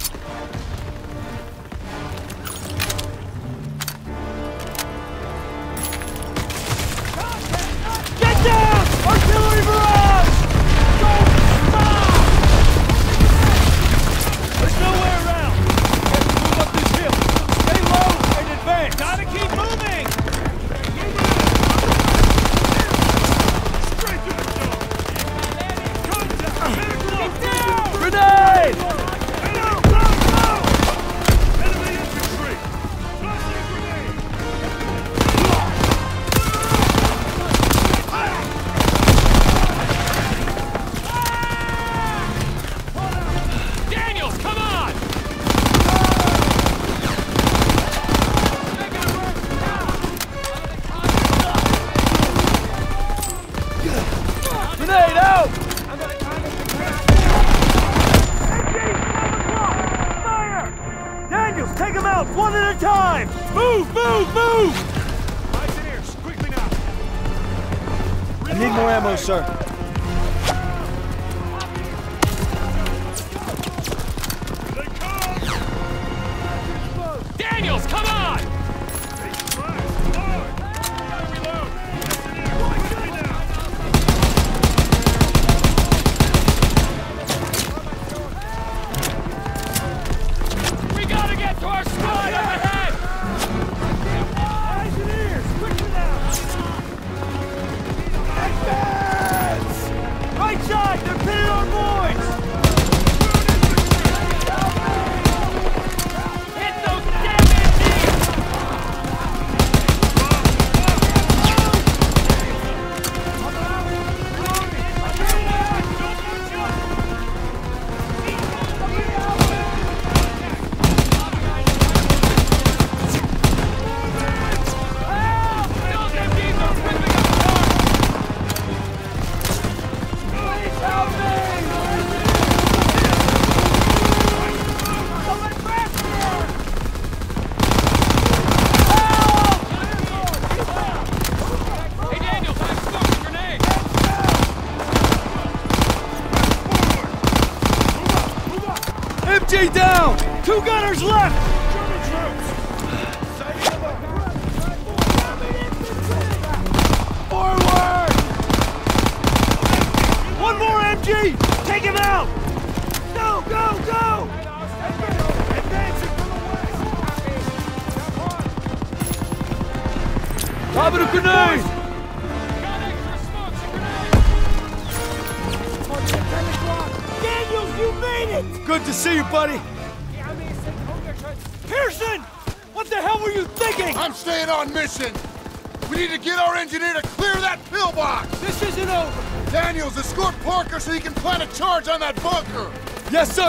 left!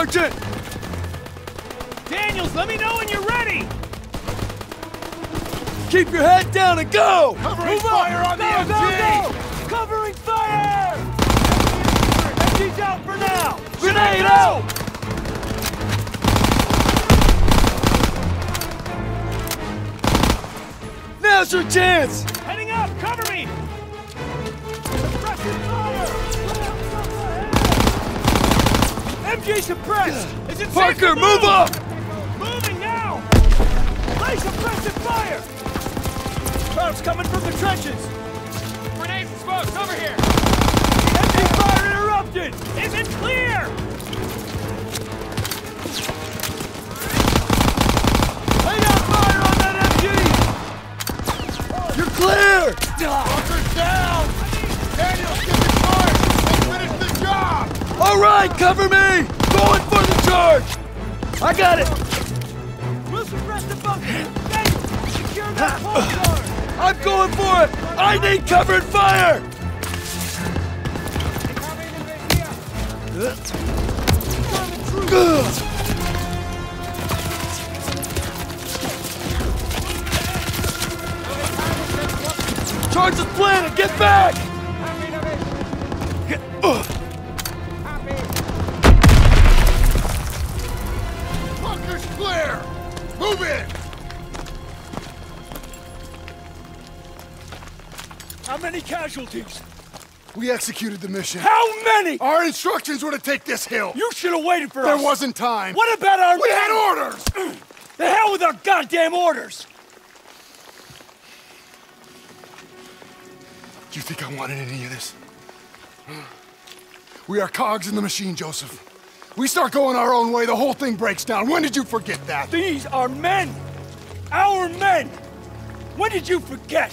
Sergeant! Daniels, let me know when you're ready! Keep your head down and go! Move fire Parker, move up! Lightning covered fire! Executed the mission. How many? Our instructions were to take this hill. You should have waited for there us. There wasn't time. What about our We men? had orders! the hell with our goddamn orders! Do you think I wanted any of this? We are cogs in the machine, Joseph. We start going our own way, the whole thing breaks down. When did you forget that? These are men! Our men! When did you forget?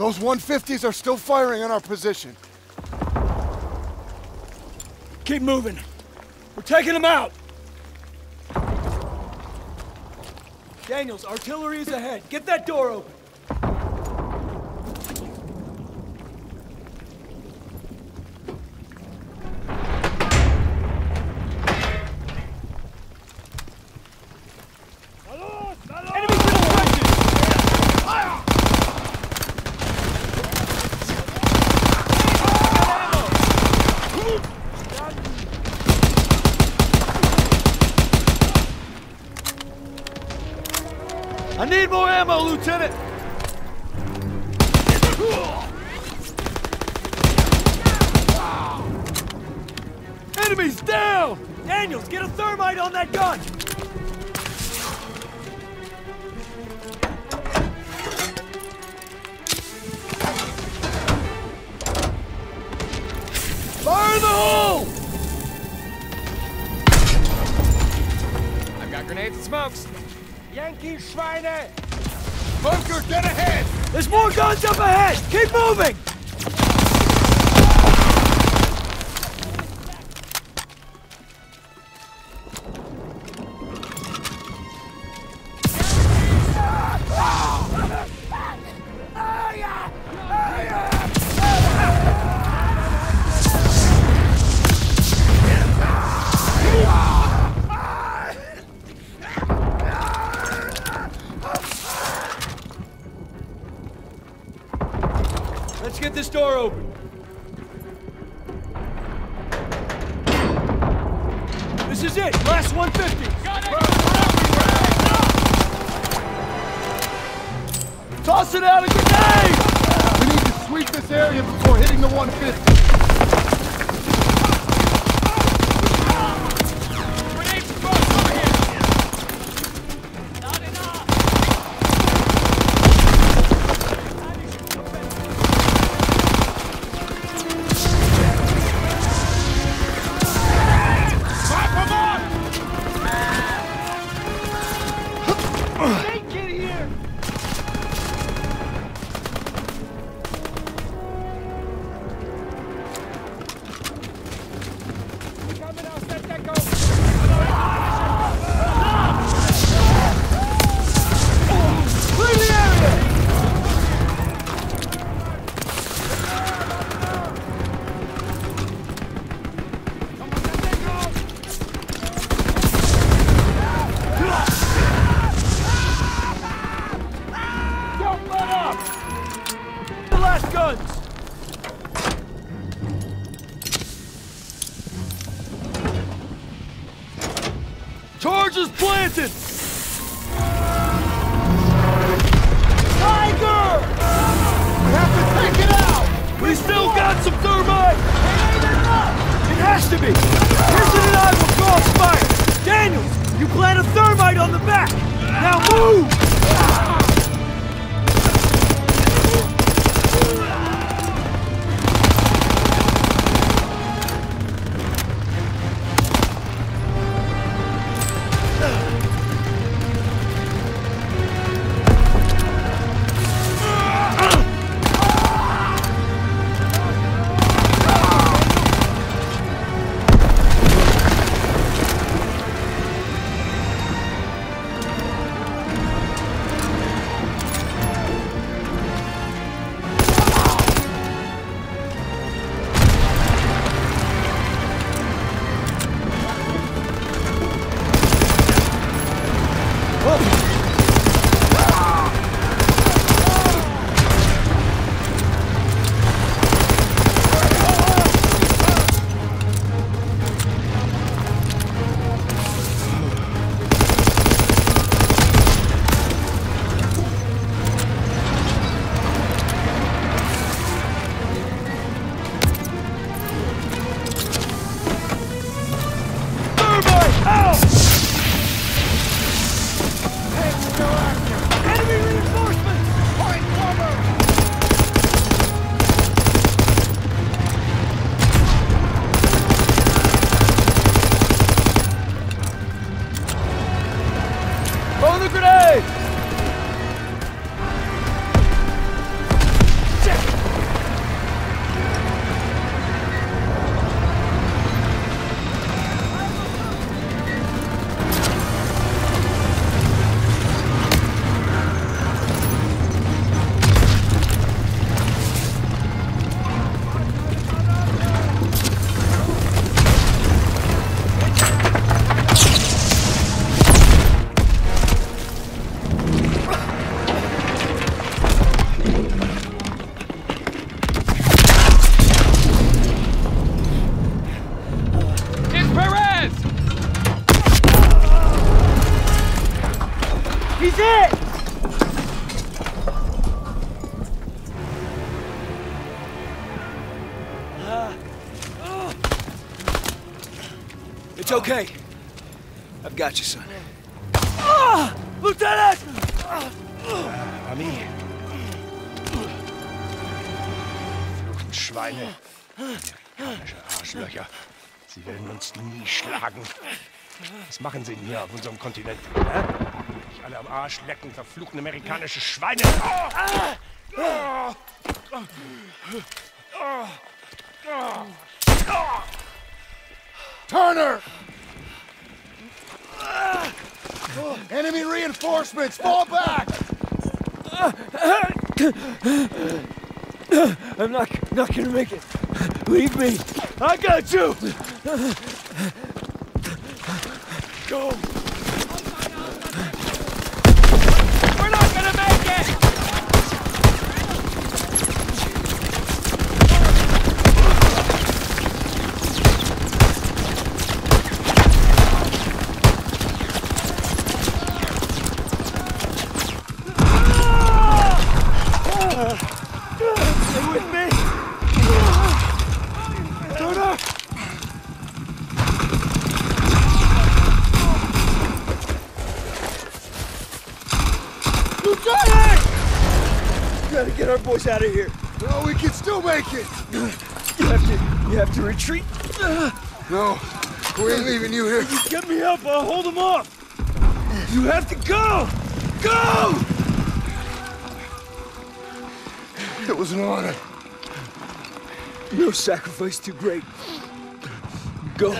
Those 150s are still firing on our position. Keep moving. We're taking them out. Daniels, artillery is ahead. Get that door open. Yankee Schweine! Bunker, get ahead! There's more guns up ahead! Keep moving! Okay. I've got you, son. Ah! Lieutenant! Ami. Verfluchten Schweine. Amerikanische Arschlöcher. Sie werden uns nie schlagen. Was machen sie denn hier auf unserem Kontinent? Hä? Sich alle am Arsch lecken, verfluchten amerikanische Schweine. Turner! Not gonna make it. Leave me. I got you. Go. We're not gonna make it! Stay with me. Turner. Lieutenant! We gotta get our boys out of here. No, we can still make it. You have to, you have to retreat. No, we ain't leaving you here. You get me up, I'll hold them off. You have to go. Go! It was an honor. No sacrifice too great. Go.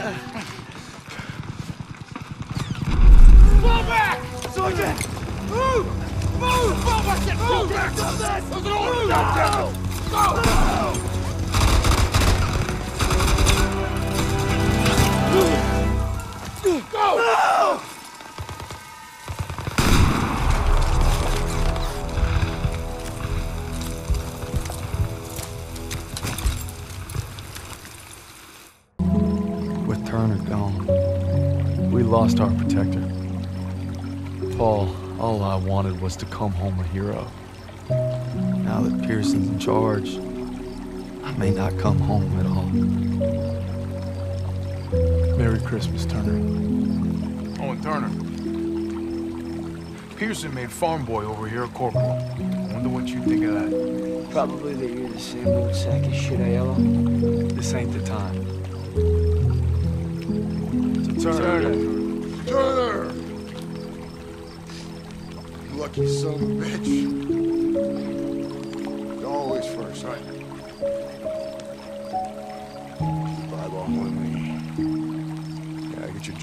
Charge, I may not come home at all. Merry Christmas, Turner. Oh, and Turner. Pierson made farm boy over here a corporal. I wonder what you think of that. Probably that you're the same old sack of shit, Aiello. This ain't the time. So Turner. Turner! You lucky son of a bitch.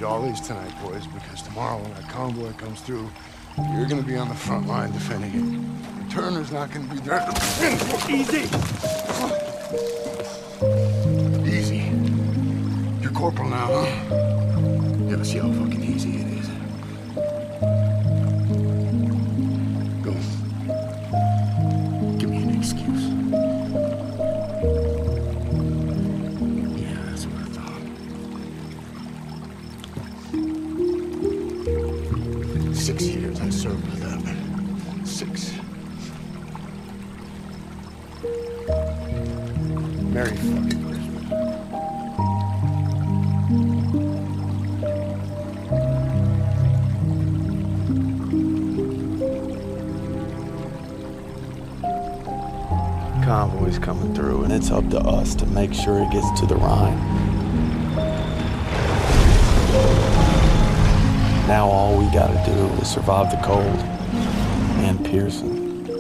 Your jollies tonight, boys, because tomorrow when that convoy comes through, you're gonna be on the front line defending it. Turner's not gonna be there to defend it. Easy. Easy. You're corporal now, huh? Yeah, let's see it's up to us to make sure it gets to the Rhine. Now all we gotta do is survive the cold and Pierson.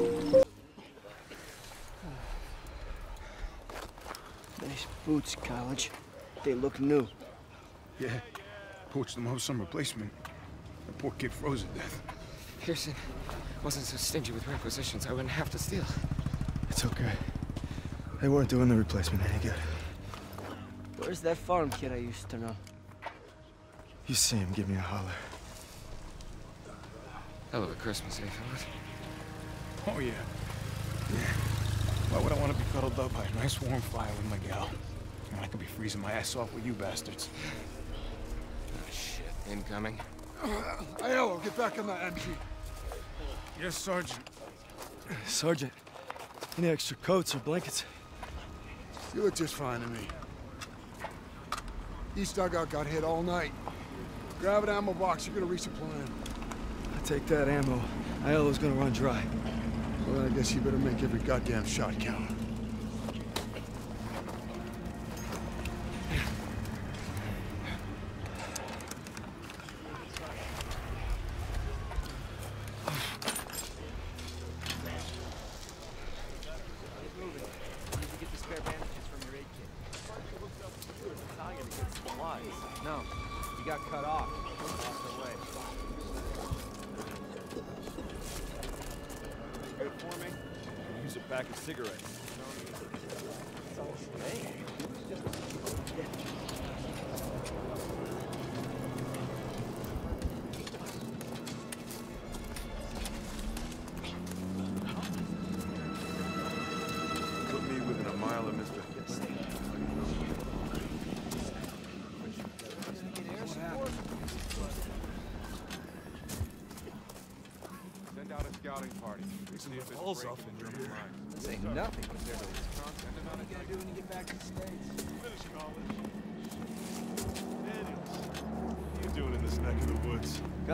Nice boots, college. They look new. Yeah. Poached them up some replacement. The poor kid froze to death. Pierson wasn't so stingy with requisitions, I wouldn't have to steal. It's okay. They weren't doing the replacement any good. Where's that farm kid I used to know? You see him, give me a holler. Hell of a Christmas, eh, fellas? Oh, yeah. Yeah. Why would I want to be cuddled up by a nice warm fire with my gal? When I could be freezing my ass off with you bastards. Oh, shit. Incoming. Aiello, get back on that MG. Yes, Sergeant. Sergeant, any extra coats or blankets? You look just fine to me. East dugout got hit all night. Grab an ammo box, you're gonna resupply him. I take that ammo. Aiello's gonna run dry. Well, I guess you better make every goddamn shot count.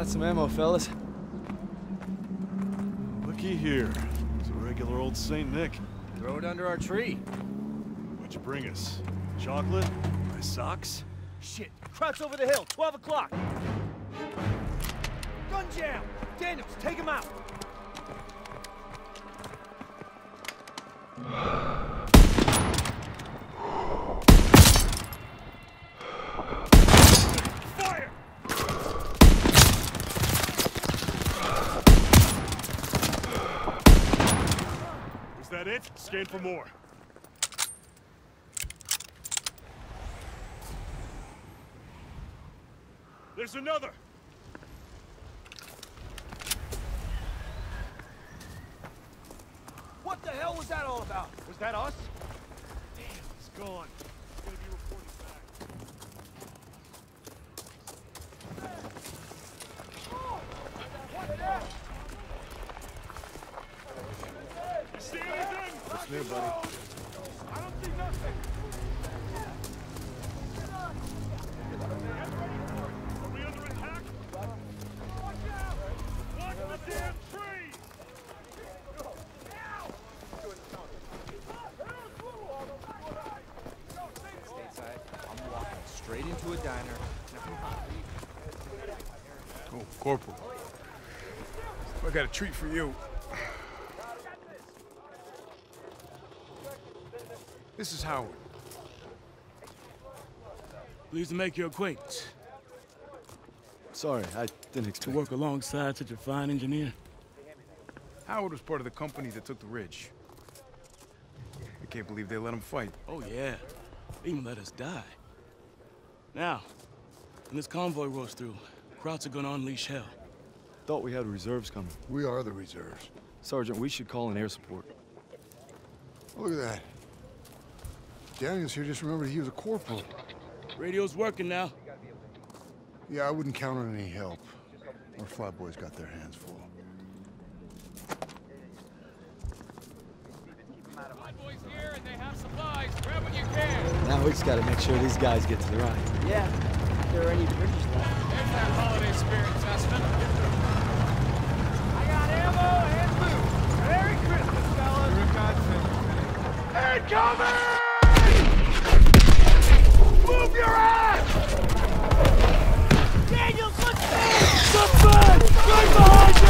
Got some ammo, fellas. Looky here. It's a regular old St. Nick. Throw it under our tree. What'd you bring us? Chocolate? My socks? Shit! Kraut's over the hill, 12 o'clock! Gun jam! Daniels, take him out! That it? Scan for more. There's another! What the hell was that all about? Was that us? Damn, he's gone. He's gonna be reported back. You see What's new, buddy? I don't see nothing. I'm walking straight into a diner. Oh, Corporal. I got a treat for you. This is Howard. Pleased to make your acquaintance. Sorry, I didn't expect... To work alongside such a fine engineer. Howard was part of the company that took the ridge. I can't believe they let him fight. Oh, yeah. They even let us die. Now, when this convoy rolls through, Krauts are gonna unleash hell. Thought we had reserves coming. We are the reserves. Sergeant, we should call in air support. Look at that. Daniels here just remembered he was a corporal. Radio's working now. Yeah, I wouldn't count on any help. Our flatboys got their hands full. Boys here and they have supplies. Grab what you can. Now we just gotta make sure these guys get to the Rhine. Yeah, if there are any bridges left. There's that holiday spirit, Testament. I got ammo and food. Merry Christmas, fellas! You're a godsend. Incoming! Move your ass! Daniels, let's go! Back! Right behind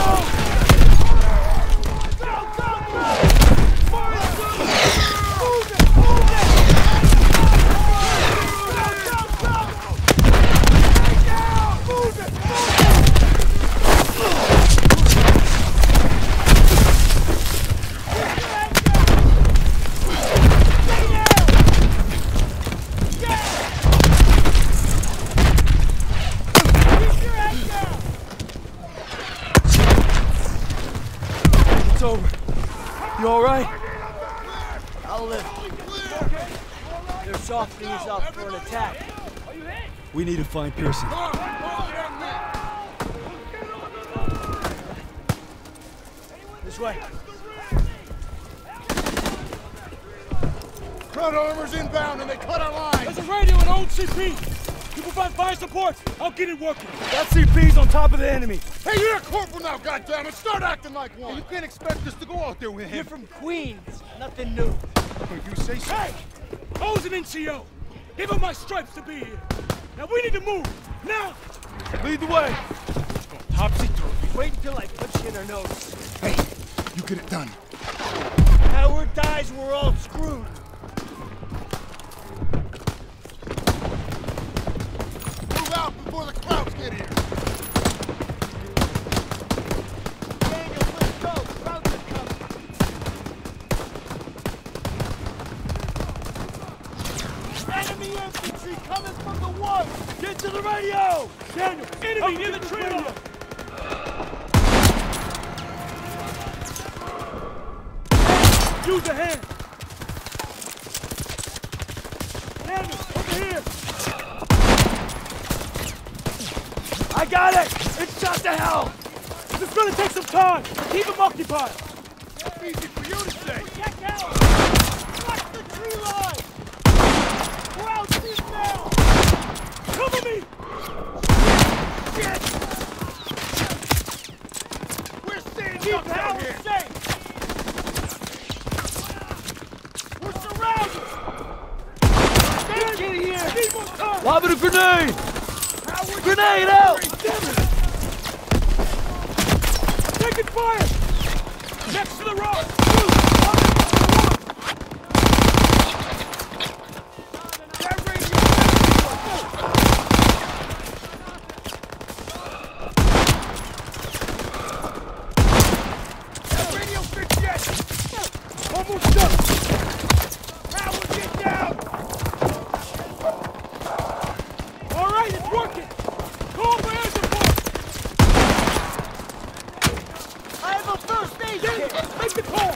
We need to find Pierson. This way. Kraut armor's inbound and they cut our line. There's a radio and old CP. You provide fire support. I'll get it working. That CP's on top of the enemy. Hey, you're a corporal now, goddammit! Start acting like one! You can't expect us to go out there with him. You're from Queens. Nothing new. If you say so. Hey! I was an NCO. Give him my stripes to be here. Now we need to move. Now! Lead the way. Topsy-turvy. Wait until I punch you in her nose. Hey, you get it done. Howard dies, we're all screwed. Move out before the Krauts get here. Daniel, let's go. Krauts are coming. Enemy infantry coming from the one. Get to the radio. Daniel, enemy near the trailer. Use a hand. Daniel, over here. I got it. It's shot to hell. This is gonna take some time. Keep him occupied. Easy for you to say. Check out. Watch the tree line. Krauts is now. Cover me. Shit. We're staying Keep up down Howard here. safe. We're surrounded. Stay kid here. Need more time. Lob a grenade. Grenade out. Taking fire. Next to the rock. That radio fixed yet. Almost done. Howard, get down. All right, it's working. Call for air support. I have a first aid kit. Make the call.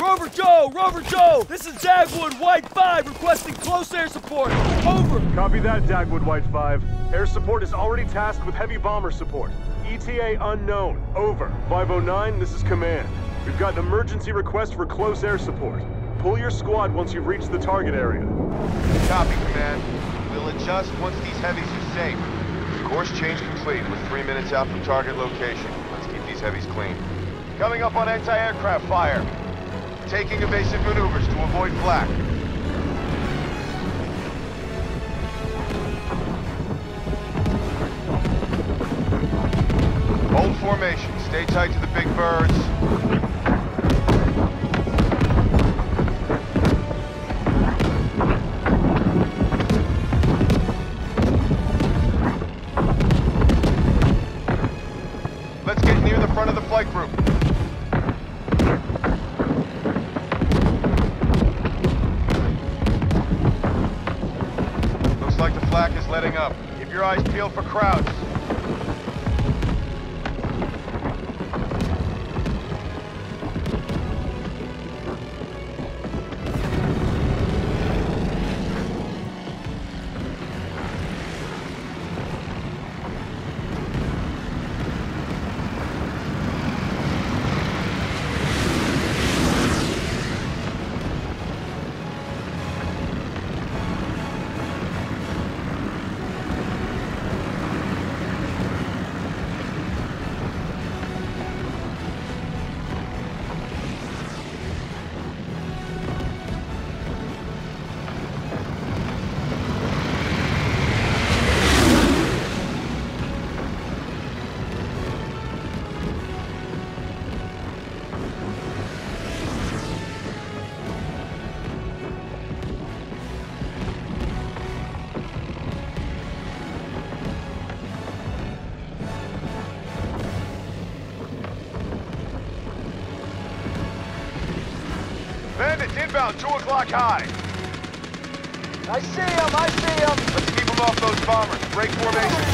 Rover Joe, Rover Joe. This is Dagwood White 5 requesting close air support. Over. Copy that, Dagwood White 5. Air support is already tasked with heavy bomber support. ETA unknown. Over. 509, this is command. We've got an emergency request for close air support. Pull your squad once you've reached the target area. Copy, Command. We'll adjust once these heavies are safe. Course change complete. We're three minutes out from target location. Let's keep these heavies clean. Coming up on anti-aircraft fire. Taking evasive maneuvers to avoid flak. Inbound, 2 o'clock high. I see him, I see him. Let's keep them off those bombers. Break formation.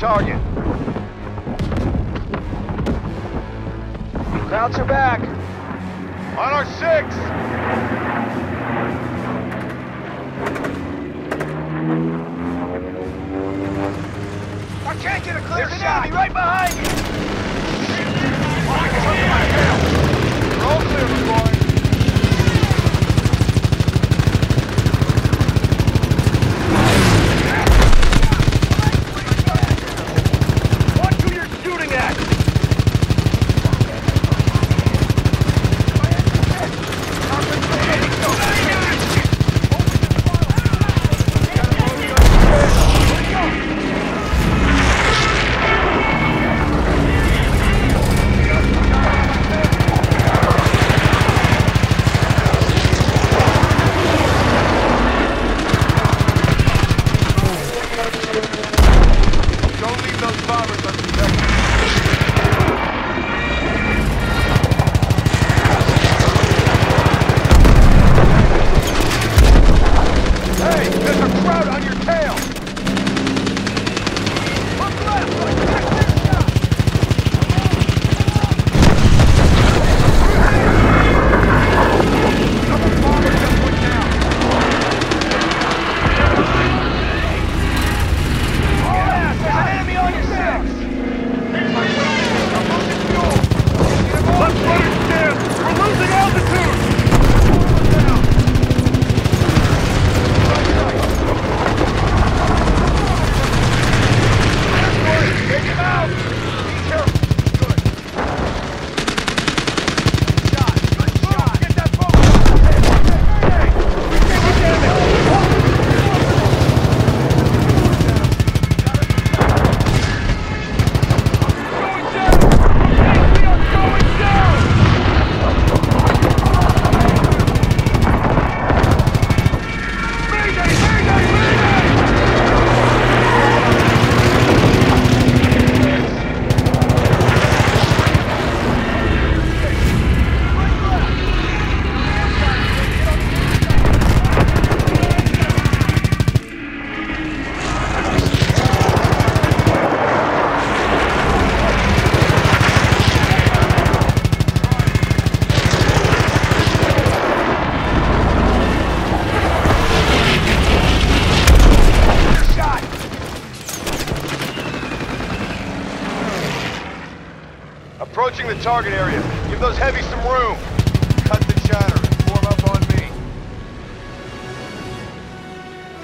Target. Target area. Give those heavies some room. Cut the chatter. Form up on me.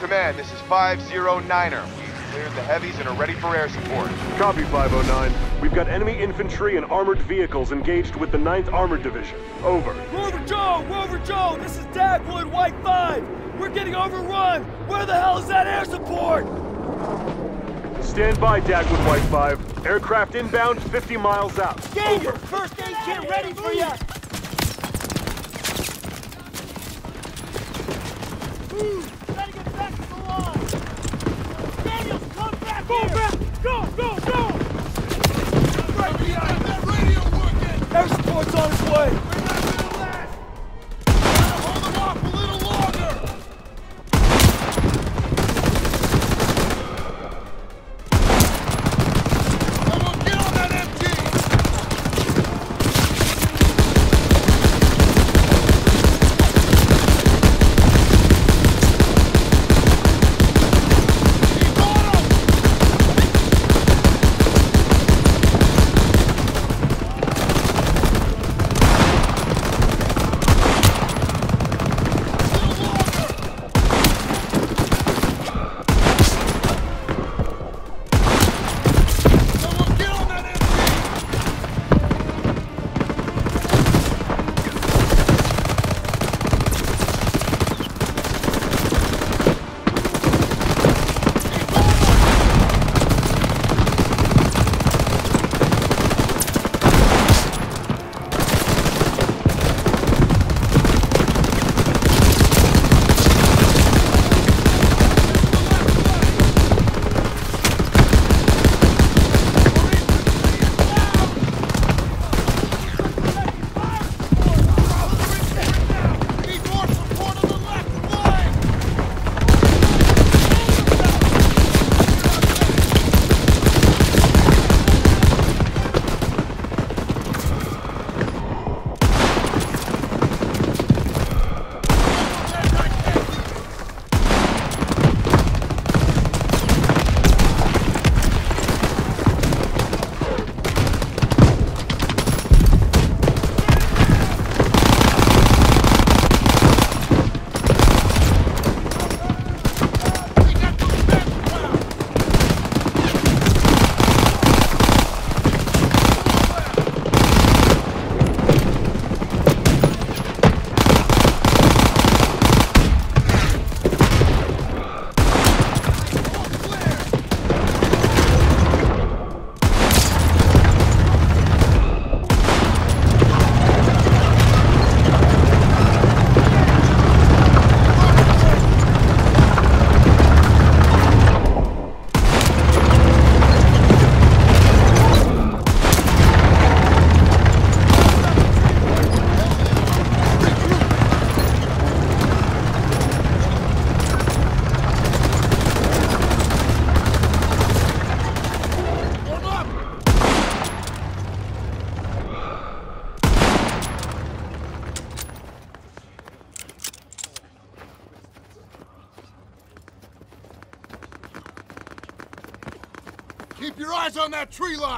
Command, this is 509er. We've cleared the heavies and are ready for air support. Copy 509. We've got enemy infantry and armored vehicles engaged with the 9th Armored Division. Over. Rover Joe! Rover Joe! This is Dagwood, White 5! We're getting overrun! Where the hell is that air support? Stand by, Dagwood White 5. Aircraft inbound 50 miles out. Ganger! First aid kit ready for you! That tree line.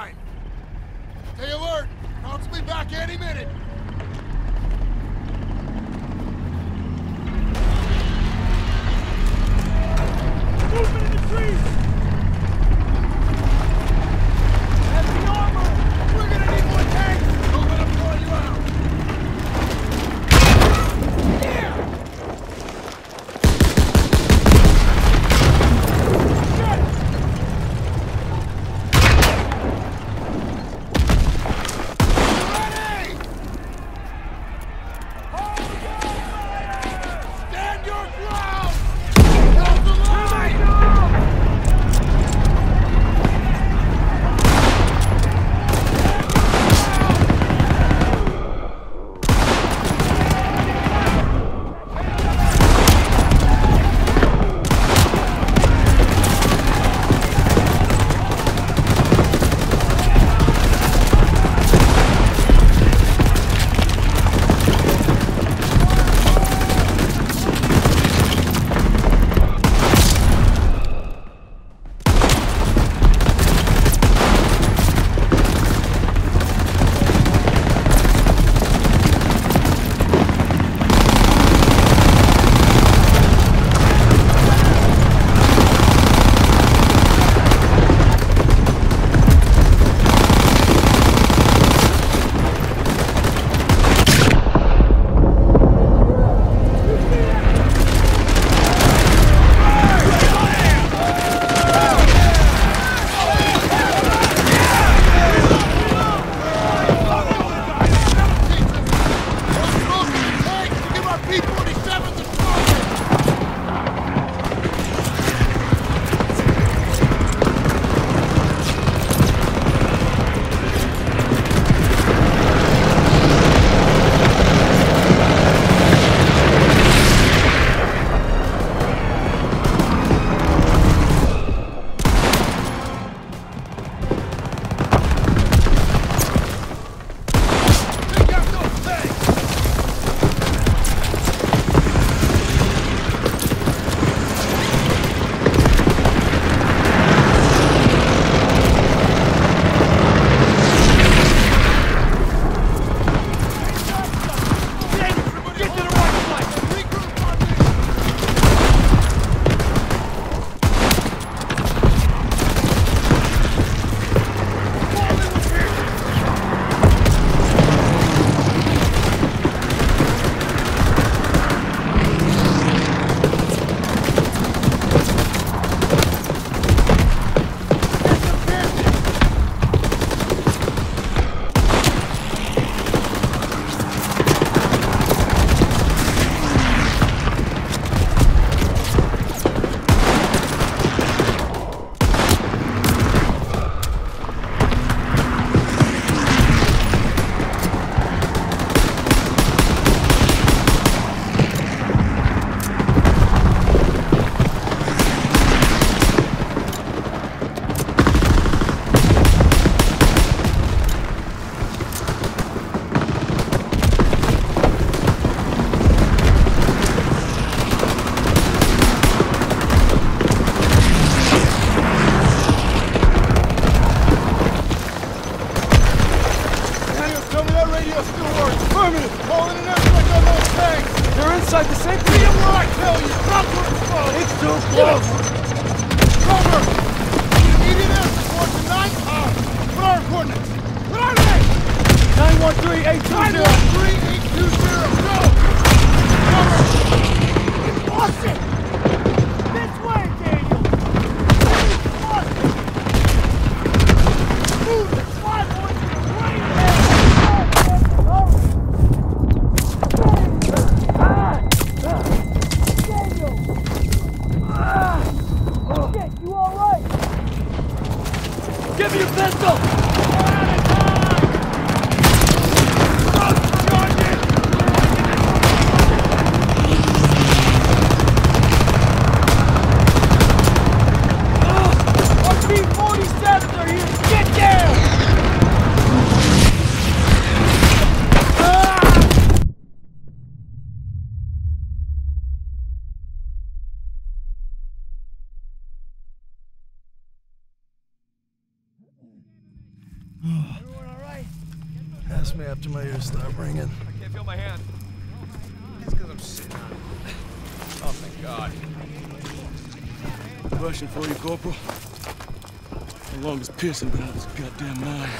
How long has Pierson been out of his goddamn mind?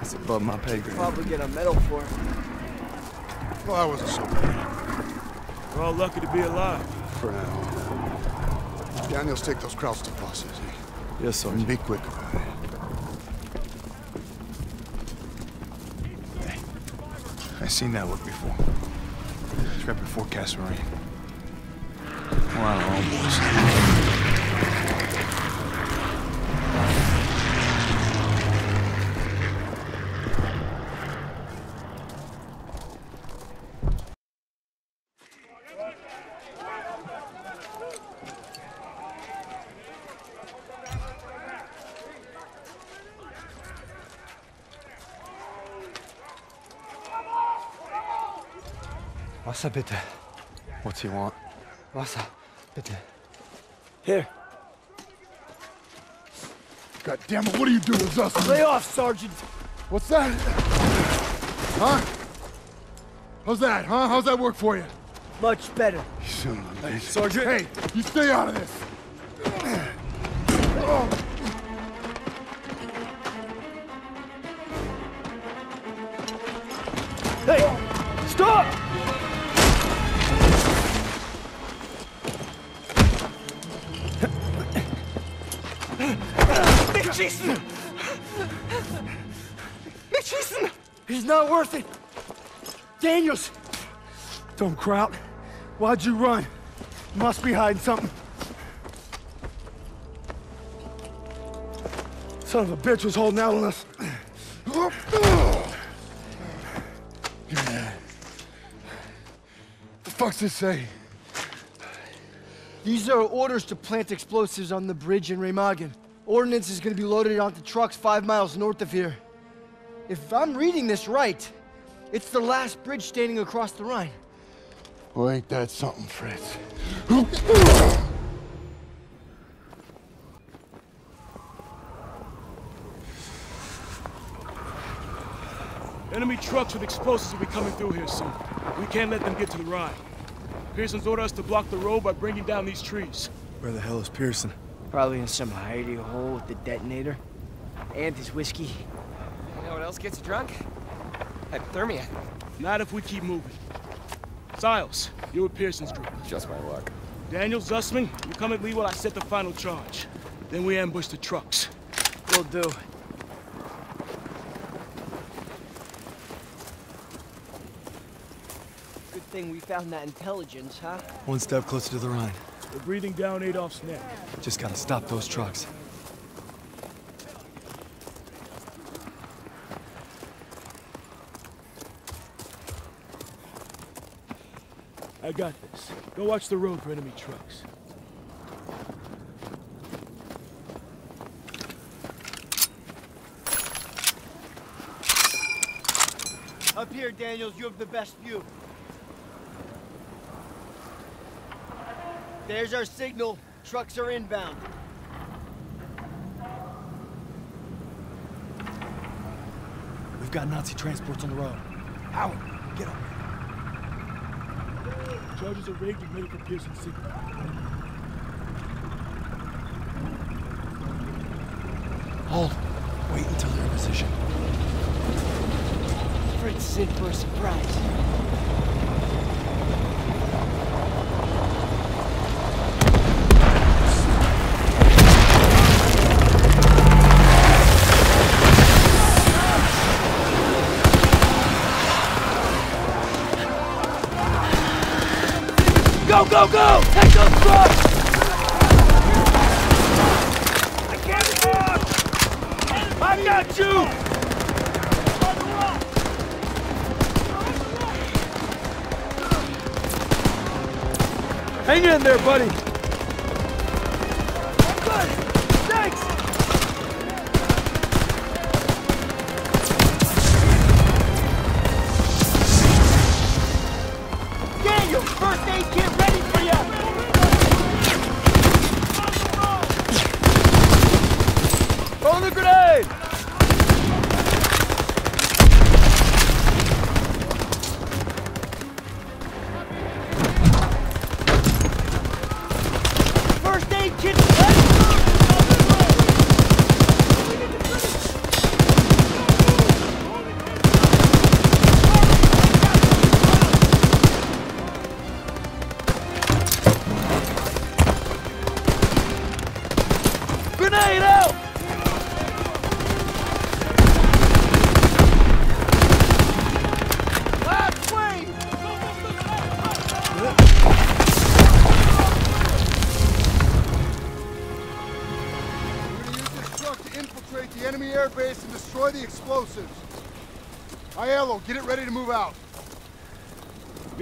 It's above my pay grade. Probably get a medal for it. Well, I wasn't so bad. We're all lucky to be alive. For now. Daniels, take those Krauts to bosses, eh? Yes, sir. And be quick about it. I seen that look before. It's right before Kasserine. We're on Wasser bitte. What's he want? Wasser, bitte. Here. God damn it, what are you doing, Zussman? Lay off, Sergeant. What's that? Huh? How's that, huh? How's that work for you? Much better. You son of a bitch. Sergeant. Hey, you stay out of this. Hey! Stop! Nicht schießen! He's not worth it! Daniels! Don't Kraut. Why'd you run? Must be hiding something. Son of a bitch was holding out on us. The fuck's this say? These are orders to plant explosives on the bridge in Remagen. Ordnance is gonna be loaded onto trucks five miles north of here. If I'm reading this right, it's the last bridge standing across the Rhine. Well, ain't that something, Fritz? Enemy trucks with explosives will be coming through here soon. We can't let them get to the Rhine. Pierson's ordered us to block the road by bringing down these trees. Where the hell is Pierson? Probably in some hidey hole with the detonator. And his whiskey. You know what else gets you drunk? Hypothermia. Not if we keep moving. Stiles, you're with Pierson's group. Just my luck. Daniel Zussman, you come at me while I set the final charge. Then we ambush the trucks. Will do. Thing we found that intelligence, huh? One step closer to the Rhine. We're breathing down Adolf's neck. Just gotta stop those trucks. I got this. Go watch the road for enemy trucks. Up here, Daniels, you have the best view. There's our signal. Trucks are inbound. We've got Nazi transports on the road. Howard, get up. Charges are rigged and ready for Pierson's signal. Hold. Wait until they're in position. Fritz is in for a surprise. Go, go! Take those trucks! I can't move! I got you! Hang in there, buddy!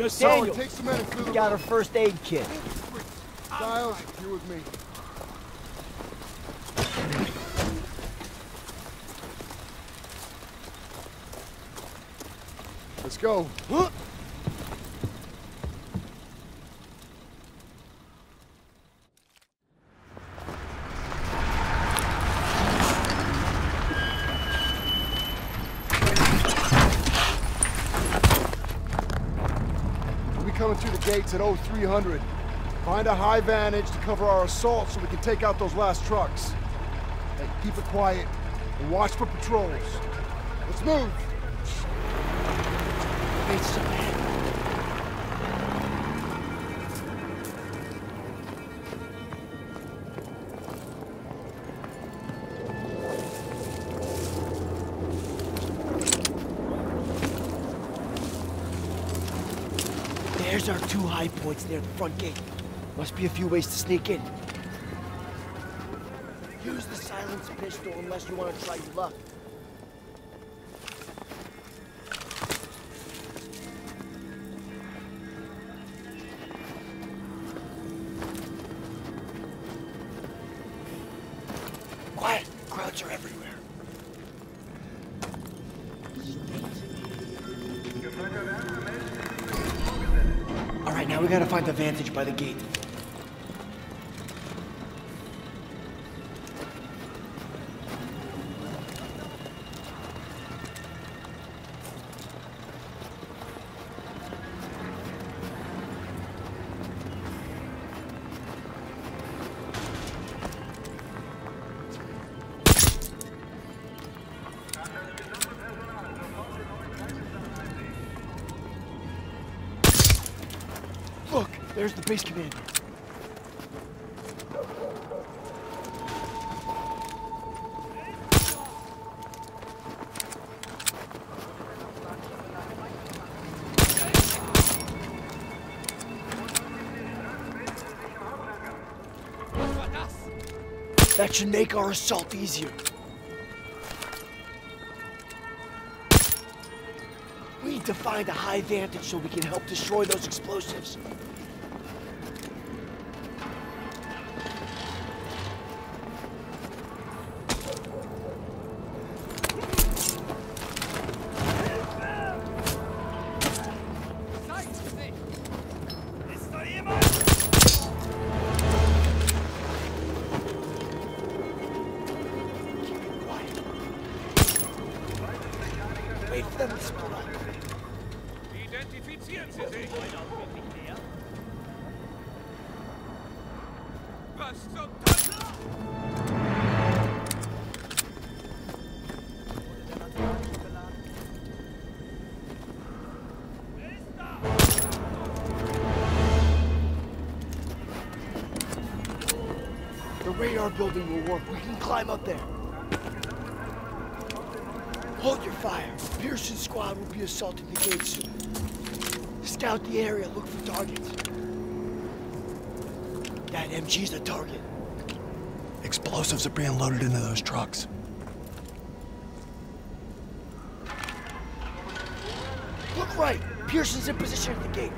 Yes, Solid, take some men and got road. a first aid kit. Stiles, you're with me. Let's go. We'll be gates at 0300. Find a high vantage to cover our assault so we can take out those last trucks. Hey, keep it quiet and watch for patrols. Let's move. Points near the front gate. Must be a few ways to sneak in. Use the silenced pistol unless you want to try your luck. Gotta find the vantage by the gate. Should make our assault easier. We need to find a high vantage so we can help destroy those explosives. Climb up there. Hold your fire. Pierson squad will be assaulting the gate soon. Scout the area, look for targets. That MG's a target. Explosives are being loaded into those trucks. Look right. Pierson's in position at the gate.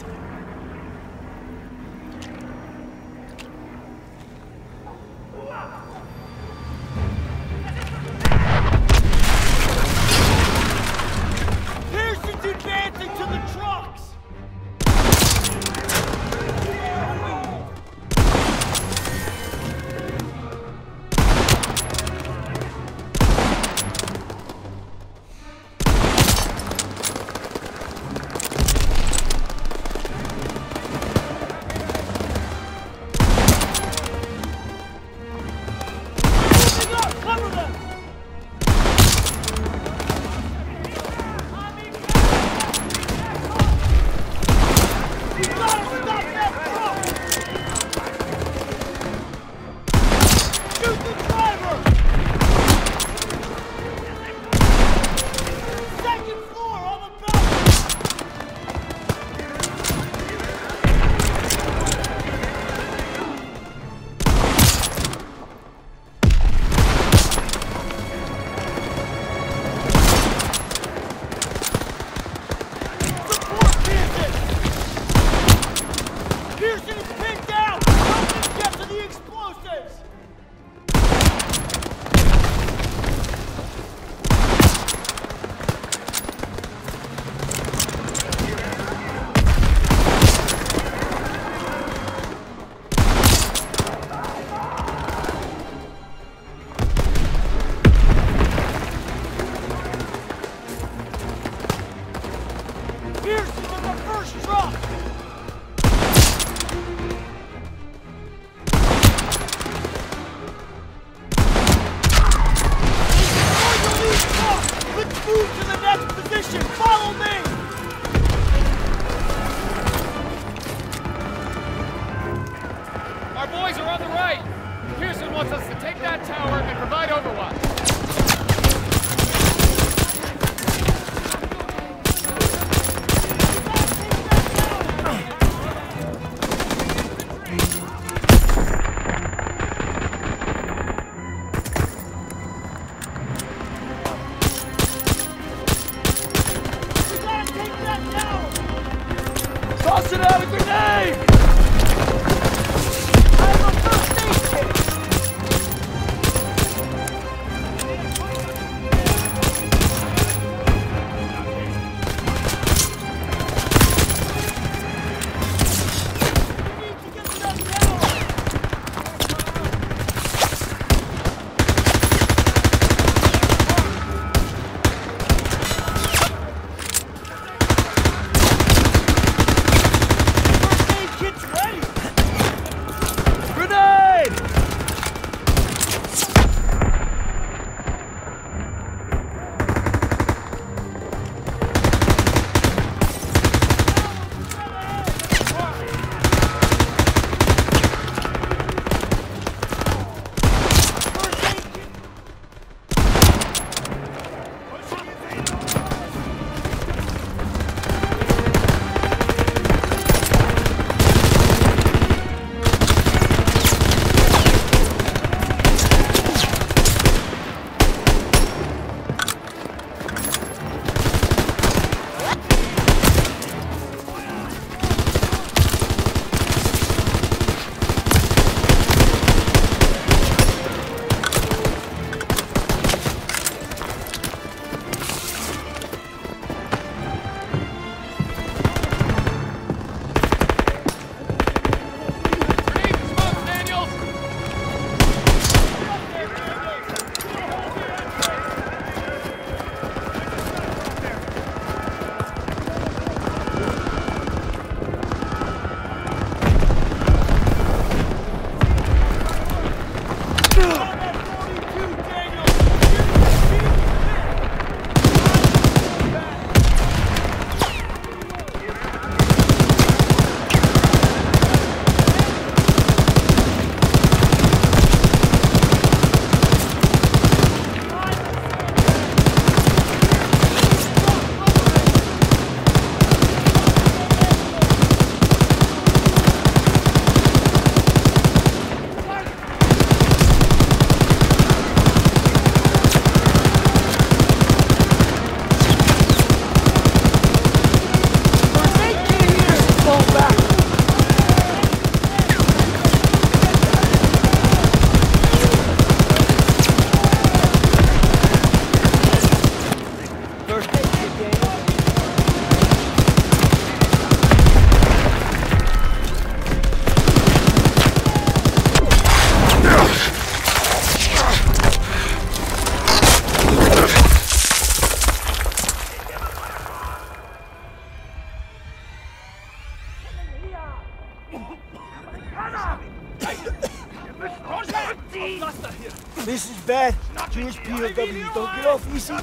This is bad. Jewish POW, don't get off easy.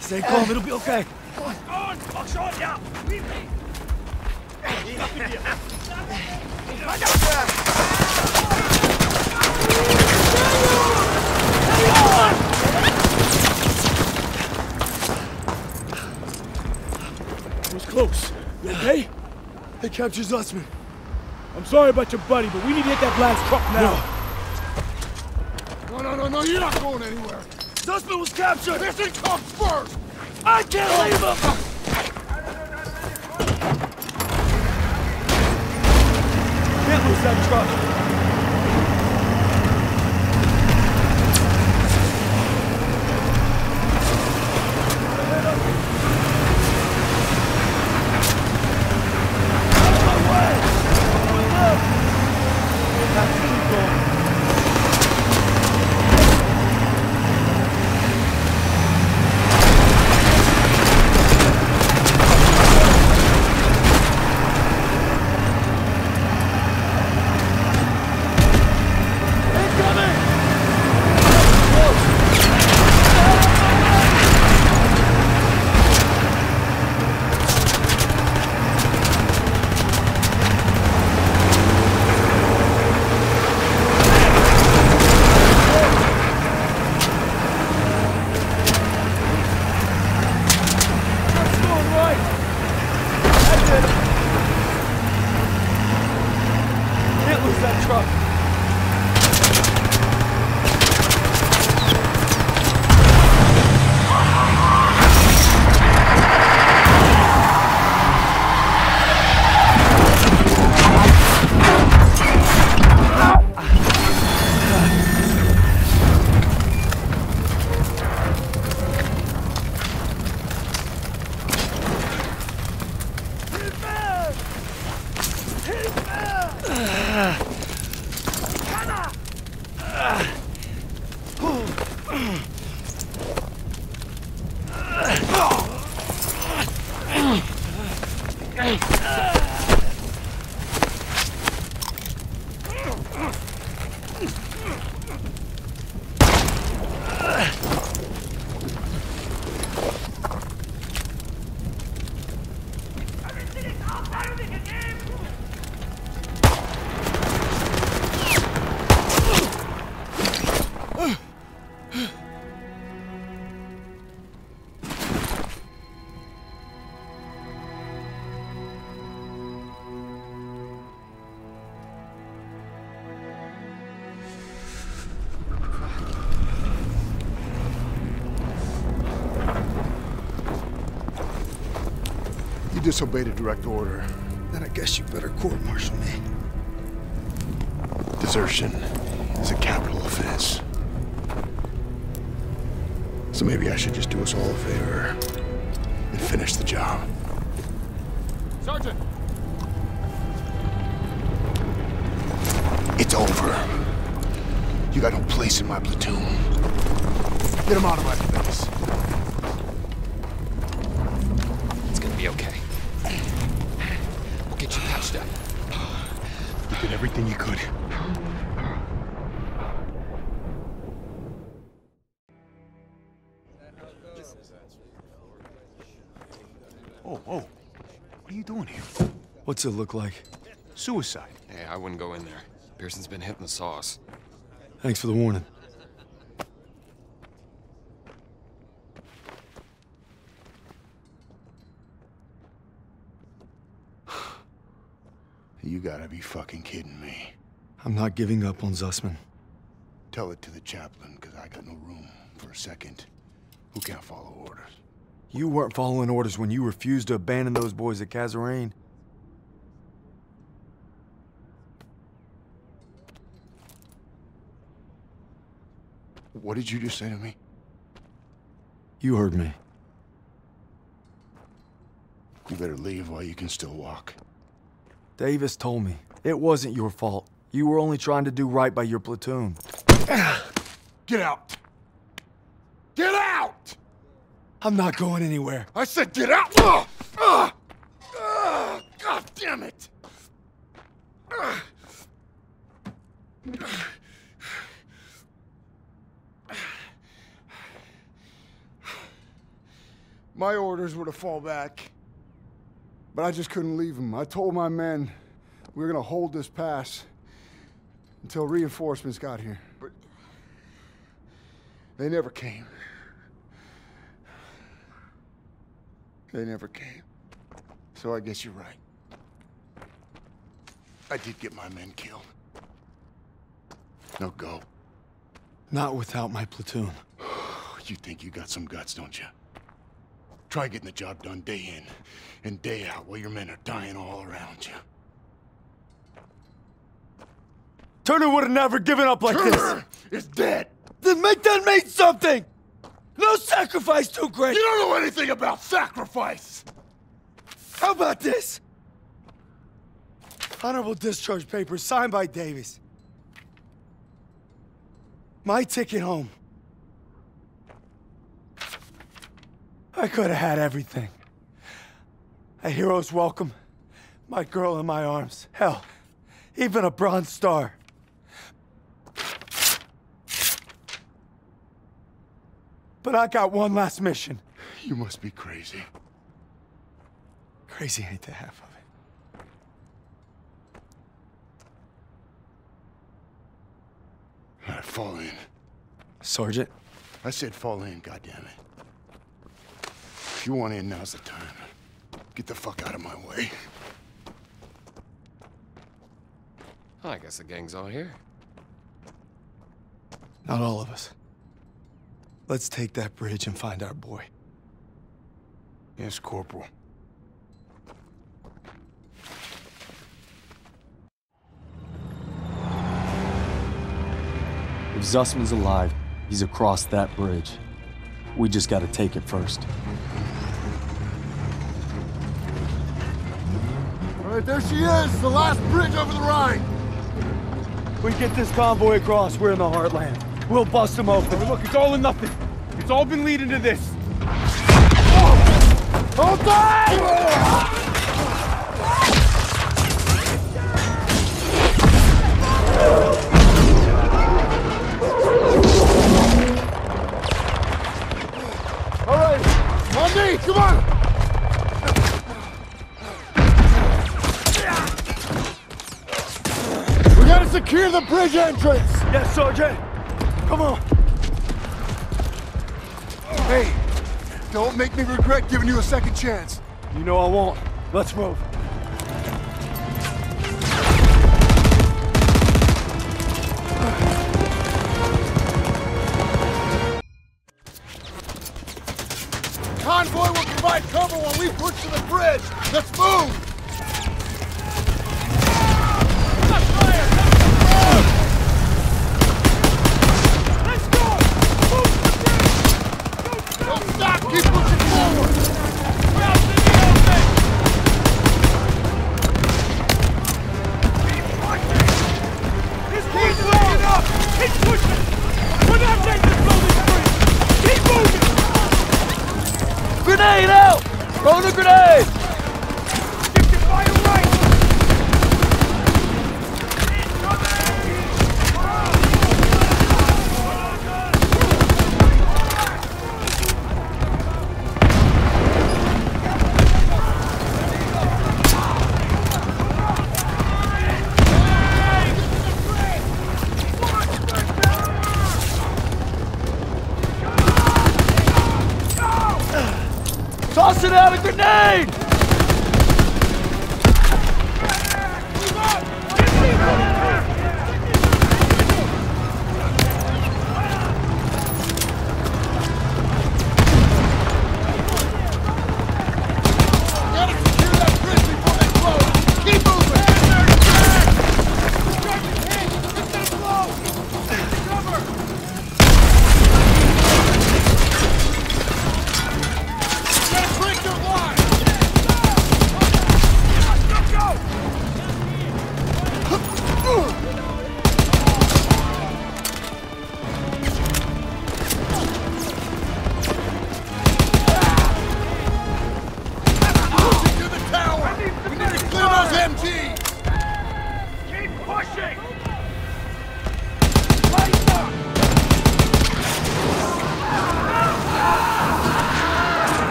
Stay calm, it'll be okay. It was close. You okay? They captured Zussman. I'm sorry about your buddy, but we need to hit that blast truck now. No no, no, no, you're not going anywhere. Zussman was captured! Listen comes first! I can't leave him! Can't lose that truck. Disobeyed a direct order. Then I guess you better court-martial me. Desertion is a capital offense. So maybe I should just do us all a favor What's it look like? Suicide. Hey, I wouldn't go in there. Pierson's been hitting the sauce. Thanks for the warning. You gotta be fucking kidding me. I'm not giving up on Zussman. Tell it to the chaplain, because I got no room for a second. Who can't follow orders? You weren't following orders when you refused to abandon those boys at Kasserine. What did you just say to me? You heard me. You better leave while you can still walk. Davis told me. It wasn't your fault. You were only trying to do right by your platoon. Get out! Get out! I'm not going anywhere. I said get out! Ugh! Ugh! Ugh! God damn it! Ugh! My orders were to fall back. But I just couldn't leave them. I told my men we were gonna hold this pass until reinforcements got here. But they never came. They never came. So I guess you're right. I did get my men killed. No go. Not without my platoon. You think you got some guts, don't you? Try getting the job done day in and day out while your men are dying all around you. Turner would have never given up like Turner this. is dead. Then make that mean something. No sacrifice too great. You don't know anything about sacrifice. How about this? Honorable discharge papers signed by Davis. My ticket home. I could have had everything. A hero's welcome, my girl in my arms. Hell, even a Bronze Star. But I got one last mission. You must be crazy. Crazy ain't the half of it. All right, fall in. Sergeant? I said fall in, goddammit. If you want in, now's the time. Get the fuck out of my way. Oh, I guess the gang's all here. Not all of us. Let's take that bridge and find our boy. Yes, Corporal. If Zussman's alive, he's across that bridge. We just gotta take it first. All right, there she is, the last bridge over the Rhine. We get this convoy across, we're in the heartland. We'll bust them open. Look, it's all or nothing. It's all been leading to this. Hold tight! All me, come on! We gotta secure the bridge entrance! Yes, Sergeant! Come on! Hey, don't make me regret giving you a second chance. You know I won't. Let's move. Convoy will provide cover while we push to the bridge. Let's move! Keep pushing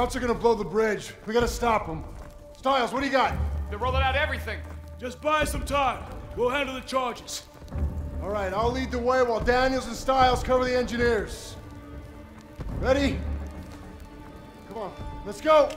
Scouts are gonna blow the bridge. We gotta stop them. Stiles, what do you got? They're rolling out everything. Just buy some time. We'll handle the charges. All right, I'll lead the way while Daniels and Stiles cover the engineers. Ready? Come on, let's go!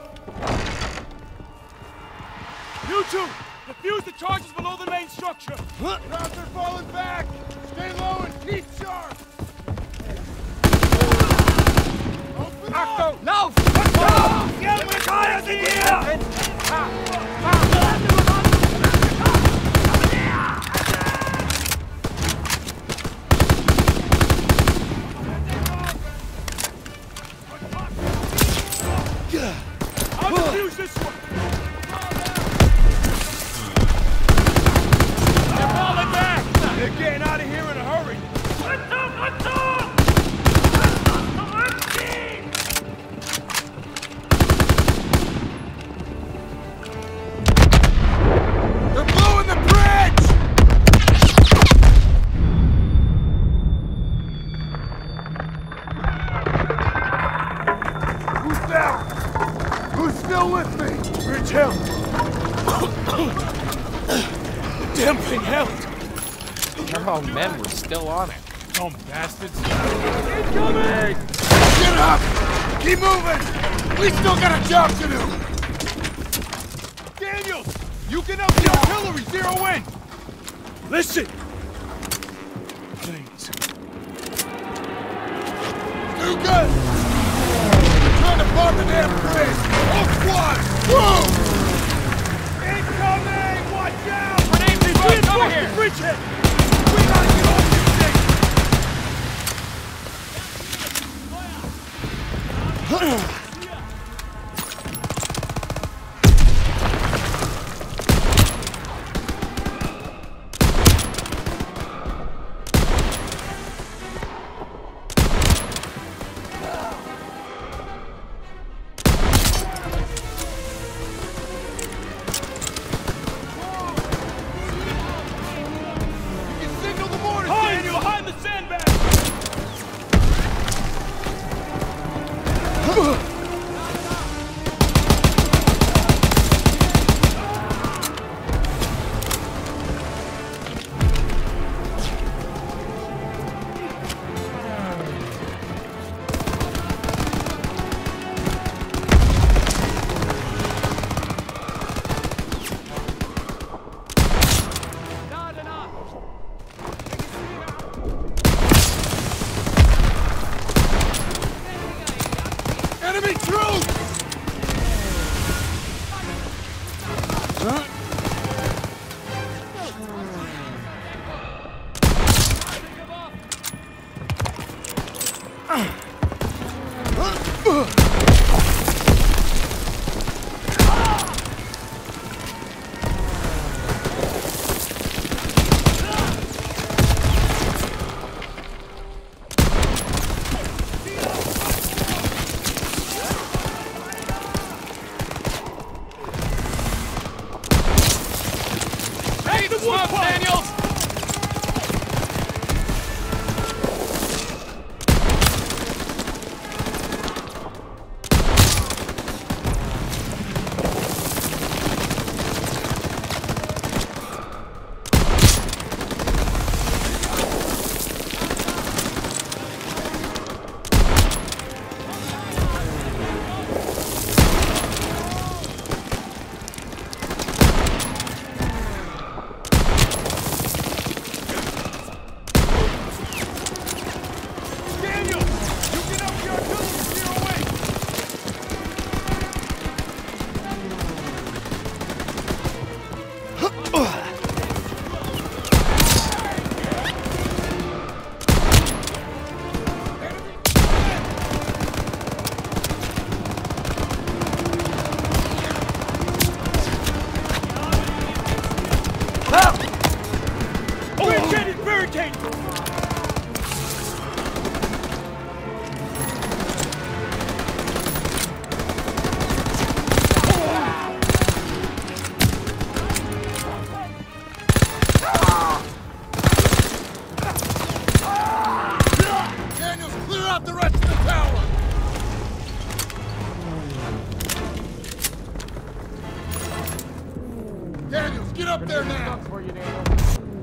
Up there now!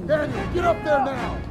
Daniel, get up there now!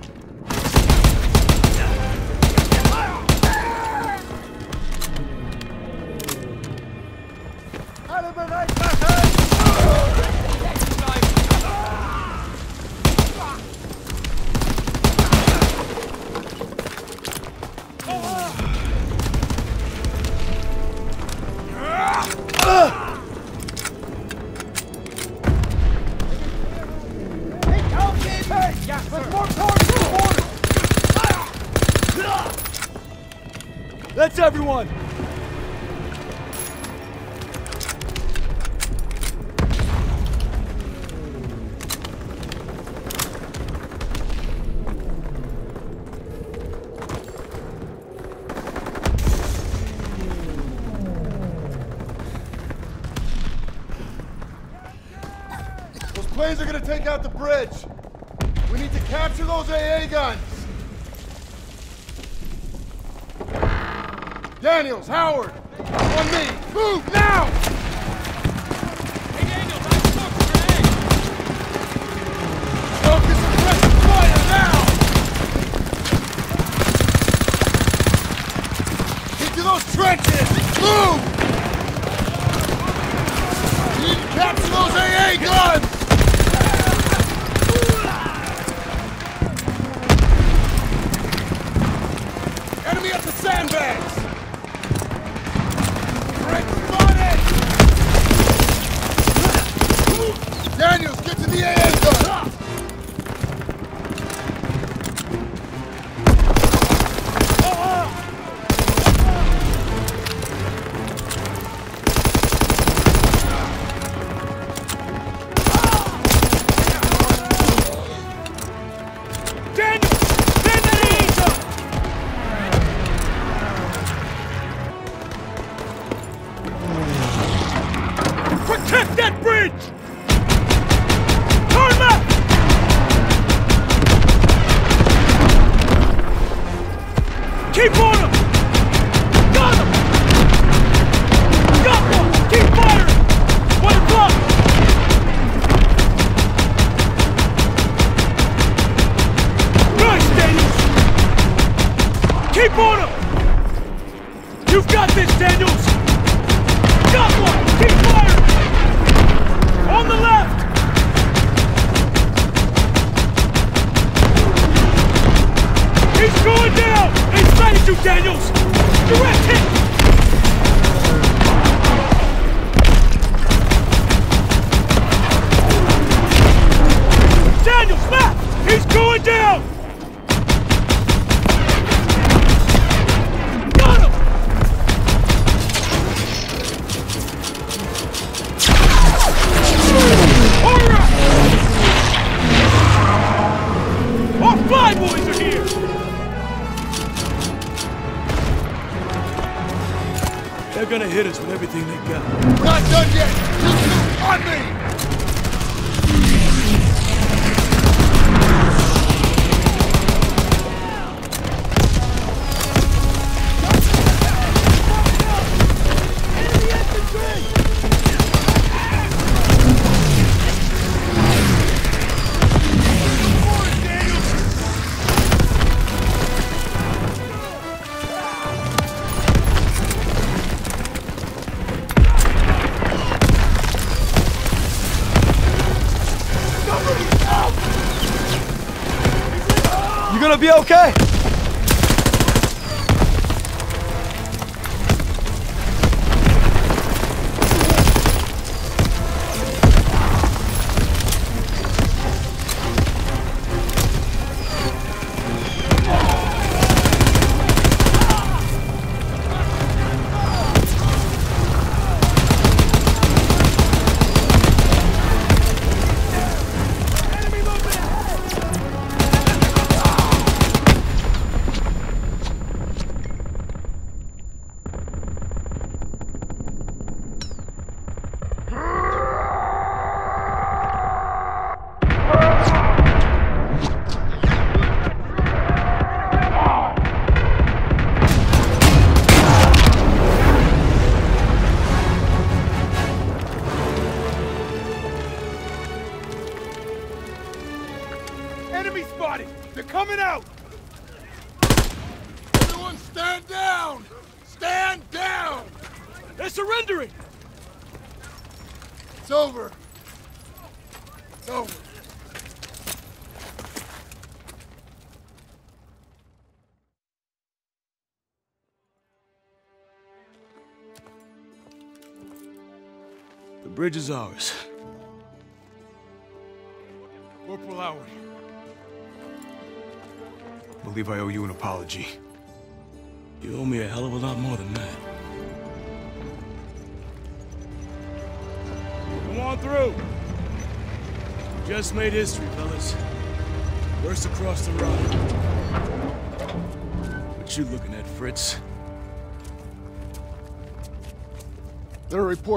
The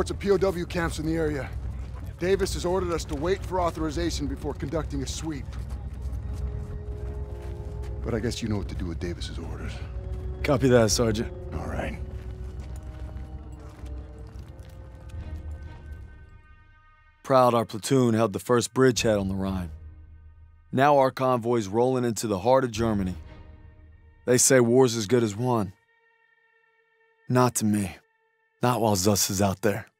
reports of POW camps in the area. Davis has ordered us to wait for authorization before conducting a sweep. But I guess you know what to do with Davis's orders. Copy that, Sergeant. All right. Proud our platoon held the first bridgehead on the Rhine. Now our convoy's rolling into the heart of Germany. They say war's as good as won. Not to me. Not while Zuss is out there.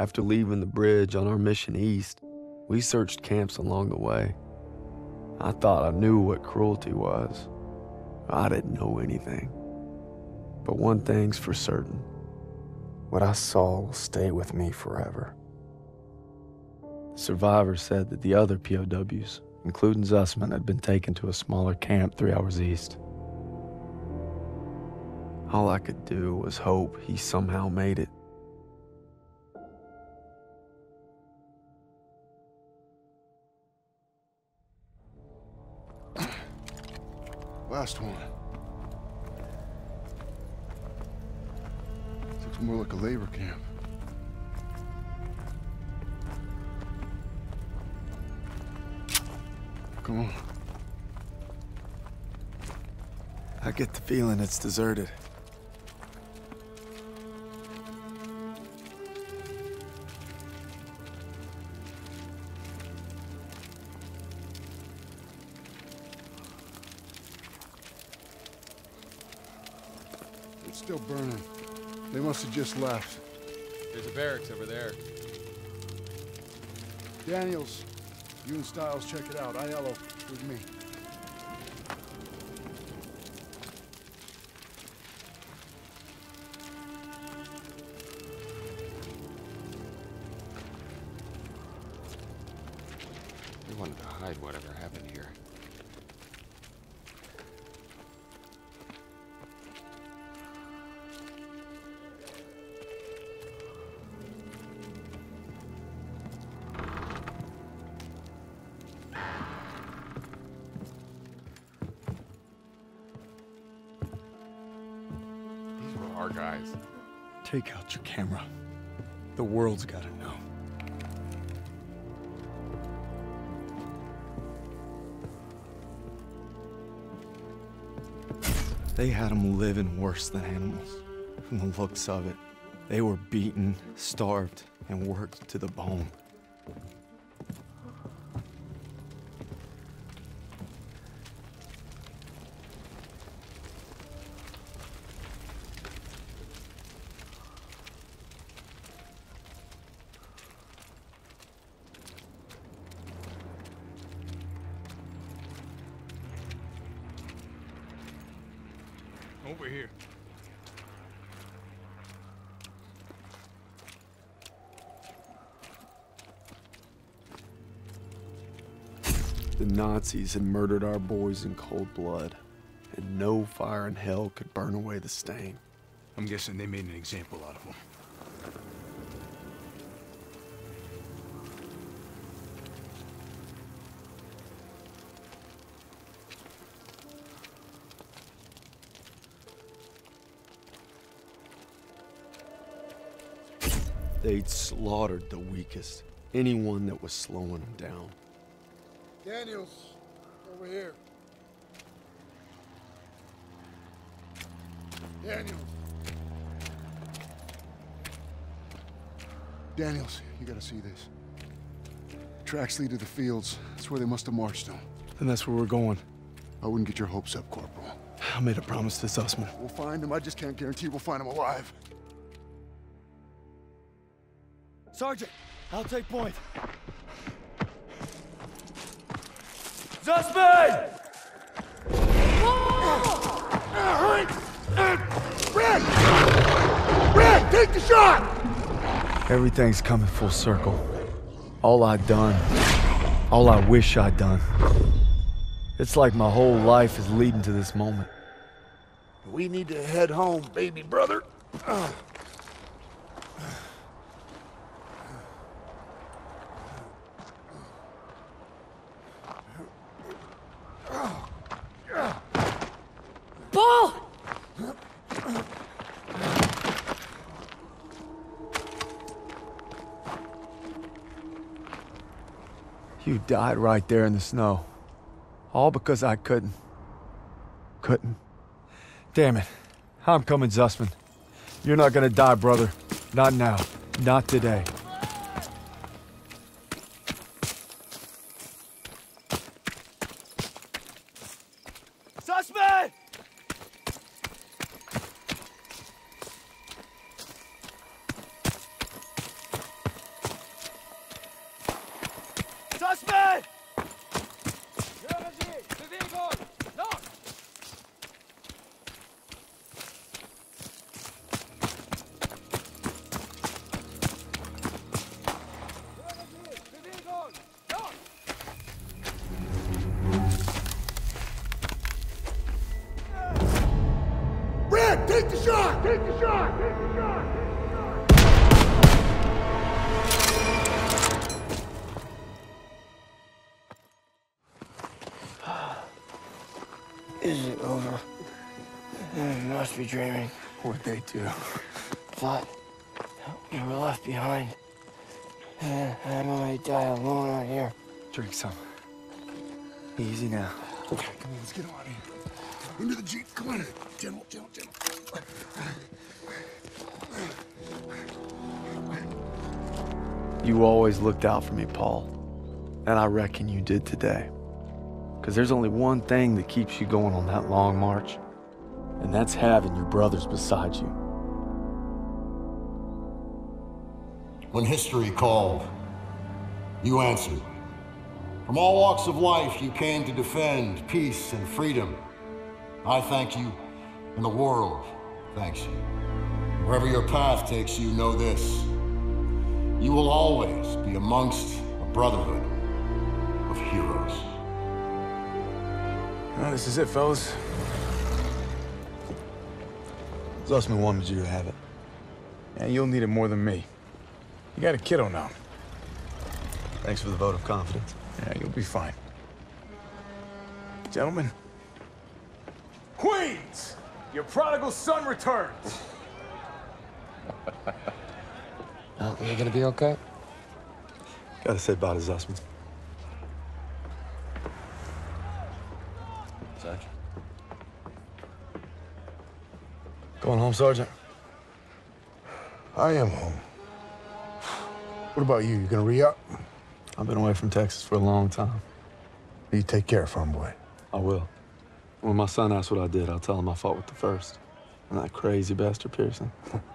After leaving the bridge on our mission east, we searched camps along the way. I thought I knew what cruelty was. I didn't know anything. But one thing's for certain. What I saw will stay with me forever. Survivors said that the other POWs, including Zussman, had been taken to a smaller camp three hours east. All I could do was hope he somehow made it. Last one. Looks more like a labor camp. Come on. I get the feeling it's deserted. Still burning. They must have just left. There's a barracks over there. Daniels, you and Stiles check it out. Aiello, with me. They wanted to hide whatever happened here. Guys. Take out your camera. The world's gotta know. They had them living worse than animals. From the looks of it, they were beaten, starved, and worked to the bone. Nazis had murdered our boys in cold blood, and no fire in hell could burn away the stain. I'm guessing they made an example out of them. They'd slaughtered the weakest, anyone that was slowing them down. Daniels, over here. Daniels. Daniels, you gotta see this. tracks lead to the fields. That's where they must have marched them. Then that's where we're going. I wouldn't get your hopes up, Corporal. I made a promise to Zussman. We'll find him. I just can't guarantee we'll find him alive. Sergeant, I'll take point. Zussman! Red! Red, take the shot! Everything's coming full circle. All I'd done, all I wish I'd done. It's like my whole life is leading to this moment. We need to head home, baby brother. Paul! You died right there in the snow. All because I couldn't. Couldn't. Damn it. I'm coming, Zussman. You're not gonna die, brother. Not now. Not today. Looked out for me, Paul. And I reckon you did today. Because there's only one thing that keeps you going on that long march, and that's having your brothers beside you. When history called, you answered. From all walks of life, you came to defend peace and freedom. I thank you, and the world thanks you. Wherever your path takes you, know this. You will always be amongst a brotherhood of heroes. Well, this is it, fellas. Zussman wanted you to have it. And you'll need it more than me. You got a kiddo now. Thanks for the vote of confidence. Yeah, you'll be fine. Gentlemen. Queens! Your prodigal son returns! Oh, you gonna be okay? Gotta say bye to Zussman. Sarge? Going home, Sergeant? I am home. What about you? You gonna re-up? I've been away from Texas for a long time. You take care, farm boy. I will. When my son asks what I did, I'll tell him I fought with the first. And that crazy bastard Pierson.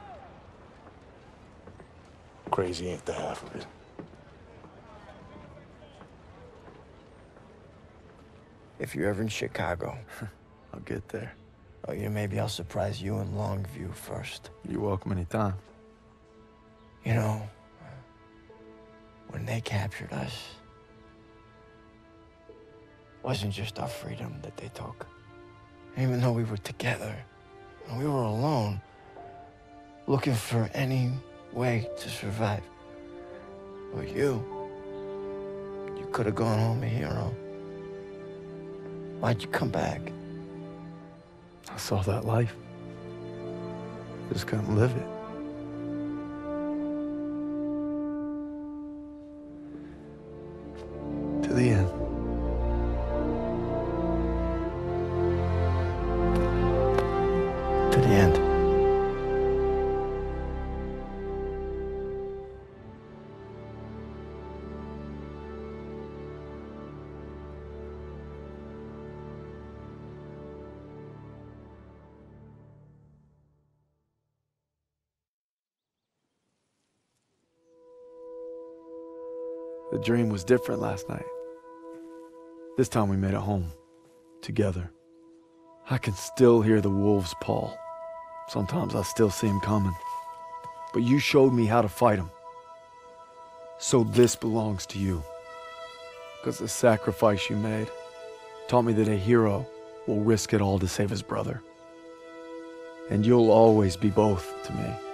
Crazy ain't the half of it. If you're ever in Chicago, I'll get there. oh yeah, maybe I'll surprise you in Longview first. You're welcome anytime. You know, when they captured us, wasn't just our freedom that they took. Even though we were together, and we were alone, looking for any way to survive. But you, you could have gone home a hero. Why'd you come back? I saw that life. Just couldn't live it. To the end. Dream was different last night. This time we made it home. Together. I can still hear the wolves' paw. Sometimes I still see him coming. But you showed me how to fight him. So this belongs to you. Because the sacrifice you made taught me that a hero will risk it all to save his brother. And you'll always be both to me.